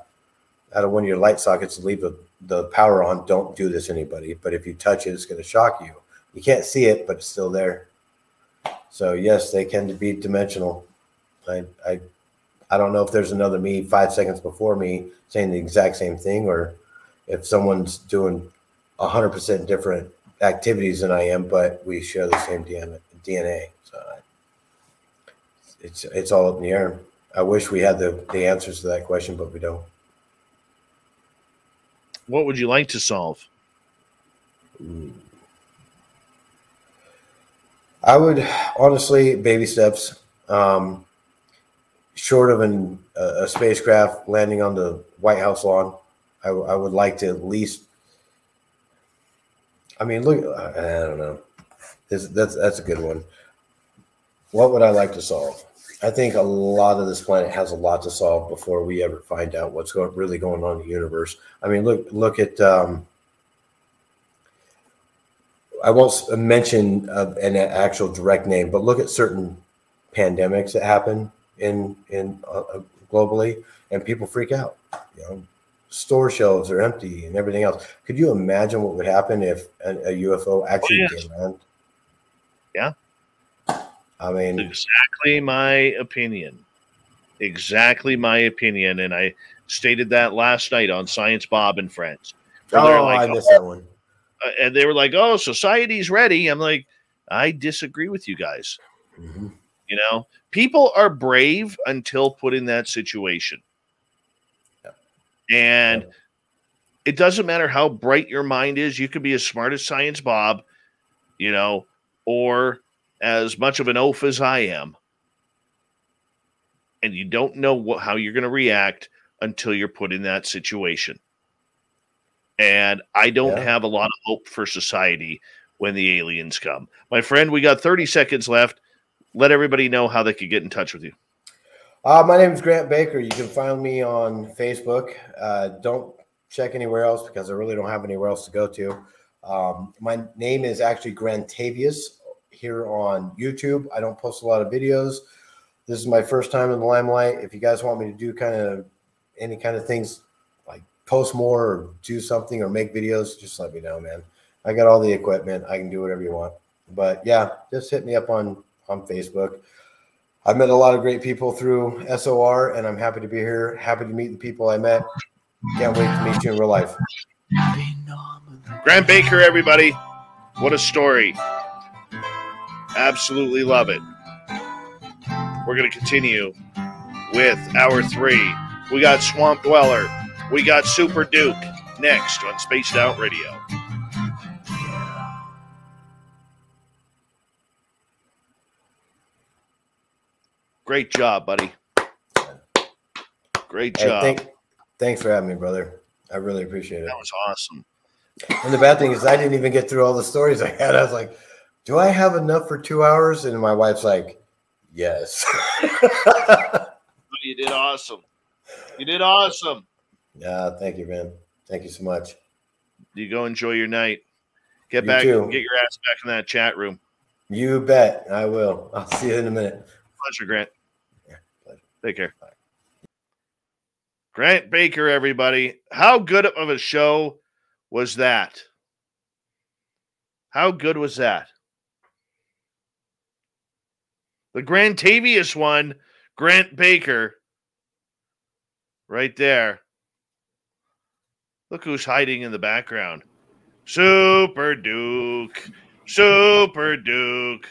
out of one of your light sockets and leave the, the power on. Don't do this, anybody. But if you touch it, it's going to shock you. You can't see it, but it's still there. So yes, they can be dimensional. I I I don't know if there's another me five seconds before me saying the exact same thing, or if someone's doing hundred percent different activities than I am, but we share the same DNA. So it's it's all up in the air. I wish we had the, the answers to that question, but we don't. What would you like to solve? Hmm. I would honestly baby steps. Um, short of an, a spacecraft landing on the White House lawn, I, I would like to at least. I mean, look, I don't know. This, that's that's a good one. What would I like to solve? I think a lot of this planet has a lot to solve before we ever find out what's going really going on in the universe. I mean, look look at. Um, I won't mention uh, an actual direct name, but look at certain pandemics that happen in in uh, uh globally, and people freak out. You know, store shelves are empty and everything else. Could you imagine what would happen if a, a UFO actually oh, did land? Yeah. I mean, exactly my opinion. Exactly my opinion, and I stated that last night on Science Bob and Friends. Oh, like, I missed oh. that one. Uh, and they were like, "Oh, society's ready." I'm like, I disagree with you guys. Mm-hmm. You know, people are brave until put in that situation, yeah. and yeah. it doesn't matter how bright your mind is. You could be as smart as Science Bob, you know, or as much of an oaf as I am, and you don't know what, how you're going to react until you're put in that situation. And I don't yeah. have a lot of hope for society when the aliens come. My friend, we got 30 seconds left. Let everybody know how they could get in touch with you. Uh, my name is Grant Baker. You can find me on Facebook. Uh, don't check anywhere else because I really don't have anywhere else to go to. Um, my name is actually Grantavius here on YouTube. I don't post a lot of videos. This is my first time in the limelight. If you guys want me to do kind of any kind of things post more or do something or make videos, just let me know, man. I got all the equipment. I can do whatever you want. But yeah, just hit me up on on Facebook. I've met a lot of great people through SOR, and I'm happy to be here. Happy to meet the people I met. Can't wait to meet you in real life. Grant Baker, everybody. What a story. Absolutely love it. We're going to continue with hour three. We got Swamp Dweller. We got Super Duke next on Spaced Out Radio. Great job, buddy. Great Hey, job. thank, thanks for having me, brother. I really appreciate it. that was awesome. And the bad thing is, I didn't even get through all the stories I had. I was like, "Do I have enough for two hours?" And my wife's like, "Yes." You did awesome. You did awesome. Yeah, thank you, man. Thank you so much. You go enjoy your night. Get You back too. get your ass back in that chat room. You bet. I will. I'll see you in a minute. Pleasure, Grant. Yeah, pleasure. Take care. Grant Baker, everybody. How good of a show was that? How good was that? The Grantavius one, Grant Baker, right there. Look who's hiding in the background. Super Duke. Super Duke.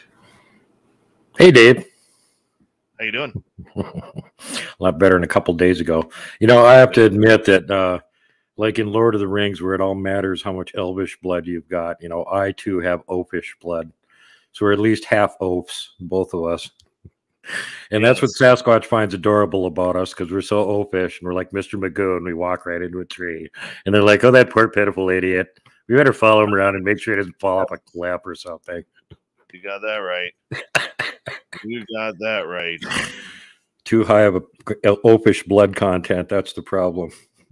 Hey, Dave. How you doing? a lot better than a couple days ago. You know, I have to admit that, uh, like in Lord of the Rings, where it all matters how much elvish blood you've got, you know, I too have oafish blood. So we're at least half oafs, both of us. And that's what Sasquatch finds adorable about us because we're so oafish and we're like Mr. Magoo and we walk right into a tree. And they're like, oh, that poor pitiful idiot. We better follow him around and make sure he doesn't fall off a cliff or something. You got that right. you got that right. Too high of a uh, oafish blood content. That's the problem.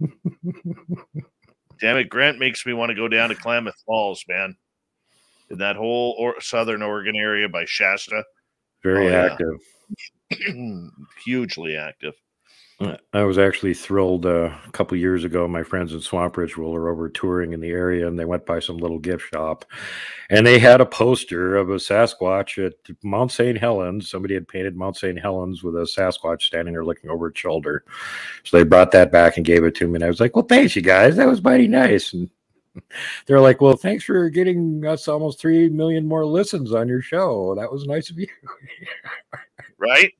Damn it, Grant makes me want to go down to Klamath Falls, man. In that whole or- southern Oregon area by Shasta, Very Oh, yeah. Active. hugely active. I was actually thrilled uh, a couple years ago. My friends in Swamp Ridge were over touring in the area, and they went by some little gift shop, and they had a poster of a Sasquatch at Mount St. Helens. Somebody had painted Mount St. Helens with a Sasquatch standing there looking over its shoulder. So they brought that back and gave it to me, and I was like, "Well, thanks, you guys. That was mighty nice." And they're like, "Well, thanks for getting us almost three million more listens on your show. That was nice of you." Right?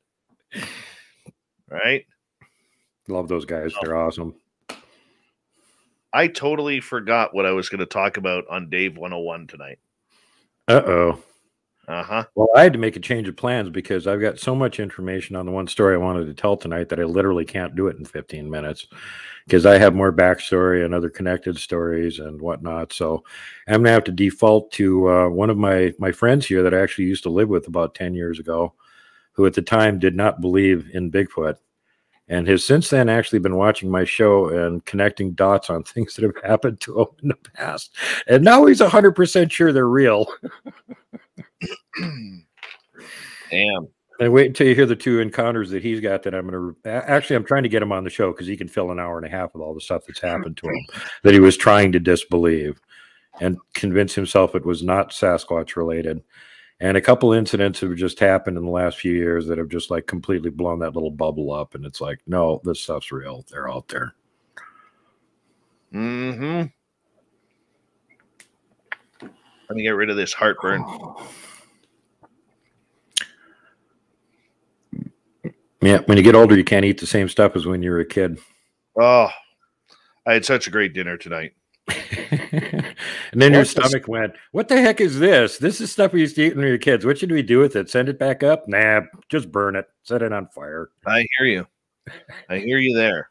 Right? Love those guys. They're awesome. I totally forgot what I was going to talk about on Dave 101 tonight. Uh oh. Uh huh. Well, I had to make a change of plans because I've got so much information on the one story I wanted to tell tonight that I literally can't do it in 15 minutes because I have more backstory and other connected stories and whatnot. So I'm going to have to default to uh, one of my, my friends here that I actually used to live with about 10 years ago, who at the time did not believe in Bigfoot and has since then actually been watching my show and connecting dots on things that have happened to him in the past. And now he's 100% sure they're real. Damn. And wait until you hear the two encounters that he's got that I'm going to actually, I'm trying to get him on the show because he can fill an hour and a half with all the stuff that's happened to him that he was trying to disbelieve and convince himself it was not Sasquatch related. And a couple incidents have just happened in the last few years that have just like completely blown that little bubble up. And it's like, no, this stuff's real. They're out there. Mm hmm. Let me get rid of this heartburn. Yeah. When you get older, you can't eat the same stuff as when you were a kid. Oh, I had such a great dinner tonight. and then your stomach went, What the heck is this? This is stuff we used to eat when we were kids. What should we do with it? Send it back up? Nah, just burn it. Set it on fire. I hear you. I hear you there.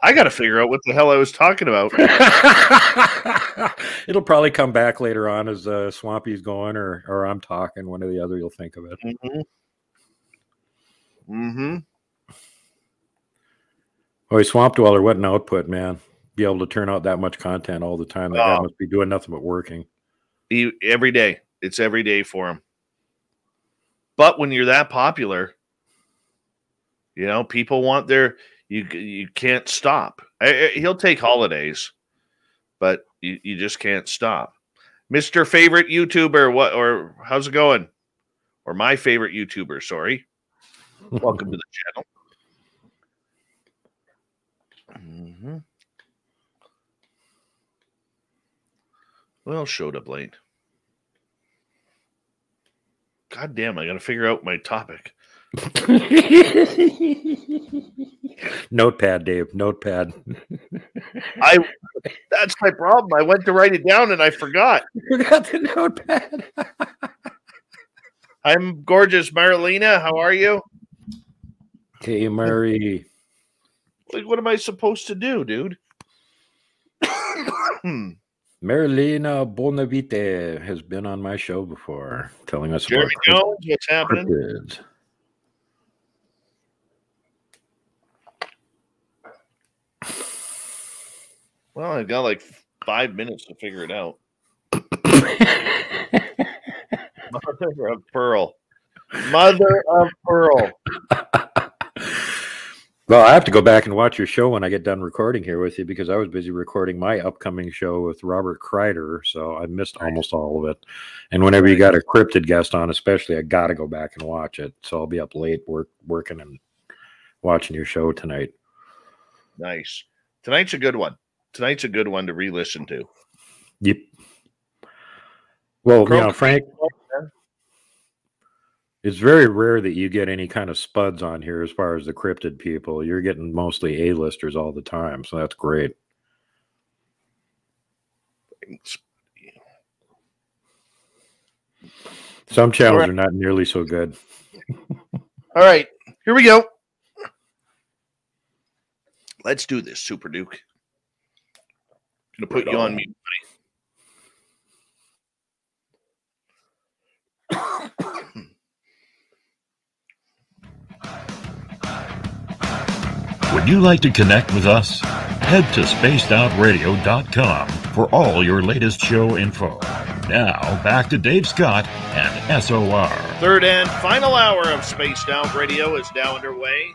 I got to figure out what the hell I was talking about. It'll probably come back later on as uh, Swampy's going or or I'm talking. One or the other, you'll think of it. Mm-hmm. Mm-hmm. Oh, Swamp Dweller, what an output, man. Be able to turn out that much content all the time. That must be doing nothing but working. He, every day. It's every day for him. But when you're that popular, you know, people want their you you can't stop. I- I- he'll take holidays, but you, you just can't stop. Mr. Favorite YouTuber, what or how's it going? Or my favorite YouTuber, sorry. Welcome to the channel. Well, showed up late. God damn, I gotta figure out my topic. Notepad, Dave. Notepad. I that's my problem. I went to write it down and I forgot. Forgot the notepad. I'm gorgeous Marilena. How are you? Okay, Murray. Like, what am I supposed to do, dude? Hmm. Marilena Bonavite has been on my show before, telling us Jeremy about Jones, what's happening? cryptids. Well, I've got like five minutes to figure it out. Mother of pearl. Mother of pearl. Well, I have to go back and watch your show when I get done recording here with you because I was busy recording my upcoming show with Robert Kreider, so I missed almost all of it. And whenever you got a cryptid guest on, especially, I got to go back and watch it. So I'll be up late work working and watching your show tonight. Nice. Tonight's a good one. Tonight's a good one to re-listen to. Yep. Well, you Crow know, Frank, it's very rare that you get any kind of spuds on here as far as the cryptid people. You're getting mostly A-listers all the time, so that's great. Some channels right. are not nearly so good. All right, here we go. Let's do this, Super Duke. I'm Gonna put Right you on on. mute, buddy. You like to connect with us? Head to spacedoutradio.com for all your latest show info. Now, back to Dave Scott and SOR. Third and final hour of Spaced Out Radio is now underway.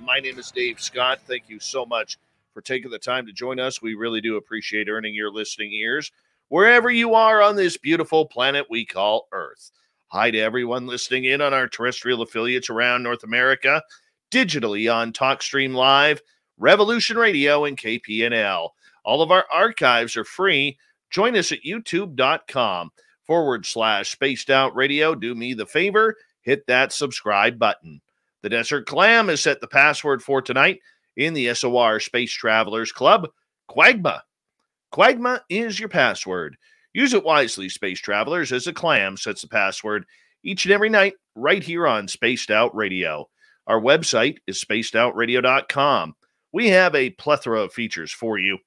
My name is Dave Scott. Thank you so much for taking the time to join us. We really do appreciate earning your listening ears wherever you are on this beautiful planet we call Earth. Hi to everyone listening in on our terrestrial affiliates around North America, digitally on TalkStream Live, Revolution Radio, and KPNL. All of our archives are free. Join us at youtube.com forward slash spaced out radio. Do me the favor, hit that subscribe button. The Desert Clam has set the password for tonight in the SOR Space Travelers Club, Quagma. Quagma is your password. Use it wisely, Space Travelers, as a clam sets the password each and every night right here on Spaced Out Radio. Our website is spacedoutradio.com. We have a plethora of features for you.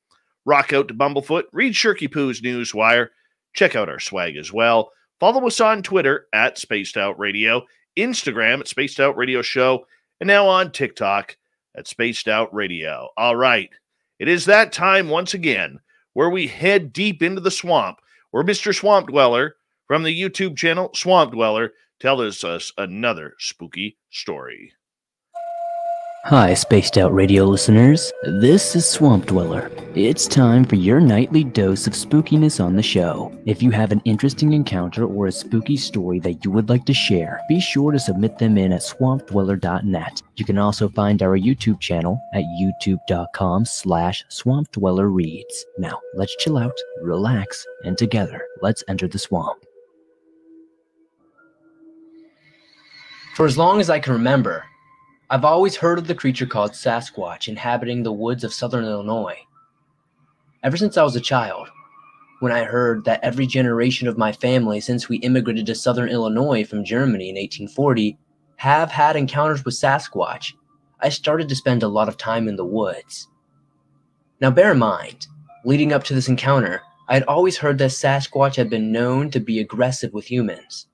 Rock out to Bumblefoot, read Shirky Poo's Newswire, check out our swag as well. Follow us on Twitter at Spaced Out Radio, Instagram at Spaced Out Radio Show, and now on TikTok at Spaced Out Radio. All right, it is that time once again where we head deep into the swamp, where Mr. Swamp Dweller from the YouTube channel Swamp Dweller tells us another spooky story. Hi, Spaced Out Radio listeners. This is Swamp Dweller. It's time for your nightly dose of spookiness on the show. If you have an interesting encounter or a spooky story that you would like to share, be sure to submit them in at swampdweller.net. You can also find our YouTube channel at youtube.com slash swampdwellerreads. Now, let's chill out, relax, and together, let's enter the swamp. For as long as I can remember, I've always heard of the creature called Sasquatch inhabiting the woods of southern Illinois. Ever since I was a child, when I heard that every generation of my family since we immigrated to southern Illinois from Germany in 1840 have had encounters with Sasquatch, I started to spend a lot of time in the woods. Now, bear in mind, leading up to this encounter, I had always heard that Sasquatch had been known to be aggressive with humans.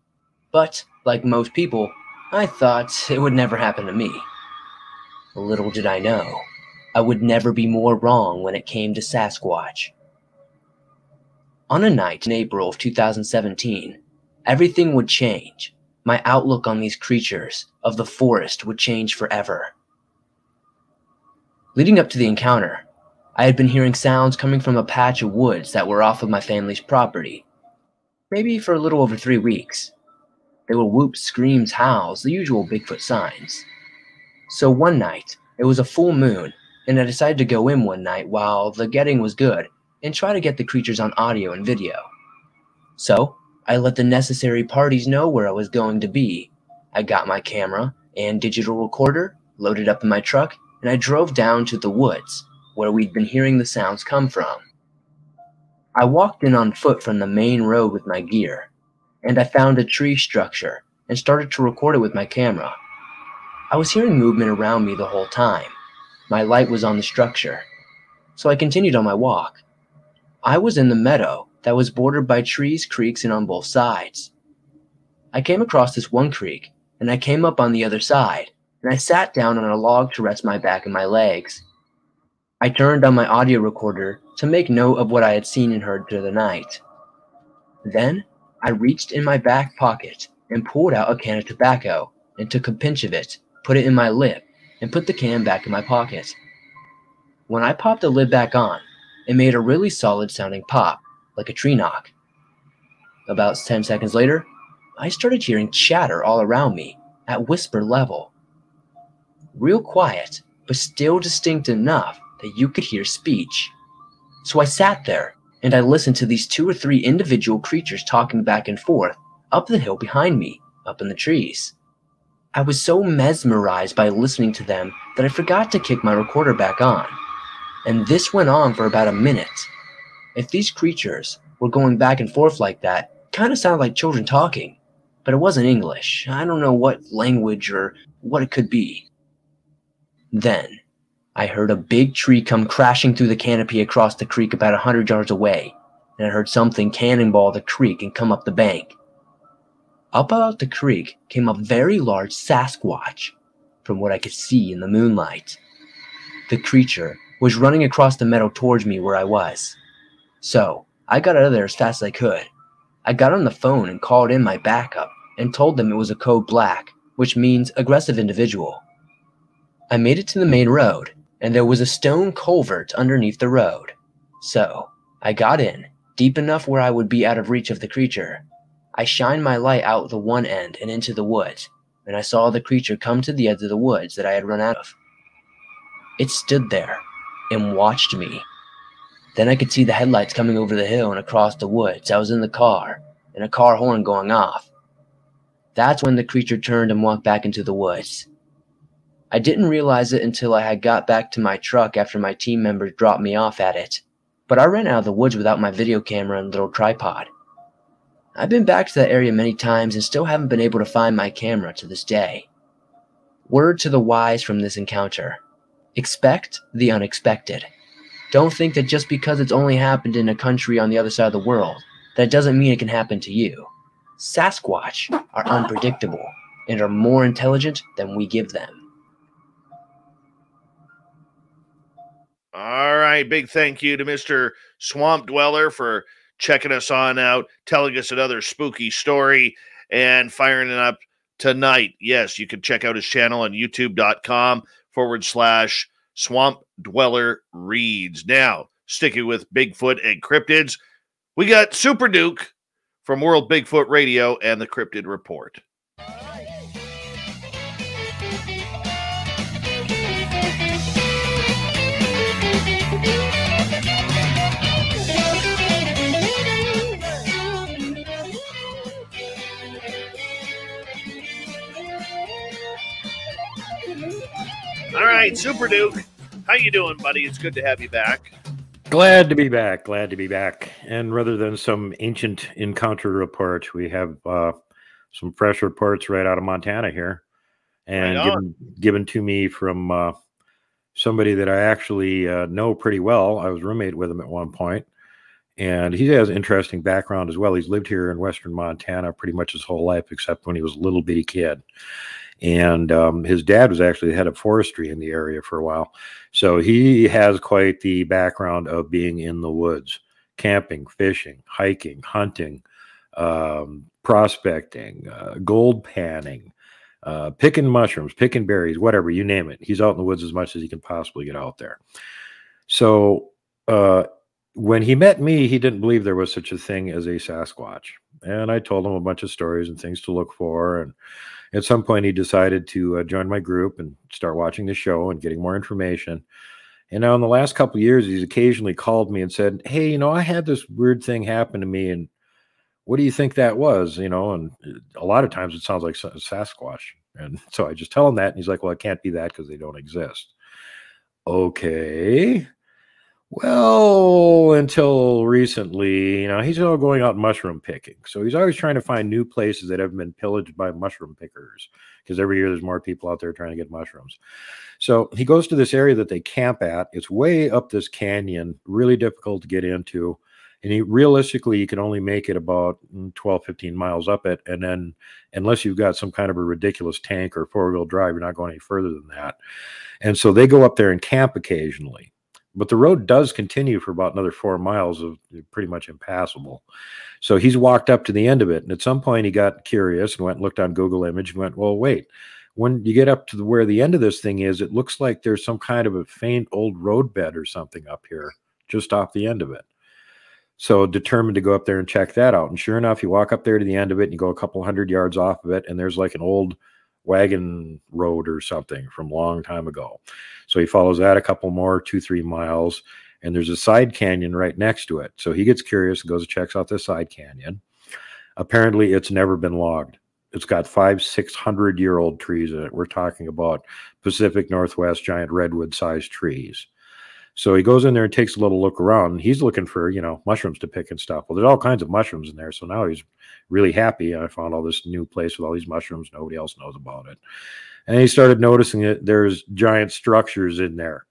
But, like most people, I thought it would never happen to me. Little did I know, I would never be more wrong when it came to Sasquatch. On a night in April of 2017, everything would change. My outlook on these creatures of the forest would change forever. Leading up to the encounter, I had been hearing sounds coming from a patch of woods that were off of my family's property. Maybe for a little over three weeks. They were whoops, screams, howls, the usual Bigfoot signs. So one night, it was a full moon, and I decided to go in one night while the getting was good and try to get the creatures on audio and video. So, I let the necessary parties know where I was going to be. I got my camera and digital recorder, loaded up in my truck, and I drove down to the woods where we'd been hearing the sounds come from. I walked in on foot from the main road with my gear, and I found a tree structure and started to record it with my camera. I was hearing movement around me the whole time. My light was on the structure. So I continued on my walk. I was in the meadow that was bordered by trees, creeks, and on both sides. I came across this one creek, and I came up on the other side, and I sat down on a log to rest my back and my legs. I turned on my audio recorder to make note of what I had seen and heard through the night. Then I reached in my back pocket and pulled out a can of tobacco and took a pinch of it, put it in my lip, and put the can back in my pocket. When I popped the lid back on, it made a really solid sounding pop, like a tree knock. About 10 seconds later, I started hearing chatter all around me at whisper level. Real quiet, but still distinct enough that you could hear speech. So I sat there and I listened to these two or three individual creatures talking back and forth up the hill behind me, up in the trees. I was so mesmerized by listening to them that I forgot to kick my recorder back on. And this went on for about a minute. If these creatures were going back and forth like that, kind of sounded like children talking. But it wasn't English. I don't know what language or what it could be. Then, I heard a big tree come crashing through the canopy across the creek about a hundred yards away, and I heard something cannonball the creek and come up the bank. Up out the creek came a very large Sasquatch, from what I could see in the moonlight. The creature was running across the meadow towards me where I was. So I got out of there as fast as I could. I got on the phone and called in my backup and told them it was a code black, which means aggressive individual. I made it to the main road, and there was a stone culvert underneath the road. So I got in, deep enough where I would be out of reach of the creature. I shined my light out the one end and into the woods, and I saw the creature come to the edge of the woods that I had run out of. It stood there and watched me. Then I could see the headlights coming over the hill and across the woods. I was in the car, and a car horn going off. That's when the creature turned and walked back into the woods. I didn't realize it until I had got back to my truck after my team members dropped me off at it. But I ran out of the woods without my video camera and little tripod. I've been back to that area many times and still haven't been able to find my camera to this day. Word to the wise from this encounter expect the unexpected. Don't think that just because it's only happened in a country on the other side of the world, that doesn't mean it can happen to you. Sasquatch are unpredictable and are more intelligent than we give them. All right. Big thank you to Mr. Swamp Dweller for checking us on out, telling us another spooky story, and firing it up tonight. Yes, you can check out his channel on youtube.com forward slash swamp dweller reads. Now, sticking with Bigfoot and cryptids, we got Super Duke from World Bigfoot Radio and the Cryptid Report. All right, Super Duke, how you doing, buddy? It's good to have you back. Glad to be back. Glad to be back. And rather than some ancient encounter report, we have uh, some fresh reports right out of Montana here, and Right given given to me from uh, somebody that I actually uh, know pretty well. I was roommate with him at one point, and he has an interesting background as well. He's lived here in Western Montana pretty much his whole life, except when he was a little bitty kid. And um, his dad was actually the head of forestry in the area for a while. So he has quite the background of being in the woods, camping, fishing, hiking, hunting, um, prospecting, uh, gold panning, uh, picking mushrooms, picking berries, whatever you name it. He's out in the woods as much as he can possibly get out there. So uh, when he met me, he didn't believe there was such a thing as a Sasquatch. And I told him a bunch of stories and things to look for. And at some point, he decided to uh, join my group and start watching the show and getting more information. And now, in the last couple years, he's occasionally called me and said, "Hey, you know, I had this weird thing happen to me, and what do you think that was?" You know, and uh, a lot of times it sounds like Sasquatch. And so I just tell him that, and he's like, "Well, it can't be that because they don't exist." Okay. Well, until recently, you know, he's all going out mushroom picking. So he's always trying to find new places that haven't been pillaged by mushroom pickers because every year there's more people out there trying to get mushrooms. So he goes to this area that they camp at. It's way up this canyon, really difficult to get into. And he realistically, you can only make it about mm, 12, 15 miles up it. And then, unless you've got some kind of a ridiculous tank or four wheel drive, you're not going any further than that. And so they go up there and camp occasionally but the road does continue for about another four miles of eh, pretty much impassable. So he's walked up to the end of it, and at some point he got curious and went and looked on Google Image and went, "Well, wait." When you get up to the, where the end of this thing is, it looks like there's some kind of a faint old roadbed or something up here, just off the end of it. So determined to go up there and check that out. And sure enough, you walk up there to the end of it and you go a couple hundred yards off of it, and there's like an old wagon road or something from long time ago. So he follows that a couple more, two, three miles, and there's a side canyon right next to it. So he gets curious and goes and checks out the side canyon. Apparently, it's never been logged. It's got five, six hundred year old trees in it. We're talking about Pacific Northwest giant redwood sized trees. So he goes in there and takes a little look around. He's looking for, you know, mushrooms to pick and stuff. Well, there's all kinds of mushrooms in there. So now he's really happy. I found all this new place with all these mushrooms. Nobody else knows about it. And he started noticing that there's giant structures in there.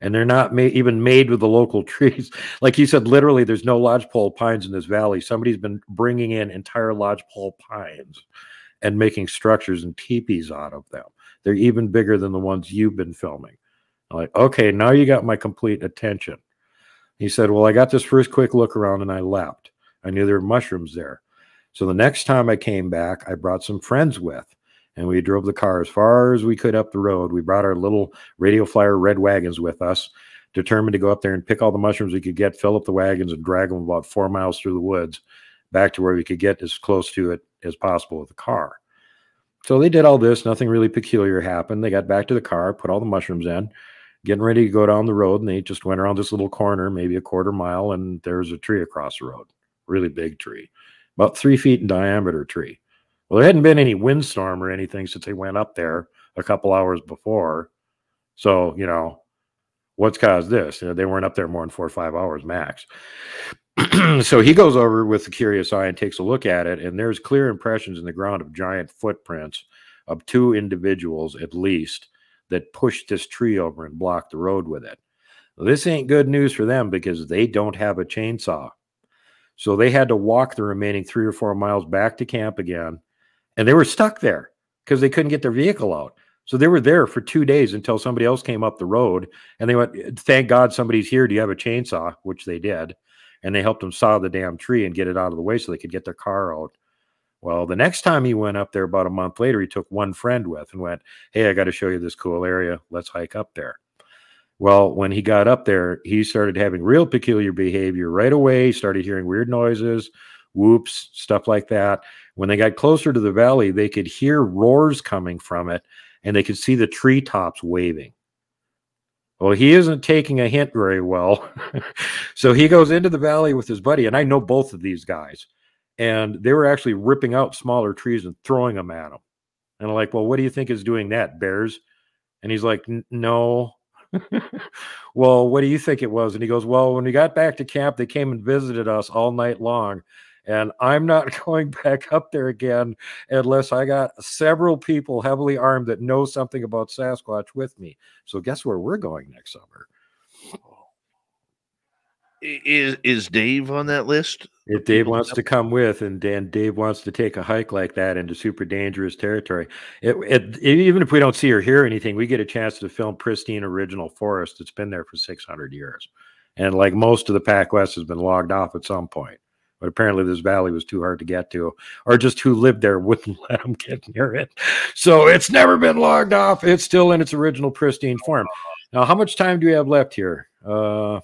And they're not ma- even made with the local trees. Like he said, literally, there's no lodgepole pines in this valley. Somebody's been bringing in entire lodgepole pines and making structures and teepees out of them. They're even bigger than the ones you've been filming. I'm like, okay, now you got my complete attention. He said, Well, I got this first quick look around and I left. I knew there were mushrooms there. So the next time I came back, I brought some friends with and we drove the car as far as we could up the road. We brought our little radio flyer red wagons with us, determined to go up there and pick all the mushrooms we could get, fill up the wagons, and drag them about four miles through the woods back to where we could get as close to it as possible with the car. So they did all this. Nothing really peculiar happened. They got back to the car, put all the mushrooms in, getting ready to go down the road, and they just went around this little corner, maybe a quarter mile, and there's a tree across the road, really big tree, about three feet in diameter tree. Well, there hadn't been any windstorm or anything since they went up there a couple hours before. So, you know, what's caused this? You know, they weren't up there more than four or five hours max. so he goes over with a curious eye and takes a look at it, and there's clear impressions in the ground of giant footprints of two individuals at least that pushed this tree over and blocked the road with it. This ain't good news for them because they don't have a chainsaw. So they had to walk the remaining three or four miles back to camp again. And they were stuck there because they couldn't get their vehicle out. So they were there for two days until somebody else came up the road and they went, Thank God somebody's here. Do you have a chainsaw? Which they did. And they helped them saw the damn tree and get it out of the way so they could get their car out. Well, the next time he went up there about a month later, he took one friend with and went, Hey, I got to show you this cool area. Let's hike up there. Well, when he got up there, he started having real peculiar behavior right away, started hearing weird noises, whoops, stuff like that. When they got closer to the valley, they could hear roars coming from it and they could see the treetops waving. Well, he isn't taking a hint very well. so he goes into the valley with his buddy, and I know both of these guys and they were actually ripping out smaller trees and throwing them at him. And I'm like, well, what do you think is doing that, bears? And he's like, no. well, what do you think it was? And he goes, well, when we got back to camp, they came and visited us all night long. And I'm not going back up there again unless I got several people heavily armed that know something about Sasquatch with me. So guess where we're going next summer? Is is Dave on that list? If Dave wants to come with, and Dan Dave wants to take a hike like that into super dangerous territory, it, it, even if we don't see or hear anything, we get a chance to film pristine original forest that's been there for 600 years. And like most of the Pac West has been logged off at some point. But apparently, this valley was too hard to get to, or just who lived there wouldn't let them get near it. So it's never been logged off. It's still in its original pristine form. Now, how much time do we have left here? Uh,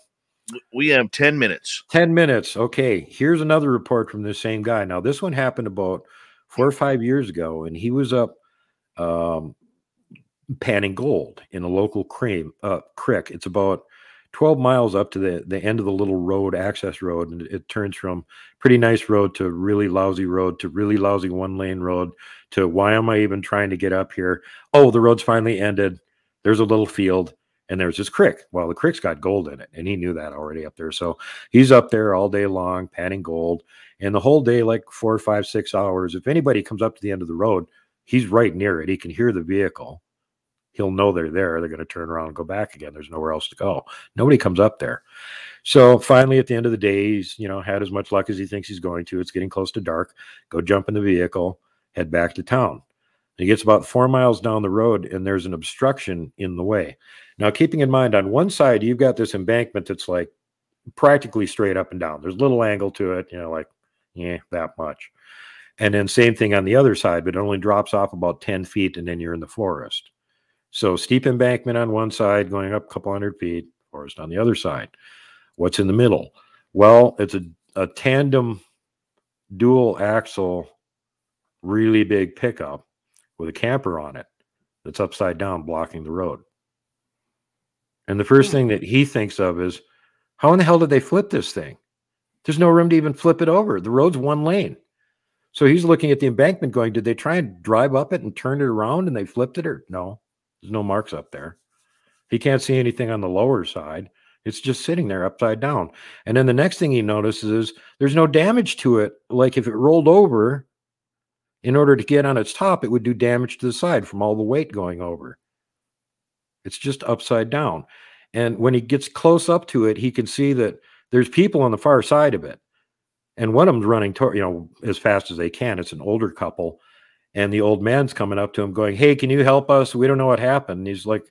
we have 10 minutes. 10 minutes. Okay. Here's another report from the same guy. Now, this one happened about four or five years ago, and he was up um, panning gold in a local cream, uh, creek. It's about 12 miles up to the, the end of the little road, access road, and it turns from pretty nice road to really lousy road to really lousy one lane road to why am I even trying to get up here? Oh, the road's finally ended. There's a little field and there's this creek. Well, the creek's got gold in it, and he knew that already up there. So he's up there all day long panning gold, and the whole day, like four, five, six hours. If anybody comes up to the end of the road, he's right near it. He can hear the vehicle. He'll know they're there. They're going to turn around and go back again. There's nowhere else to go. Nobody comes up there. So finally, at the end of the day, he's you know had as much luck as he thinks he's going to. It's getting close to dark. Go jump in the vehicle, head back to town. He gets about four miles down the road, and there's an obstruction in the way. Now, keeping in mind, on one side, you've got this embankment that's like practically straight up and down. There's little angle to it, you know, like, yeah, that much. And then same thing on the other side, but it only drops off about 10 feet, and then you're in the forest. So steep embankment on one side, going up a couple hundred feet, forest on the other side. What's in the middle? Well, it's a, a tandem dual axle, really big pickup with a camper on it that's upside down blocking the road. And the first hmm. thing that he thinks of is, how in the hell did they flip this thing? There's no room to even flip it over. The road's one lane. So he's looking at the embankment going, did they try and drive up it and turn it around and they flipped it or no? There's no marks up there. He can't see anything on the lower side. It's just sitting there upside down. And then the next thing he notices is there's no damage to it. Like if it rolled over, in order to get on its top, it would do damage to the side from all the weight going over. It's just upside down. And when he gets close up to it, he can see that there's people on the far side of it. And one of them's running toward, you know, as fast as they can. It's an older couple. And the old man's coming up to him going, Hey, can you help us? We don't know what happened. And he's like,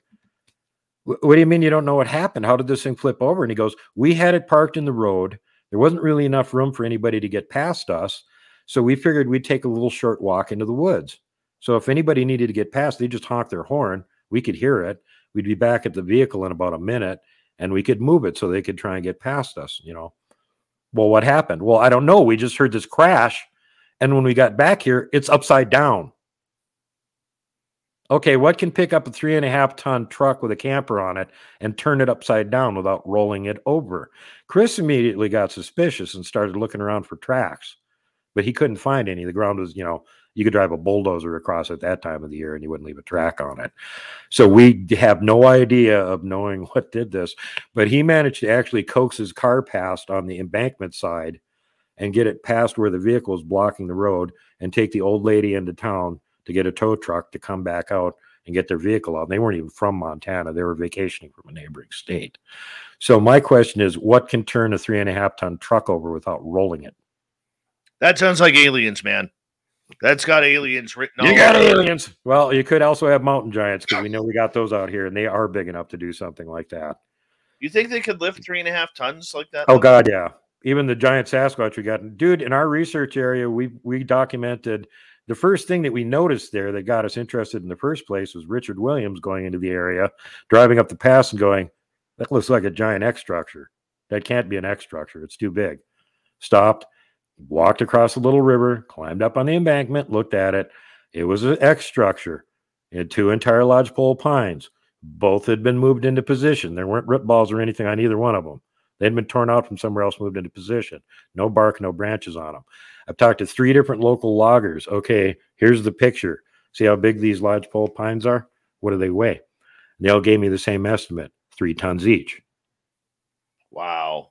What do you mean you don't know what happened? How did this thing flip over? And he goes, We had it parked in the road. There wasn't really enough room for anybody to get past us. So we figured we'd take a little short walk into the woods. So if anybody needed to get past, they just honk their horn. We could hear it. We'd be back at the vehicle in about a minute and we could move it so they could try and get past us, you know. Well, what happened? Well, I don't know. We just heard this crash. And when we got back here, it's upside down. Okay, what can pick up a three and a half ton truck with a camper on it and turn it upside down without rolling it over? Chris immediately got suspicious and started looking around for tracks but he couldn't find any. The ground was, you know, you could drive a bulldozer across at that time of the year and you wouldn't leave a track on it. So we have no idea of knowing what did this, but he managed to actually coax his car past on the embankment side and get it past where the vehicle was blocking the road and take the old lady into town to get a tow truck to come back out and get their vehicle out. They weren't even from Montana, they were vacationing from a neighboring state. So my question is what can turn a three and a half ton truck over without rolling it? That sounds like aliens, man. That's got aliens written. You got aliens. It. Well, you could also have mountain giants because we know we got those out here, and they are big enough to do something like that. You think they could lift three and a half tons like that? Oh God, yeah. Even the giant Sasquatch we got, dude. In our research area, we we documented the first thing that we noticed there that got us interested in the first place was Richard Williams going into the area, driving up the pass and going, "That looks like a giant X structure. That can't be an X structure. It's too big." Stopped walked across a little river, climbed up on the embankment, looked at it. It was an X structure. It had two entire lodgepole pines. Both had been moved into position. There weren't rip balls or anything on either one of them. They'd been torn out from somewhere else, moved into position. No bark, no branches on them. I've talked to three different local loggers. Okay, here's the picture. See how big these lodgepole pines are? What do they weigh? And they all gave me the same estimate three tons each. Wow.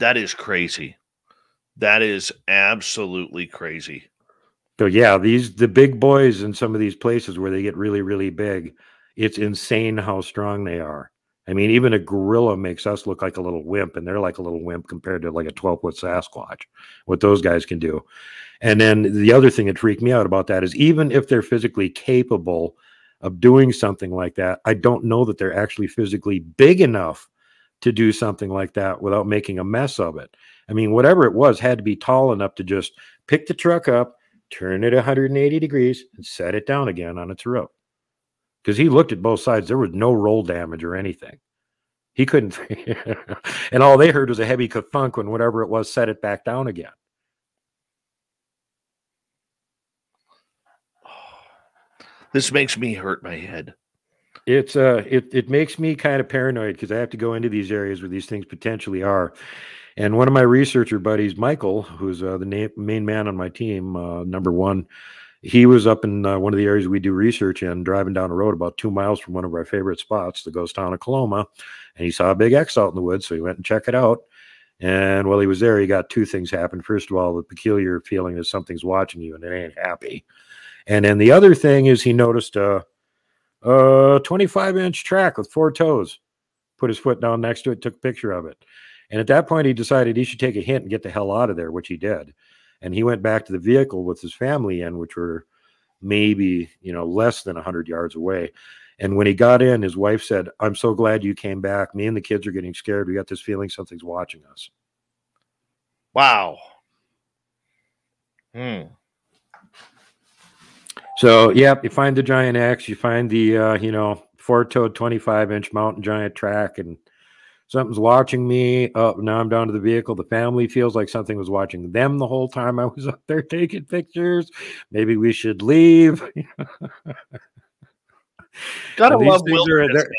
That is crazy. That is absolutely crazy. So yeah, these the big boys in some of these places where they get really really big, it's insane how strong they are. I mean, even a gorilla makes us look like a little wimp, and they're like a little wimp compared to like a 12 foot Sasquatch, what those guys can do. And then the other thing that freaked me out about that is even if they're physically capable of doing something like that, I don't know that they're actually physically big enough to do something like that without making a mess of it. I mean, whatever it was had to be tall enough to just pick the truck up, turn it 180 degrees, and set it down again on its road. Because he looked at both sides, there was no roll damage or anything. He couldn't, and all they heard was a heavy thunk when whatever it was set it back down again. This makes me hurt my head. It's uh, it it makes me kind of paranoid because I have to go into these areas where these things potentially are, and one of my researcher buddies, Michael, who's uh, the na- main man on my team, uh, number one, he was up in uh, one of the areas we do research in, driving down the road about two miles from one of our favorite spots, the ghost town of Coloma, and he saw a big X out in the woods. So he went and checked it out. And while he was there, he got two things happen. First of all, the peculiar feeling that something's watching you and it ain't happy. And then the other thing is he noticed a, a 25 inch track with four toes. Put his foot down next to it, took a picture of it. And at that point, he decided he should take a hint and get the hell out of there, which he did. And he went back to the vehicle with his family in, which were maybe, you know, less than 100 yards away. And when he got in, his wife said, I'm so glad you came back. Me and the kids are getting scared. We got this feeling something's watching us. Wow. Hmm. So, yep, you find the giant X, you find the, uh, you know, four toed 25 inch mountain giant track, and something's watching me. Oh, now I'm down to the vehicle. The family feels like something was watching them the whole time I was up there taking pictures. Maybe we should leave. Gotta love wilderness. they're-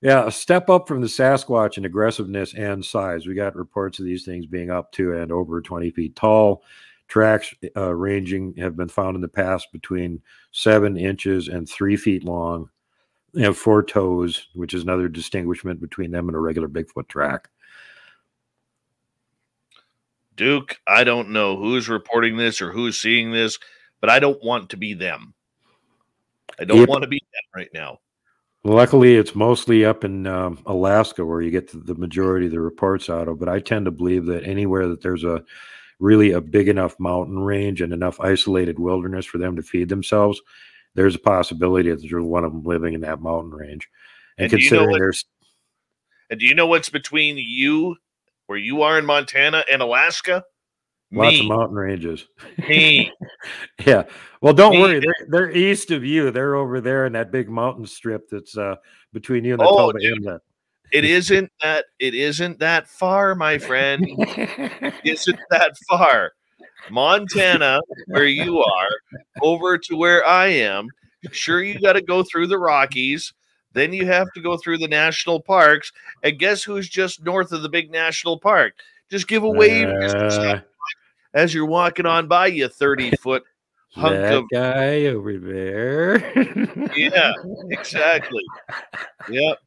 Yeah, a step up from the Sasquatch in aggressiveness and size. We got reports of these things being up to and over 20 feet tall. Tracks uh, ranging have been found in the past between seven inches and three feet long. They have four toes, which is another distinguishment between them and a regular Bigfoot track. Duke, I don't know who's reporting this or who's seeing this, but I don't want to be them. I don't want to be them right now. Luckily, it's mostly up in um, Alaska where you get the, the majority of the reports out of. But I tend to believe that anywhere that there's a really a big enough mountain range and enough isolated wilderness for them to feed themselves, there's a possibility that there's one of them living in that mountain range. And, And do you know considering what- there's And do you know what's between you, where you are in Montana, and Alaska? lots of mountain ranges. Me. Yeah. Well, don't Me worry. They're, they're east of you. They're over there in that big mountain strip that's uh, between you and the Oh, Toba. Inlet. It isn't that. It isn't that far, my friend. isn't that far. Montana, where you are, over to where I am. Sure, you got to go through the Rockies. Then you have to go through the national parks. And guess who's just north of the big national park? Just give a wave Uh, as you're walking on by, you 30 foot hunk that of. guy over there. Yeah, exactly. Yep.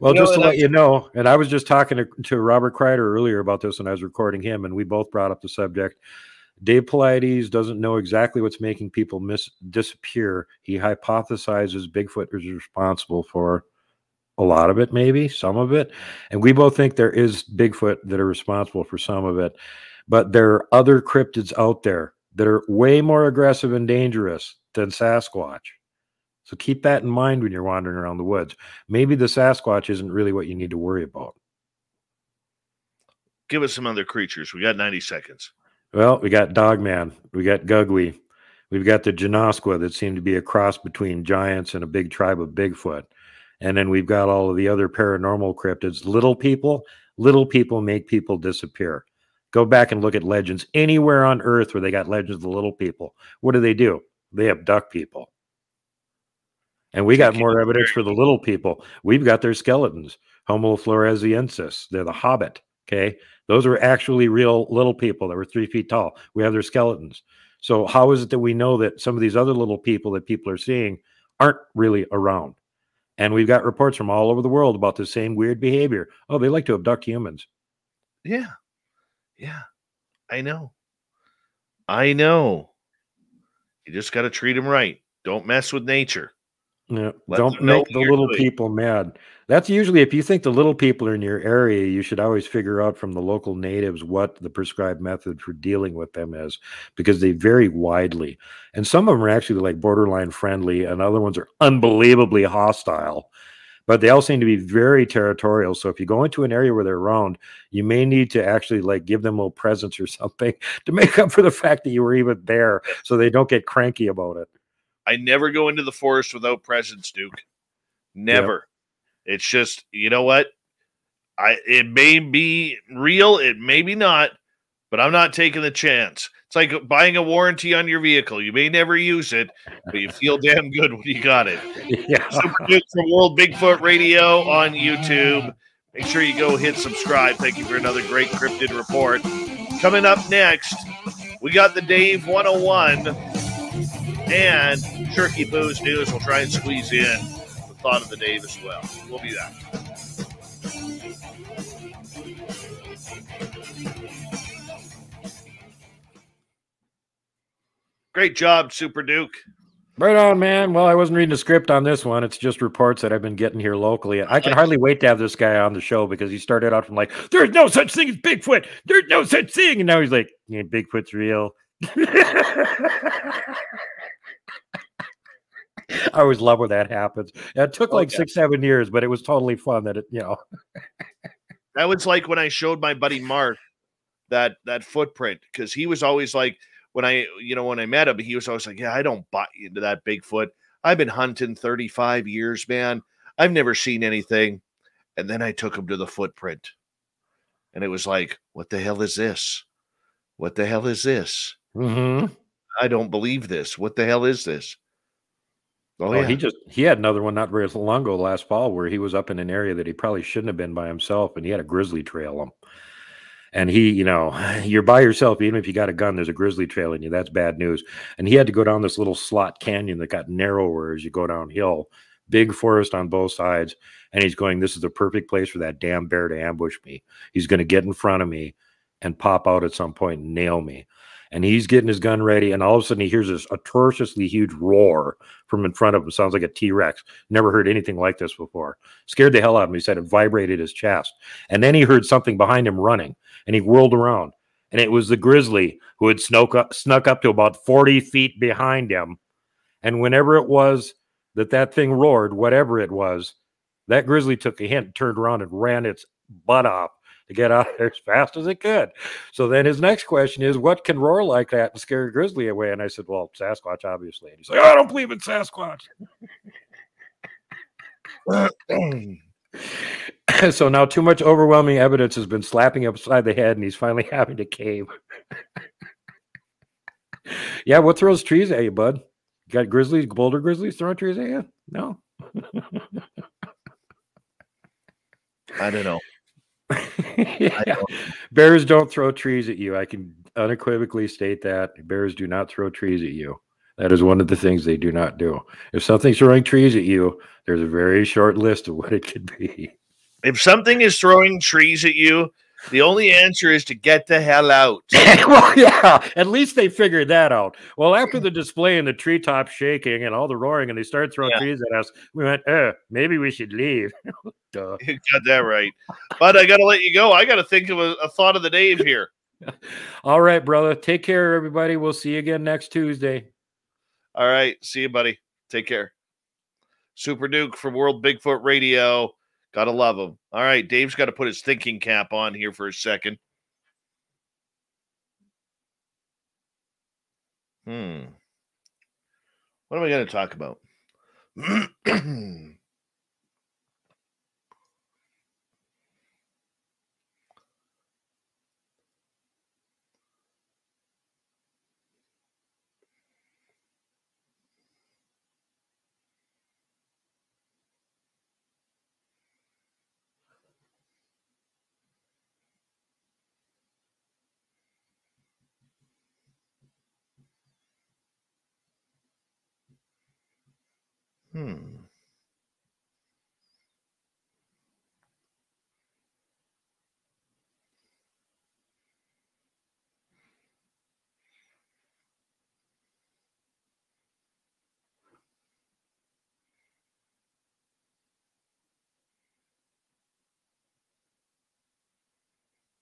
Well, You know, just to let you know, and I was just talking to, to Robert Kreider earlier about this when I was recording him, and we both brought up the subject. Dave Paulides doesn't know exactly what's making people miss disappear. He hypothesizes Bigfoot is responsible for a lot of it, maybe some of it, and we both think there is Bigfoot that are responsible for some of it. But there are other cryptids out there that are way more aggressive and dangerous than Sasquatch. So keep that in mind when you're wandering around the woods. Maybe the Sasquatch isn't really what you need to worry about. Give us some other creatures. We got 90 seconds. Well, we got Dogman, we got Gugly, we've got the Genoskwa that seem to be a cross between giants and a big tribe of Bigfoot. And then we've got all of the other paranormal cryptids. Little people, little people make people disappear. Go back and look at legends anywhere on earth where they got legends of the little people. What do they do? They abduct people. And we got more evidence for the little people. We've got their skeletons, Homo floresiensis. They're the hobbit. Okay. Those are actually real little people that were three feet tall. We have their skeletons. So, how is it that we know that some of these other little people that people are seeing aren't really around? And we've got reports from all over the world about the same weird behavior. Oh, they like to abduct humans. Yeah. Yeah. I know. I know. You just got to treat them right. Don't mess with nature. Yeah, Let don't make the little people mad. That's usually if you think the little people are in your area, you should always figure out from the local natives what the prescribed method for dealing with them is because they vary widely. And some of them are actually like borderline friendly, and other ones are unbelievably hostile. But they all seem to be very territorial. So if you go into an area where they're around, you may need to actually like give them little presents or something to make up for the fact that you were even there so they don't get cranky about it. I never go into the forest without presents, Duke. Never. It's just, you know what? I it may be real, it may be not, but I'm not taking the chance. It's like buying a warranty on your vehicle. You may never use it, but you feel damn good when you got it. Yeah. Super Duke from World Bigfoot Radio on YouTube. Make sure you go hit subscribe. Thank you for another great cryptid report. Coming up next, we got the Dave 101 And Shirky Poo's News will try and squeeze in the thought of the day as well. We'll be back. Great job, Super Duke. Right on, man. Well, I wasn't reading a script on this one. It's just reports that I've been getting here locally. I can hardly wait to have this guy on the show because he started out from like, "There's no such thing as Bigfoot. There's no such thing," and now he's like, "Yeah, Bigfoot's real." I always love when that happens. It took like Okay. six, seven years, but it was totally fun. That it, you know, That was like when I showed my buddy Mark that that footprint because he was always like when I you know when I met him he was always like yeah I don't buy into that Bigfoot I've been hunting 35 years man I've never seen anything and then I took him to the footprint and it was like what the hell is this what the hell is this mm-hmm. I don't believe this what the hell is this oh, Oh, yeah he just he had another one not very long ago last fall where he was up in an area that he probably shouldn't have been by himself, and he had a grizzly trail him. And he, you know, you're by yourself, even if you got a gun, there's a grizzly trailing you. That's bad news. And he had to go down this little slot canyon that got narrower as you go downhill, big forest on both sides. And he's going, This is the perfect place for that damn bear to ambush me. He's going to get in front of me and pop out at some point and nail me. And he's getting his gun ready, and all of a sudden he hears this atrociously huge roar from in front of him. Sounds like a T Rex. Never heard anything like this before. Scared the hell out of him. He said it vibrated his chest. And then he heard something behind him running, and he whirled around. And it was the grizzly who had snuck up, snuck up to about 40 feet behind him. And whenever it was that that thing roared, whatever it was, that grizzly took a hint, turned around, and ran its butt off to get out there as fast as it could. So then his next question is, what can roar like that and scare a grizzly away? And I said, well, Sasquatch, obviously. And he's like, oh, I don't believe in Sasquatch. so now too much overwhelming evidence has been slapping upside the head, and he's finally having to cave. yeah, what throws trees at you, bud? You got grizzlies, boulder grizzlies throwing trees at you? No. I don't know Yeah. Bears don't throw trees at you. I can unequivocally state that. Bears do not throw trees at you. That is one of the things they do not do. If something's throwing trees at you, there's a very short list of what it could be. if something is throwing trees at you the only answer is to get the hell out well, yeah, at least they figured that out. Well, after the display and the treetops shaking and all the roaring, and they started throwing Yeah. trees at us, we went, eh, maybe we should leave. Duh. You got that right. But I got to let you go. I got to think of a, a thought of the day here. All right, brother. Take care, everybody. We'll see you again next Tuesday. All right. See you, buddy. Take care. Super Duke from World Bigfoot Radio. Got to love him. All right. Dave's got to put his thinking cap on here for a second. Hmm. What am I going to talk about? hmm.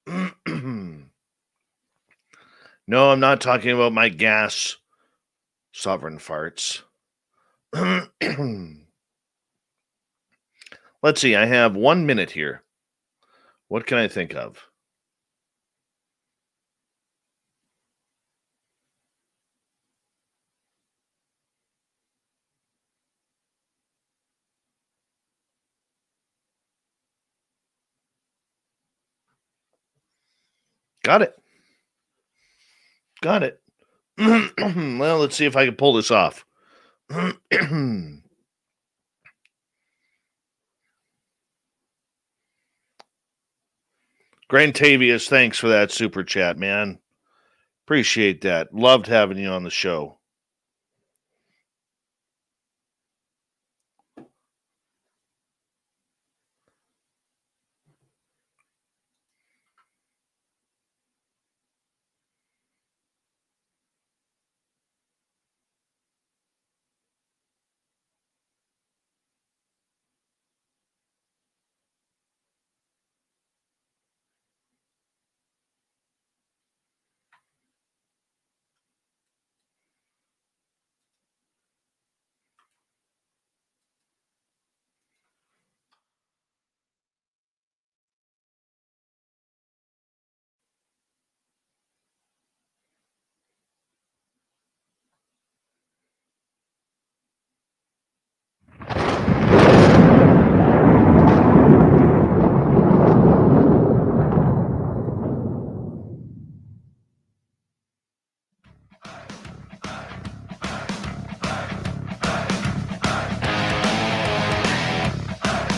no, I'm not talking about my gas sovereign farts. Let's see. I have one minute here. What can I think of? Got it. Got it. well, let's see if I can pull this off. Grand Tavius, thanks for that super chat, man. Appreciate that. Loved having you on the show.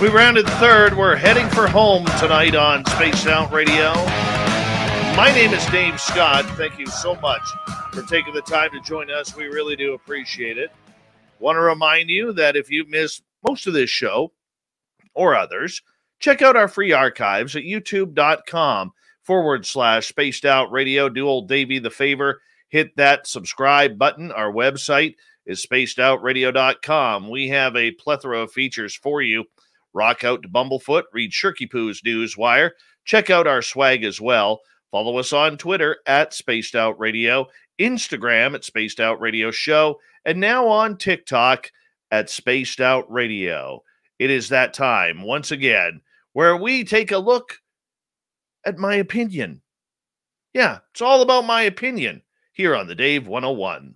We rounded third. We're heading for home tonight on Spaced Out Radio. My name is Dave Scott. Thank you so much for taking the time to join us. We really do appreciate it. Want to remind you that if you missed most of this show or others, check out our free archives at youtube.com forward slash spaced out radio. Do old Davey the favor, hit that subscribe button. Our website is spacedoutradio.com. We have a plethora of features for you rock out to Bumblefoot, read Shirky Poo's Newswire, check out our swag as well. Follow us on Twitter at Spaced Out Radio, Instagram at Spaced Out Radio Show, and now on TikTok at Spaced Out Radio. It is that time once again where we take a look at my opinion. Yeah, it's all about my opinion here on the Dave 101.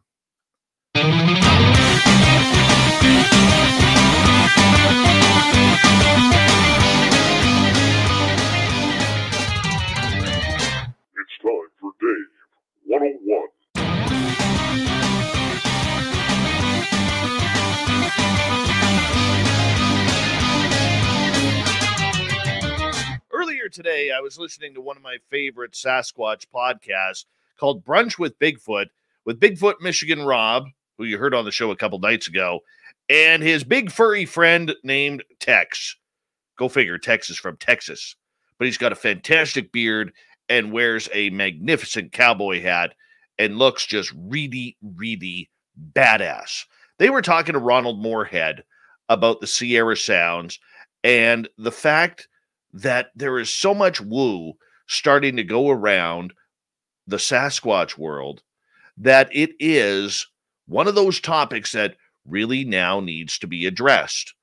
101. Earlier today, I was listening to one of my favorite Sasquatch podcasts called Brunch with Bigfoot, with Bigfoot Michigan Rob, who you heard on the show a couple nights ago, and his big furry friend named Tex. Go figure, Tex is from Texas, but he's got a fantastic beard and wears a magnificent cowboy hat and looks just really, really badass. They were talking to Ronald Morehead about the Sierra Sounds and the fact that there is so much woo starting to go around the Sasquatch world that it is one of those topics that really now needs to be addressed.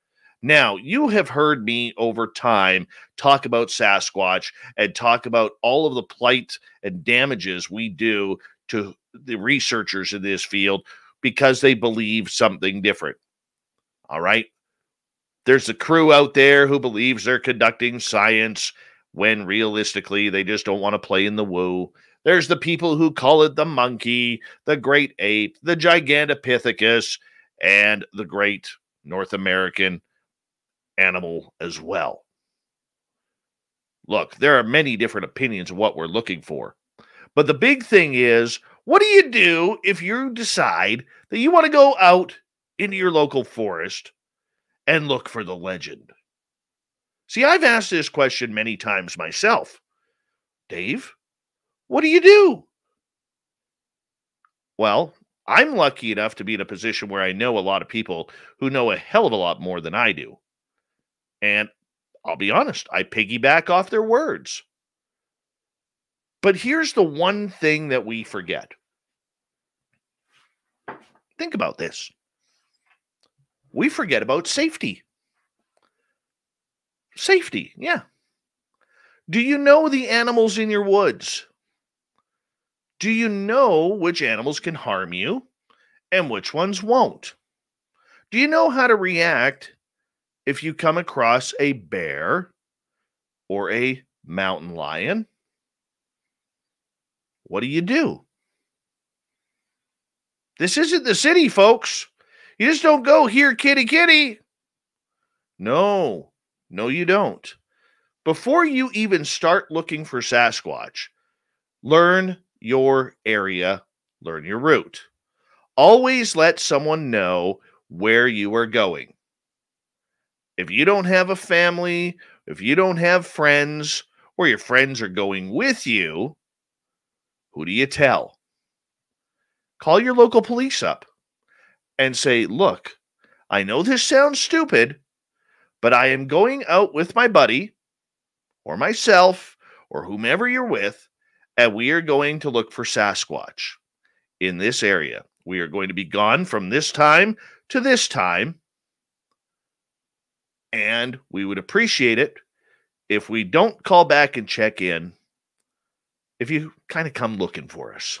Now, you have heard me over time talk about Sasquatch and talk about all of the plight and damages we do to the researchers in this field because they believe something different. All right. There's a crew out there who believes they're conducting science when realistically they just don't want to play in the woo. There's the people who call it the monkey, the great ape, the gigantopithecus, and the great North American animal as well. Look, there are many different opinions of what we're looking for. But the big thing is, what do you do if you decide that you want to go out into your local forest and look for the legend? See, I've asked this question many times myself. Dave, what do you do? Well, I'm lucky enough to be in a position where I know a lot of people who know a hell of a lot more than I do. And I'll be honest, I piggyback off their words. But here's the one thing that we forget. Think about this. We forget about safety. Safety, yeah. Do you know the animals in your woods? Do you know which animals can harm you and which ones won't? Do you know how to react if you come across a bear or a mountain lion? What do you do? This isn't the city, folks. You just don't go here, kitty, kitty. No, no, you don't. Before you even start looking for Sasquatch, learn your area, learn your route. Always let someone know where you are going. If you don't have a family, if you don't have friends, or your friends are going with you, who do you tell? Call your local police up and say, Look, I know this sounds stupid, but I am going out with my buddy or myself or whomever you're with, and we are going to look for Sasquatch in this area. We are going to be gone from this time to this time. And we would appreciate it if we don't call back and check in, if you kind of come looking for us,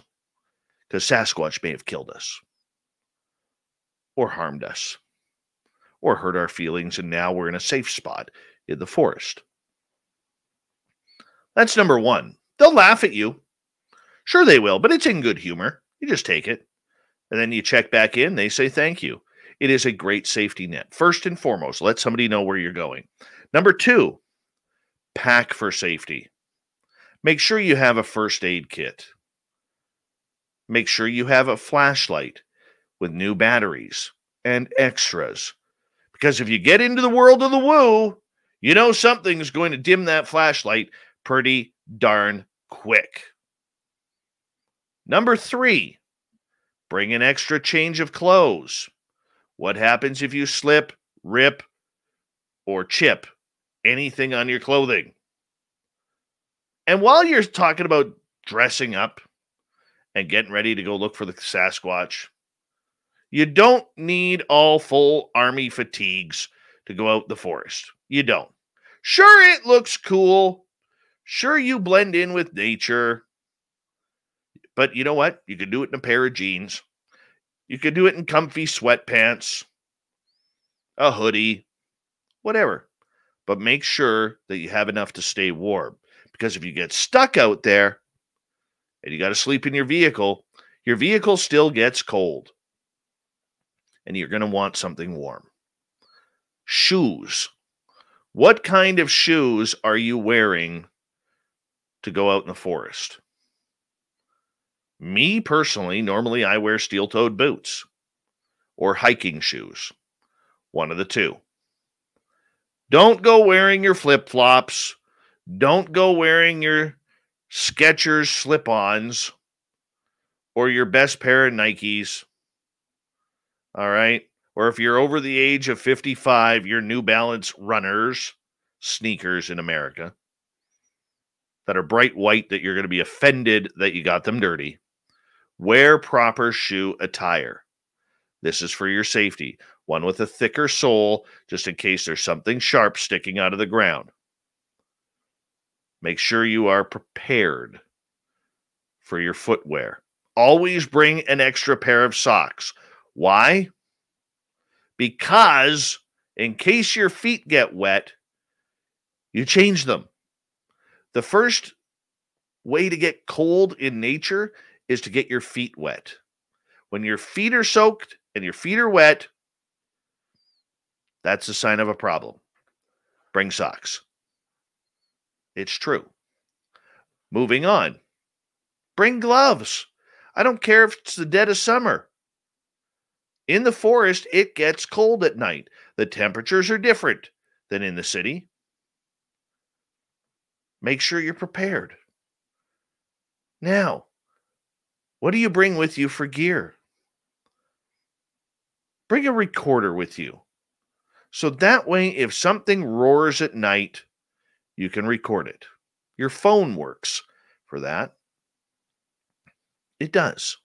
because Sasquatch may have killed us or harmed us or hurt our feelings, and now we're in a safe spot in the forest. That's number one. They'll laugh at you. Sure, they will, but it's in good humor. You just take it. And then you check back in, they say thank you. It is a great safety net. First and foremost, let somebody know where you're going. Number two, pack for safety. Make sure you have a first aid kit. Make sure you have a flashlight with new batteries and extras. Because if you get into the world of the woo, you know something's going to dim that flashlight pretty darn quick. Number three, bring an extra change of clothes. What happens if you slip, rip, or chip anything on your clothing? And while you're talking about dressing up and getting ready to go look for the Sasquatch, you don't need all full army fatigues to go out the forest. You don't. Sure, it looks cool. Sure, you blend in with nature. But you know what? You can do it in a pair of jeans. You could do it in comfy sweatpants, a hoodie, whatever. But make sure that you have enough to stay warm. Because if you get stuck out there and you got to sleep in your vehicle, your vehicle still gets cold. And you're going to want something warm. Shoes. What kind of shoes are you wearing to go out in the forest? Me personally, normally I wear steel toed boots or hiking shoes. One of the two. Don't go wearing your flip flops. Don't go wearing your Skechers slip ons or your best pair of Nikes. All right. Or if you're over the age of 55, your New Balance runners, sneakers in America that are bright white that you're going to be offended that you got them dirty. Wear proper shoe attire. This is for your safety. One with a thicker sole, just in case there's something sharp sticking out of the ground. Make sure you are prepared for your footwear. Always bring an extra pair of socks. Why? Because in case your feet get wet, you change them. The first way to get cold in nature is to get your feet wet. When your feet are soaked and your feet are wet, that's a sign of a problem. Bring socks. It's true. Moving on. Bring gloves. I don't care if it's the dead of summer. In the forest, it gets cold at night. The temperatures are different than in the city. Make sure you're prepared. Now, what do you bring with you for gear? Bring a recorder with you. So that way, if something roars at night, you can record it. Your phone works for that. It does.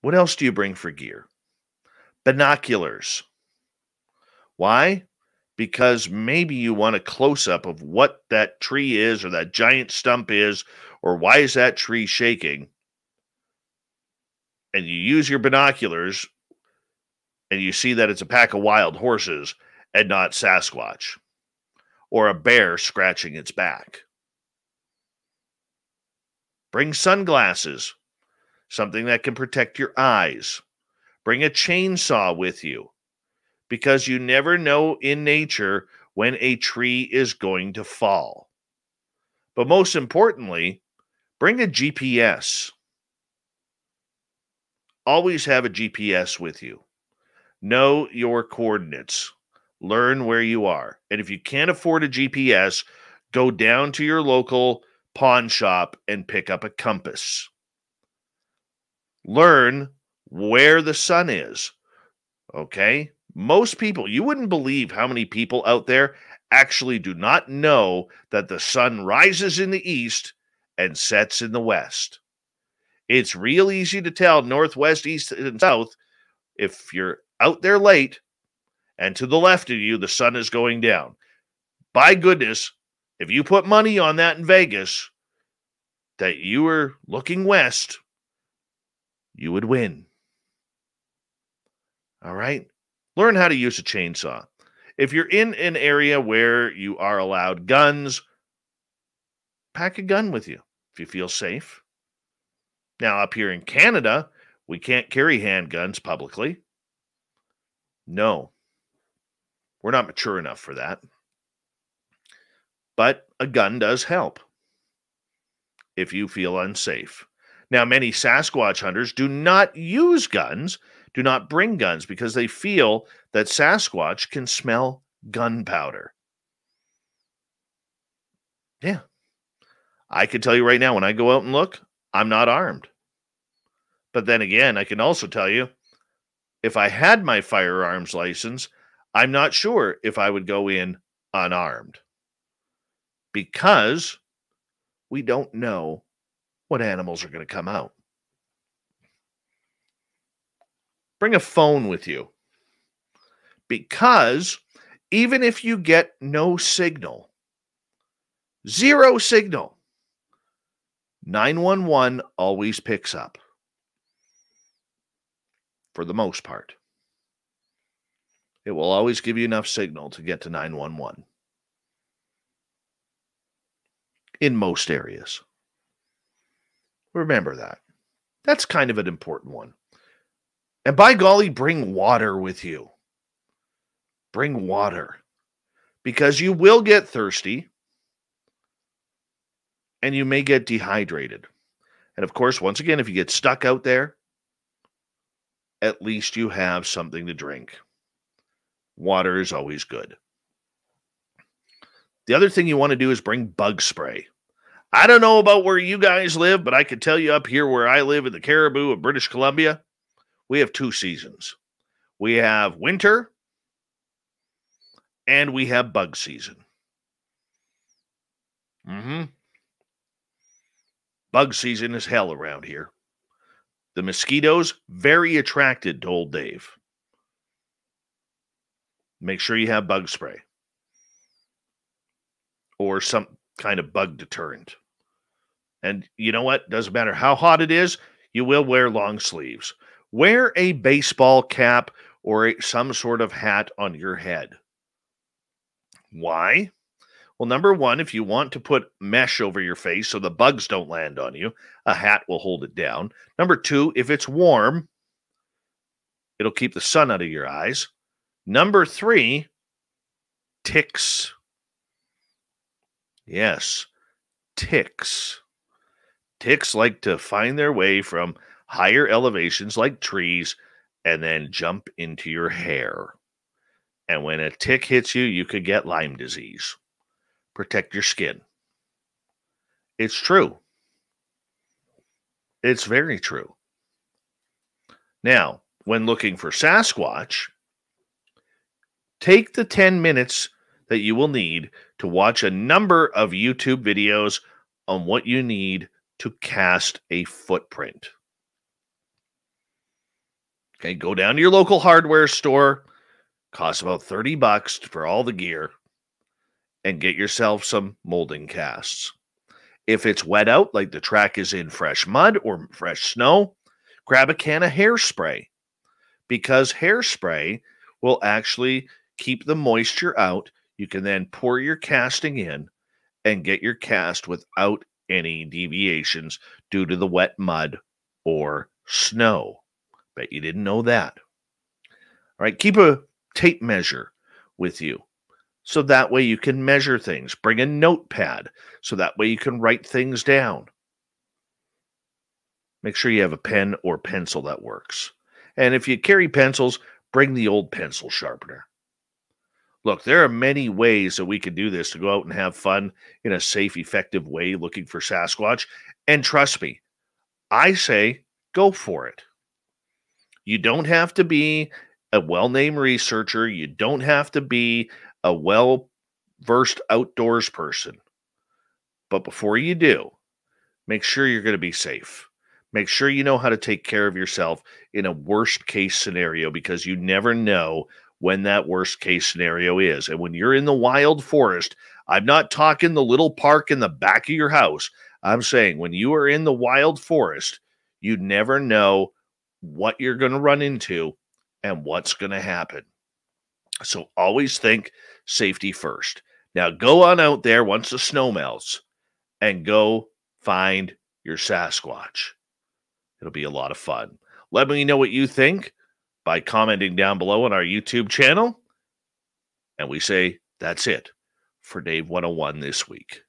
What else do you bring for gear? Binoculars. Why? Because maybe you want a close up of what that tree is or that giant stump is or why is that tree shaking? And you use your binoculars and you see that it's a pack of wild horses and not Sasquatch or a bear scratching its back. Bring sunglasses, something that can protect your eyes. Bring a chainsaw with you because you never know in nature when a tree is going to fall. But most importantly, Bring a GPS. Always have a GPS with you. Know your coordinates. Learn where you are. And if you can't afford a GPS, go down to your local pawn shop and pick up a compass. Learn where the sun is. Okay? Most people, you wouldn't believe how many people out there actually do not know that the sun rises in the east and sets in the west. It's real easy to tell northwest, east, and south if you're out there late and to the left of you, the sun is going down. By goodness, if you put money on that in Vegas, that you were looking west, you would win. All right? Learn how to use a chainsaw. If you're in an area where you are allowed guns, pack a gun with you if you feel safe. Now, up here in Canada, We can't carry handguns publicly. No, we're not mature enough for that. But a gun does help if you feel unsafe. Now, many Sasquatch hunters do not use guns, do not bring guns because they feel that Sasquatch can smell gunpowder. Yeah. I can tell you right now, when I go out and look, I'm not armed. But then again, I can also tell you if I had my firearms license, I'm not sure if I would go in unarmed because we don't know what animals are going to come out. Bring a phone with you because even if you get no signal, zero signal, 911 always picks up for the most part. It will always give you enough signal to get to 911 in most areas. Remember that. That's kind of an important one. And by golly, bring water with you. Bring water because you will get thirsty and you may get dehydrated. And of course, once again, if you get stuck out there, at least you have something to drink. Water is always good. The other thing you want to do is bring bug spray. I don't know about where you guys live, but I can tell you up here where I live in the Cariboo of British Columbia, we have two seasons. We have winter and we have bug season. Mm-hmm. Bug season is hell around here. The mosquitoes, very attracted to old Dave. Make sure you have bug spray or some kind of bug deterrent. And you know what? Doesn't matter how hot it is, you will wear long sleeves. Wear a baseball cap or a, some sort of hat on your head. Why? Well, number one, if you want to put mesh over your face so the bugs don't land on you, a hat will hold it down. Number two, if it's warm, it'll keep the sun out of your eyes. Number three, ticks. Yes, ticks. Ticks like to find their way from higher elevations like trees and then jump into your hair. And when a tick hits you, you could get Lyme disease protect your skin. It's true. It's very true. Now, when looking for Sasquatch, take the 10 minutes that you will need to watch a number of YouTube videos on what you need to cast a footprint. Okay, go down to your local hardware store, costs about 30 bucks for all the gear and get yourself some molding casts. If it's wet out, like the track is in fresh mud or fresh snow, grab a can of hairspray because hairspray will actually keep the moisture out. You can then pour your casting in and get your cast without any deviations due to the wet mud or snow. Bet you didn't know that. All right, keep a tape measure with you so that way you can measure things. Bring a notepad so that way you can write things down. Make sure you have a pen or pencil that works. And if you carry pencils, bring the old pencil sharpener. Look, there are many ways that we can do this to go out and have fun in a safe, effective way looking for Sasquatch. And trust me, I say go for it. You don't have to be a well named researcher. You don't have to be a well versed outdoors person. But before you do, make sure you're going to be safe. Make sure you know how to take care of yourself in a worst case scenario because you never know when that worst case scenario is. And when you're in the wild forest, I'm not talking the little park in the back of your house. I'm saying when you are in the wild forest, you never know what you're going to run into and what's going to happen. So always think safety first. Now go on out there once the snow melts and go find your Sasquatch. It'll be a lot of fun. Let me know what you think by commenting down below on our YouTube channel. And we say that's it for Dave 101 this week.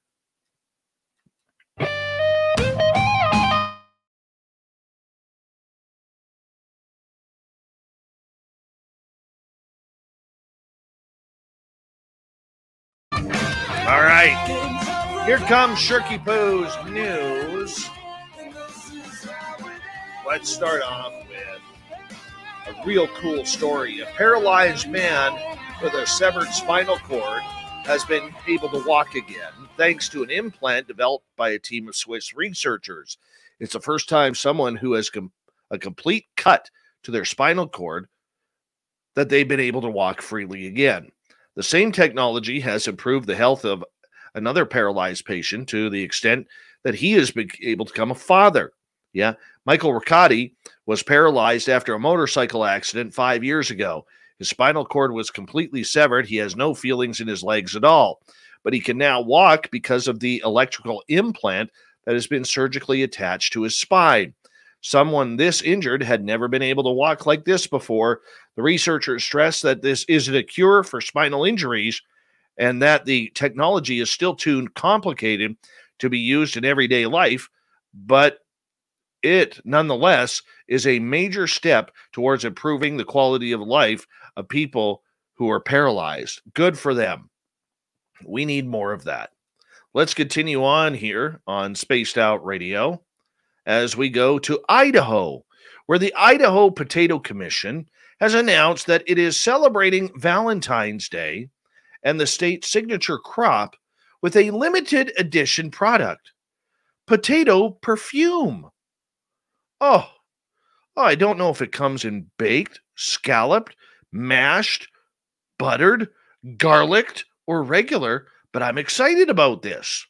Here comes Shirky Poo's news. Let's start off with a real cool story. A paralyzed man with a severed spinal cord has been able to walk again thanks to an implant developed by a team of Swiss researchers. It's the first time someone who has com- a complete cut to their spinal cord that they've been able to walk freely again. The same technology has improved the health of another paralyzed patient to the extent that he has been able to become a father. Yeah, Michael Roccati was paralyzed after a motorcycle accident five years ago. His spinal cord was completely severed. He has no feelings in his legs at all, but he can now walk because of the electrical implant that has been surgically attached to his spine. Someone this injured had never been able to walk like this before. The researchers stress that this isn't a cure for spinal injuries and that the technology is still too complicated to be used in everyday life, but it nonetheless is a major step towards improving the quality of life of people who are paralyzed. Good for them. We need more of that. Let's continue on here on Spaced Out Radio as we go to Idaho, where the Idaho Potato Commission has announced that it is celebrating Valentine's Day and the state signature crop with a limited edition product potato perfume. Oh, I don't know if it comes in baked, scalloped, mashed, buttered, garlicked, or regular, but I'm excited about this.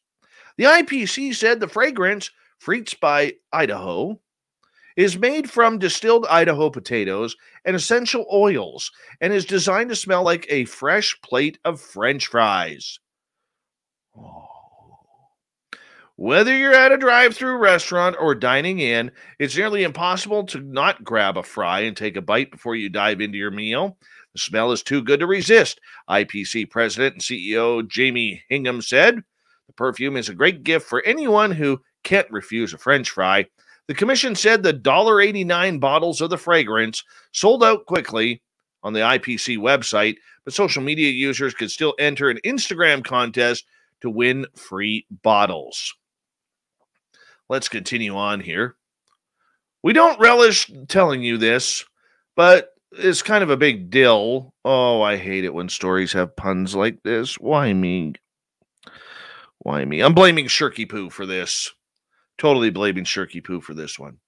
The IPC said the fragrance, Frites by Idaho, is made from distilled Idaho potatoes and essential oils and is designed to smell like a fresh plate of french fries. Oh. Whether you're at a drive through restaurant or dining in, it's nearly impossible to not grab a fry and take a bite before you dive into your meal. The smell is too good to resist, IPC President and CEO Jamey Higham said. The perfume is a great gift for anyone who can't refuse a french fry. The commission said the $1.89 bottles of the fragrance sold out quickly on the IPC website, but social media users could still enter an Instagram contest to win free bottles. Let's continue on here. We don't relish telling you this, but it's kind of a big deal. Oh, I hate it when stories have puns like this. Why me? Why me? I'm blaming Shirky Poo for this. Totally blaming Shirky Poo for this one.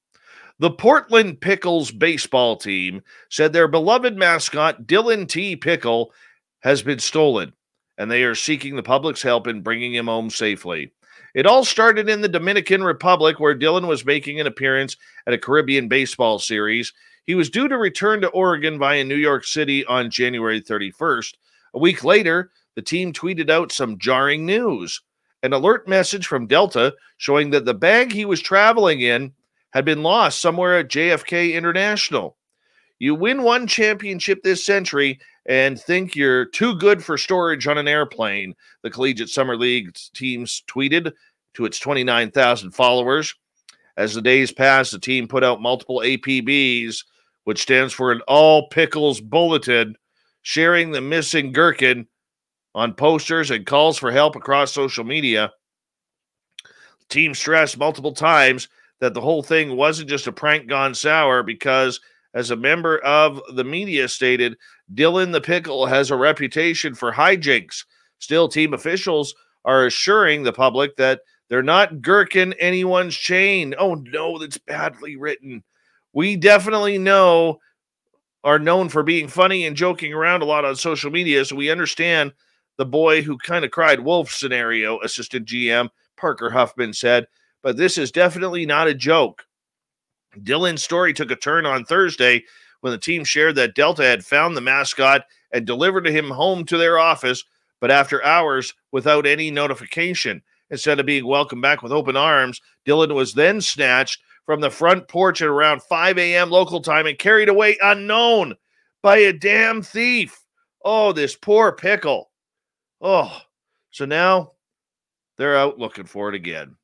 The Portland Pickles baseball team said their beloved mascot, Dylan T. Pickle, has been stolen, and they are seeking the public's help in bringing him home safely. It all started in the Dominican Republic, where Dylan was making an appearance at a Caribbean baseball series. He was due to return to Oregon via New York City on January 31st. A week later, the team tweeted out some jarring news an alert message from Delta showing that the bag he was traveling in had been lost somewhere at JFK International. You win one championship this century and think you're too good for storage on an airplane, the Collegiate Summer League teams tweeted to its 29,000 followers. As the days passed, the team put out multiple APBs, which stands for an All Pickles Bulletin, sharing the missing gherkin on posters and calls for help across social media. The team stressed multiple times that the whole thing wasn't just a prank gone sour because, as a member of the media stated, Dylan the Pickle has a reputation for hijinks. Still, team officials are assuring the public that they're not gherkin anyone's chain. Oh no, that's badly written. We definitely know are known for being funny and joking around a lot on social media, so we understand the boy who kind of cried wolf scenario, assistant GM Parker Huffman said, but this is definitely not a joke. Dylan's story took a turn on Thursday when the team shared that Delta had found the mascot and delivered him home to their office, but after hours without any notification. Instead of being welcomed back with open arms, Dylan was then snatched from the front porch at around 5 a.m. local time and carried away unknown by a damn thief. Oh, this poor pickle. Oh, so now they're out looking for it again.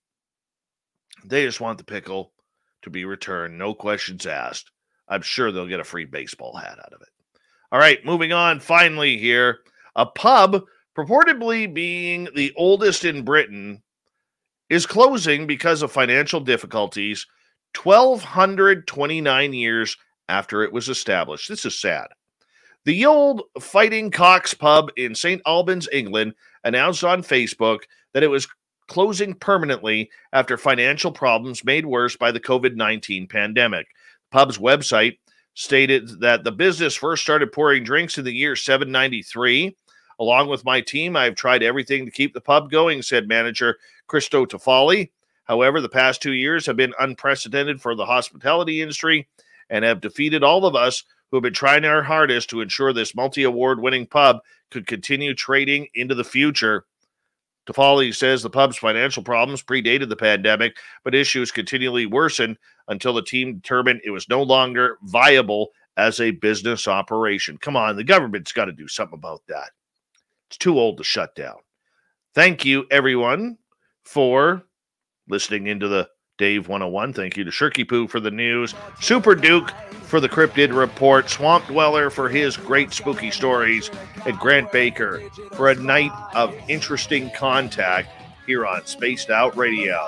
They just want the pickle to be returned, no questions asked. I'm sure they'll get a free baseball hat out of it. All right, moving on. Finally, here, a pub purportedly being the oldest in Britain is closing because of financial difficulties 1229 years after it was established. This is sad. The old Fighting Cocks pub in St. Albans, England, announced on Facebook that it was closing permanently after financial problems made worse by the COVID 19 pandemic. The pub's website stated that the business first started pouring drinks in the year 793. Along with my team, I've tried everything to keep the pub going, said manager Christo Tofalli. However, the past two years have been unprecedented for the hospitality industry and have defeated all of us who have been trying our hardest to ensure this multi award winning pub could continue trading into the future. Tofalli says the pub's financial problems predated the pandemic, but issues continually worsened until the team determined it was no longer viable as a business operation. Come on, the government's got to do something about that. It's too old to shut down. Thank you, everyone, for listening into the Dave 101. Thank you to Shirky Poo for the news, Super Duke for the cryptid report, Swamp Dweller for his great spooky stories, and Grant Baker for a night of interesting contact here on Spaced Out Radio.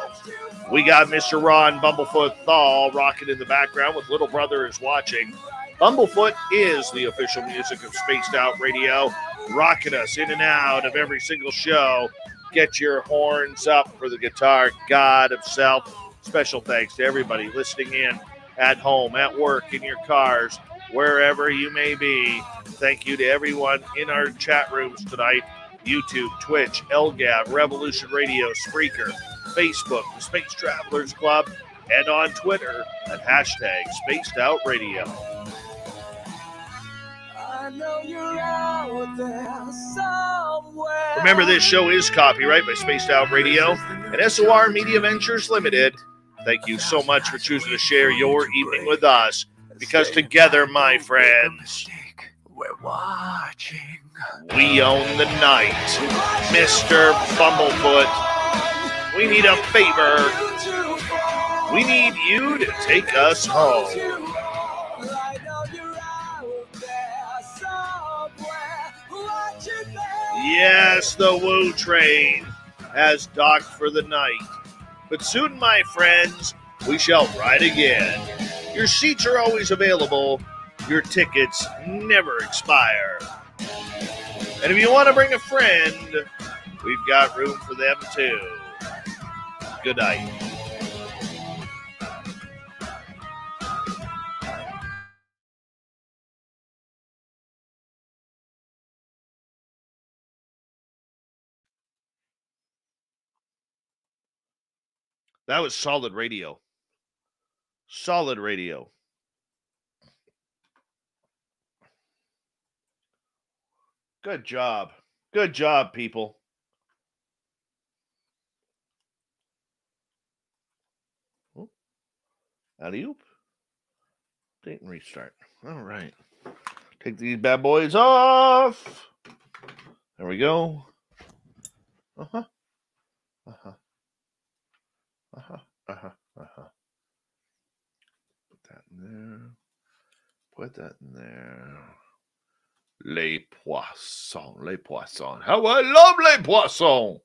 We got Mr. Ron Bumblefoot Thal rocking in the background with Little Brother is watching. Bumblefoot is the official music of Spaced Out Radio, rocking us in and out of every single show. Get your horns up for the guitar god of self. Special thanks to everybody listening in at home, at work, in your cars, wherever you may be. Thank you to everyone in our chat rooms tonight YouTube, Twitch, LGAB, Revolution Radio, Spreaker, Facebook, the Space Travelers Club, and on Twitter at hashtag Spaced Out Radio. Remember, this show is copyright by Spaced Out Radio and SOR Media Ventures Limited. Thank you so much for choosing to share your evening with us because together, my friends, We're watching. we own the night. Mr. Bumblefoot, we need a favor. We need you to take us home. Yes, the Woo train has docked for the night. But soon, my friends, we shall ride again. Your seats are always available. Your tickets never expire. And if you want to bring a friend, we've got room for them too. Good night. That was solid radio. Solid radio. Good job. Good job, people. Oh, alley oop. Date and restart. All right. Take these bad boys off. There we go. Uh huh. Uh huh. Uh huh. Uh huh. Uh huh. Put that in there. Put that in there. Les poissons. Les poissons. How I love les poissons.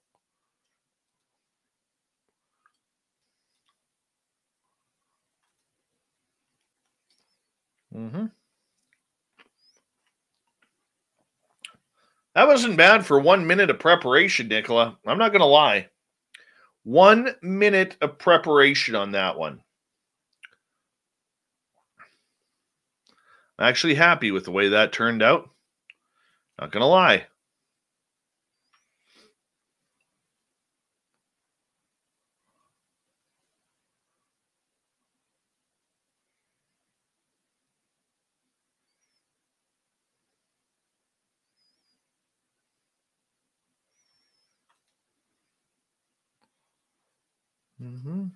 Mm-hmm. That wasn't bad for one minute of preparation, Nicola. I'm not going to lie. One minute of preparation on that one. I'm actually happy with the way that turned out. Not going to lie. Mm-hmm.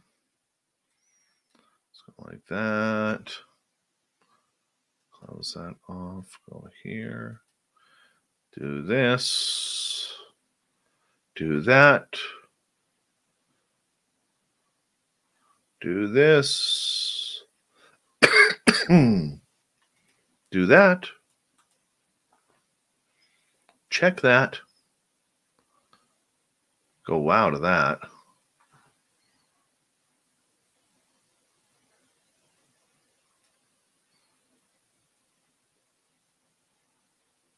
So like that. Close that off. Go here. Do this. Do that. Do this. do that. Check that. Go wow to that.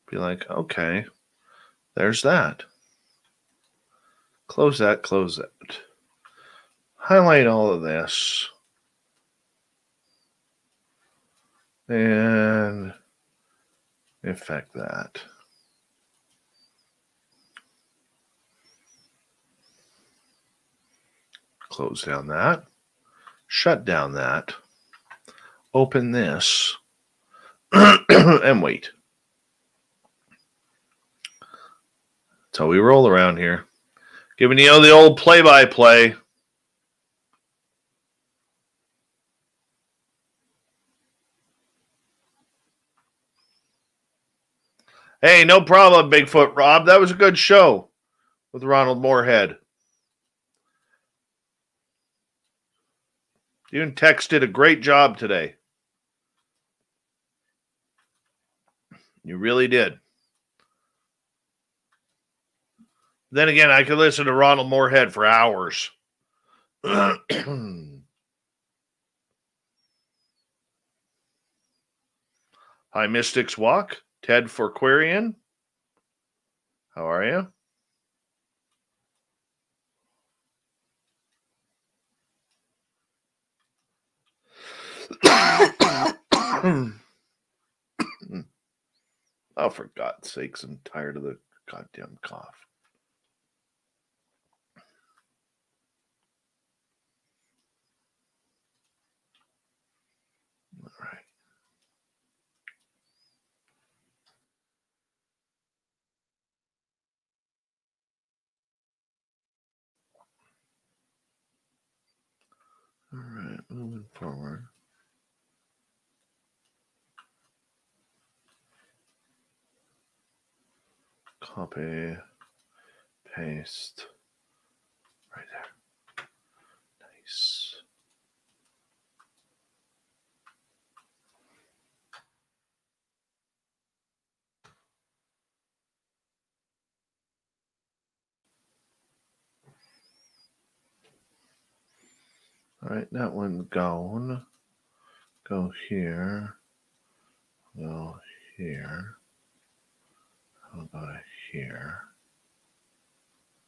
Be like, okay, there's that. Close that, close that. Highlight all of this. And effect that. Close down that. Shut down that. Open this. and wait. How we roll around here. Giving you the old play by play. Hey, no problem, Bigfoot Rob. That was a good show with Ronald Morehead. You and Tex did a great job today. You really did. Then again, I could listen to Ronald Morehead for hours. Hi, Mystics Walk. Ted Forquarian. How are you? oh, for God's sakes, I'm tired of the goddamn cough. All right, moving forward. Copy, paste, right there. Nice. All right, that one's gone. Go here. Go here. I'll go to here.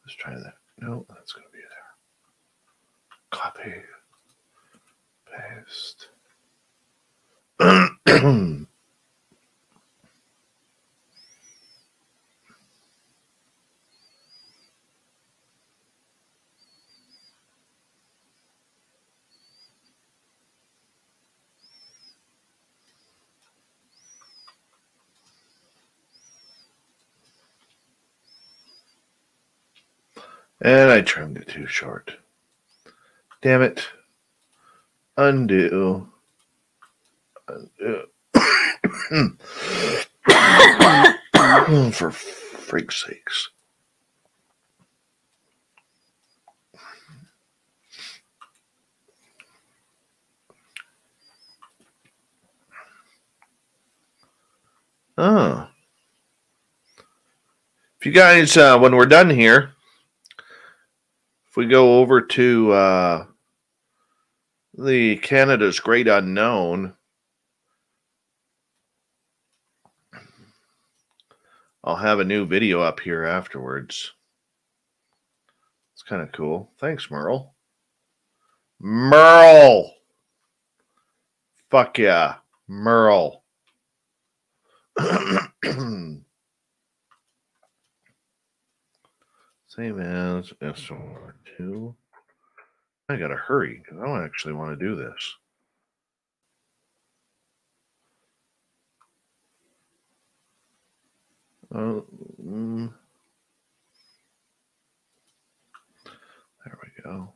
Let's try that. No, that's going to be there. Copy. Paste. And I trimmed it too short. Damn it. Undo. Undo. For freak's sakes. Oh. If you guys, uh, when we're done here, if we go over to uh, the Canada's Great Unknown, I'll have a new video up here afterwards. It's kind of cool. Thanks, Merle. Merle. Fuck yeah. Merle. Same as SR2. I gotta hurry because I don't actually want to do this. Uh, mm. There we go.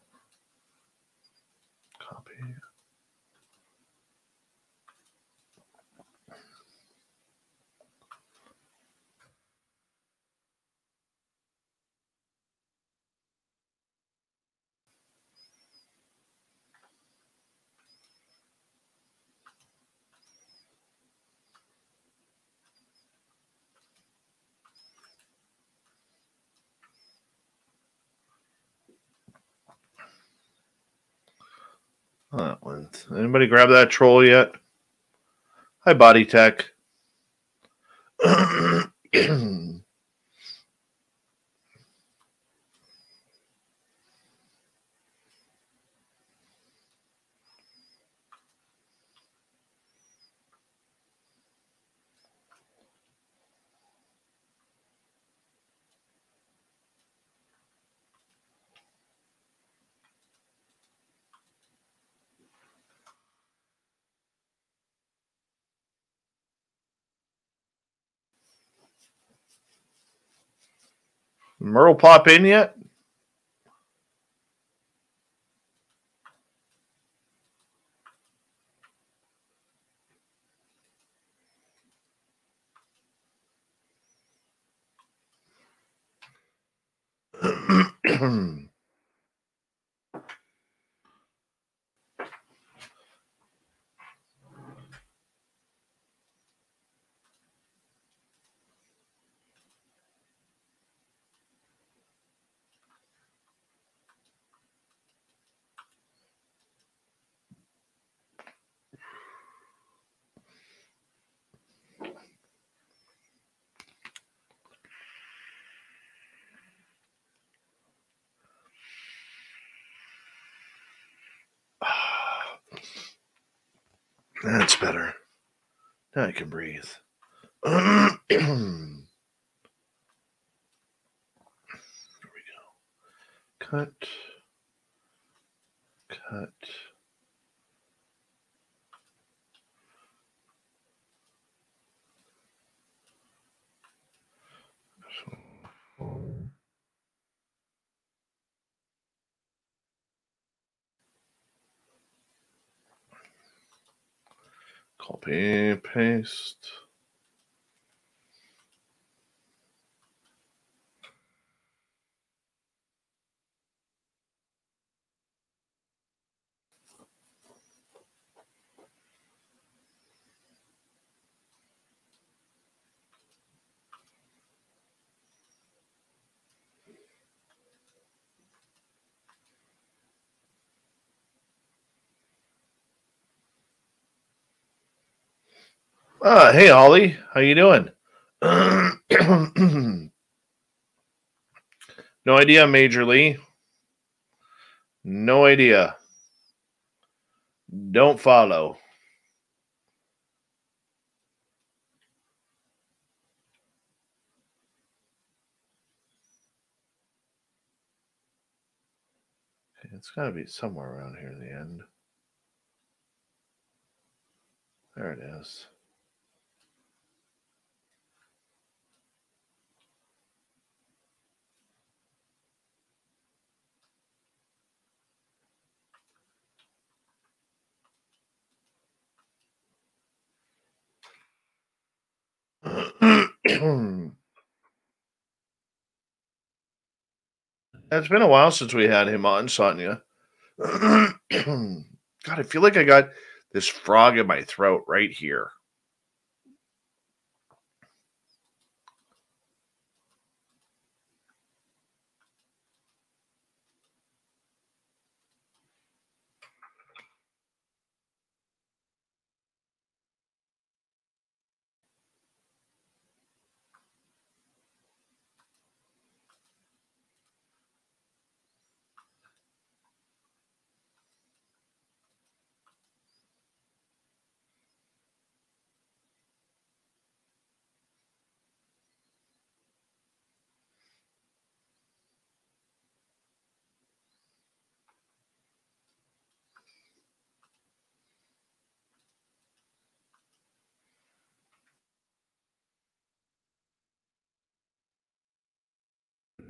Anybody grab that troll yet? Hi, Body Tech. Merle pop in yet? That's better. Now I can breathe. there we go. Cut. Cut. Copy, paste. Ah, hey Ollie, how you doing? no idea, Major Lee. No idea. Don't follow. It's got to be somewhere around here in the end. There it is. it's been a while since we had him on, Sonia. God, I feel like I got this frog in my throat right here.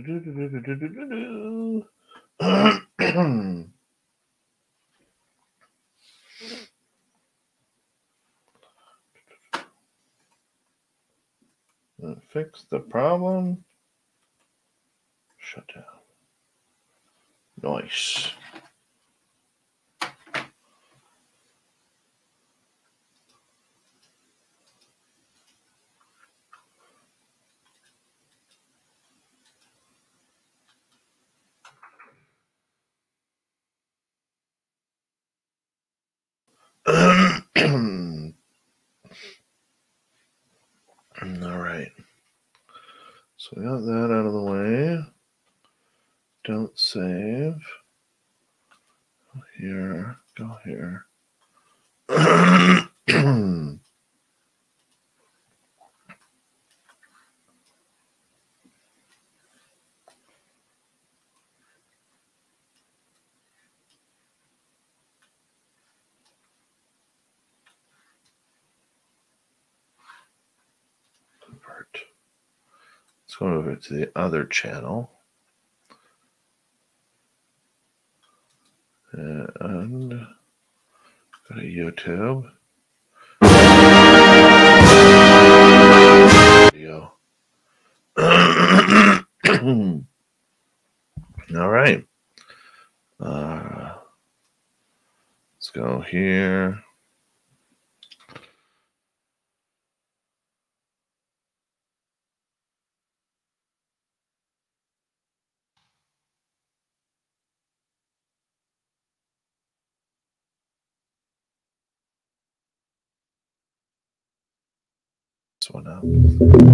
Fix the problem. Shut down. Nice. All right. So we got that out of the way. Don't save. Go here. Go here. Let's go over to the other channel. And go to YouTube. Video. All right. Uh, let's go here. This one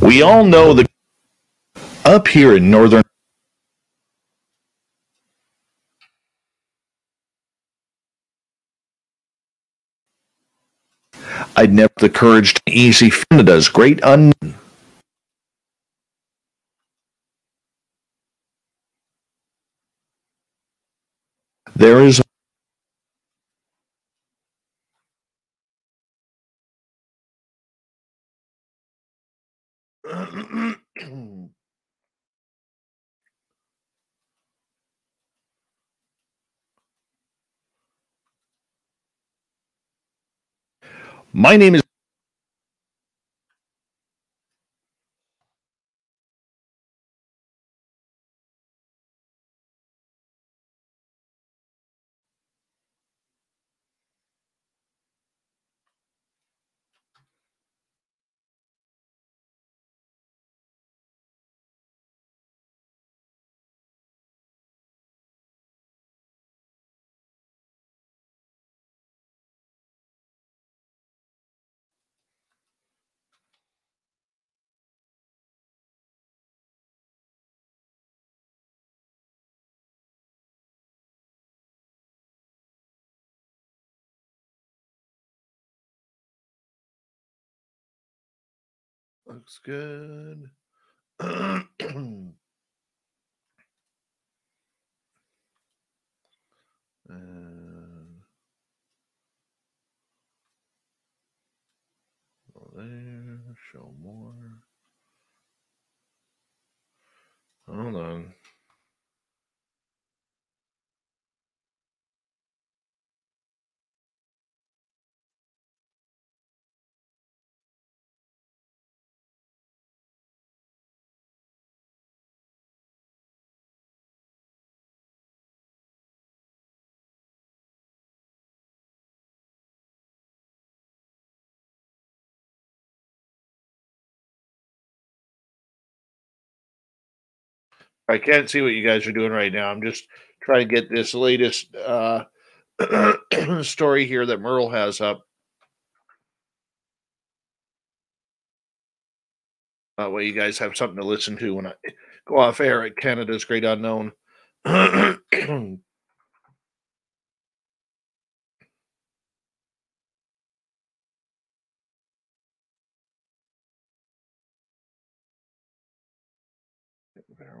We all know the up here in northern I'd never the courage to easy Canada's great unknown. There is My name is Looks good. and there, show more. hold on. I can't see what you guys are doing right now. I'm just trying to get this latest uh, story here that Merle has up. That way, you guys have something to listen to when I go off air at Canada's Great Unknown. Bear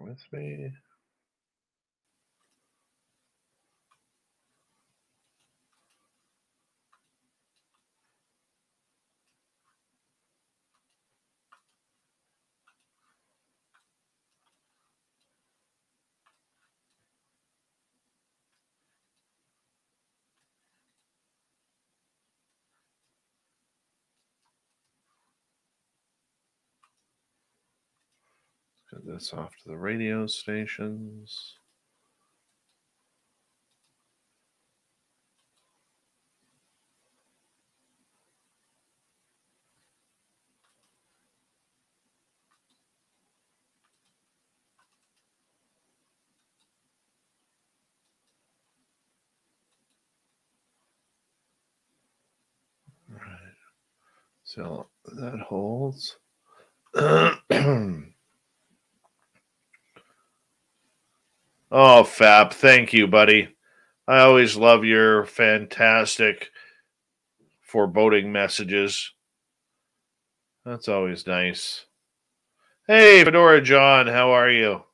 with me. Get this off to the radio stations. So that holds. Oh, Fab, thank you, buddy. I always love your fantastic foreboding messages. That's always nice. Hey, Fedora John, how are you?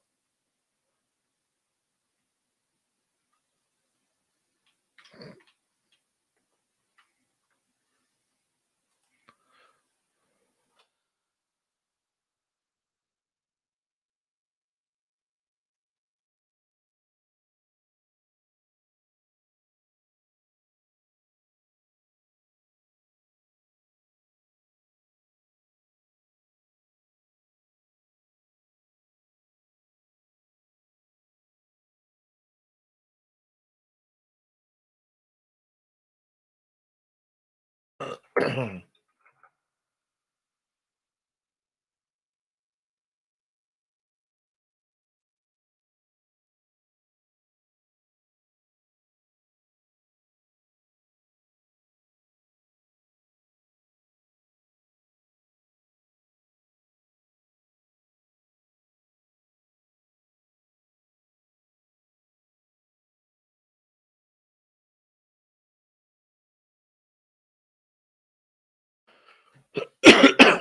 Mm-hmm.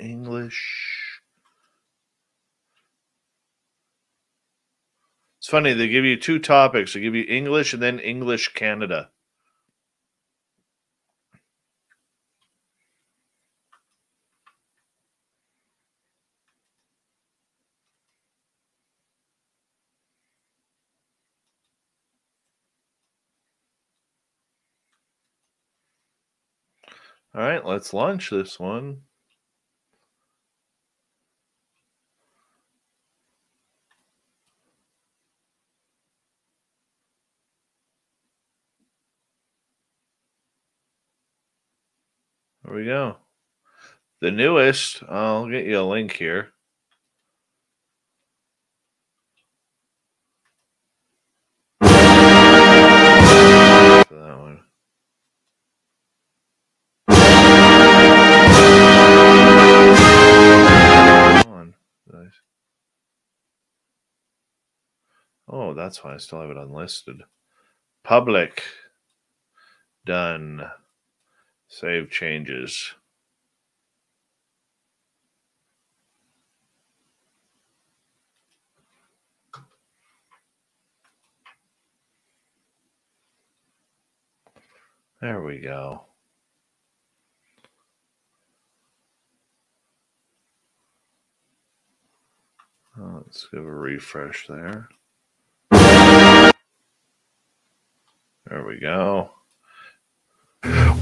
English. It's funny, they give you two topics. They give you English and then English Canada. All right, let's launch this one. We go. The newest, I'll get you a link here. that one. On. Nice. Oh, that's why I still have it unlisted. Public. Done. Save changes. There we go. Let's give a refresh there. There we go.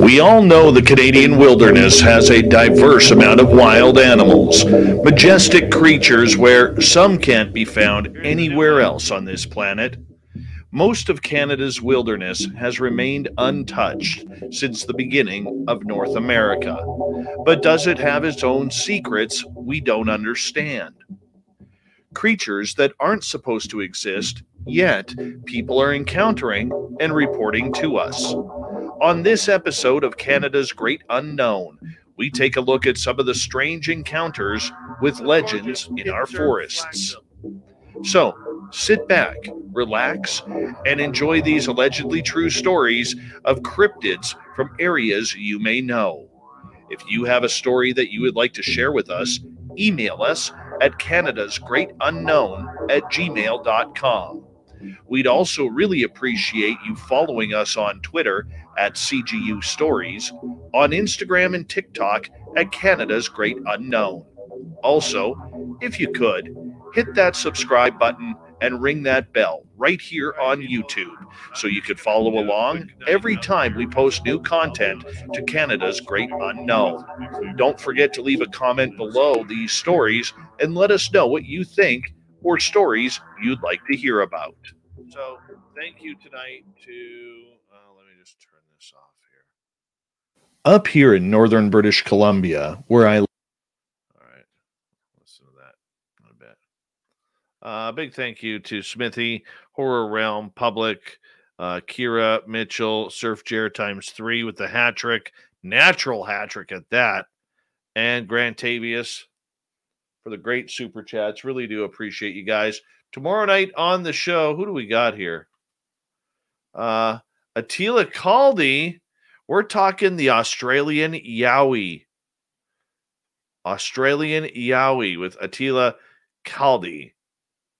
We all know the Canadian wilderness has a diverse amount of wild animals, majestic creatures where some can't be found anywhere else on this planet. Most of Canada's wilderness has remained untouched since the beginning of North America. But does it have its own secrets we don't understand? Creatures that aren't supposed to exist, yet people are encountering and reporting to us. On this episode of Canada's Great Unknown, we take a look at some of the strange encounters with legends in our forests. So sit back, relax, and enjoy these allegedly true stories of cryptids from areas you may know. If you have a story that you would like to share with us, email us at Canada's Great Unknown at gmail.com. We'd also really appreciate you following us on Twitter at CGU Stories, on Instagram and TikTok at Canada's Great Unknown. Also, if you could, hit that subscribe button and ring that bell right here on YouTube so you could follow along every time we post new content to Canada's Great Unknown. Don't forget to leave a comment below these stories and let us know what you think or stories you'd like to hear about. So, thank you tonight to. Uh, let me just turn this off here. Up here in northern British Columbia, where I All right. Listen to that a bit. Uh, big thank you to Smithy, Horror Realm, Public, uh, Kira, Mitchell, Surf Jair times three with the hat trick, natural hat trick at that, and Grant Tavius for the great super chats. Really do appreciate you guys. Tomorrow night on the show, who do we got here? Uh, Attila Caldi. We're talking the Australian Yowie. Australian Yowie with Attila Caldi.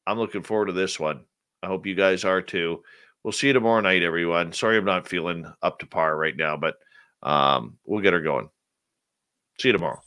I'm looking forward to this one. I hope you guys are too. We'll see you tomorrow night, everyone. Sorry I'm not feeling up to par right now, but um, we'll get her going. See you tomorrow.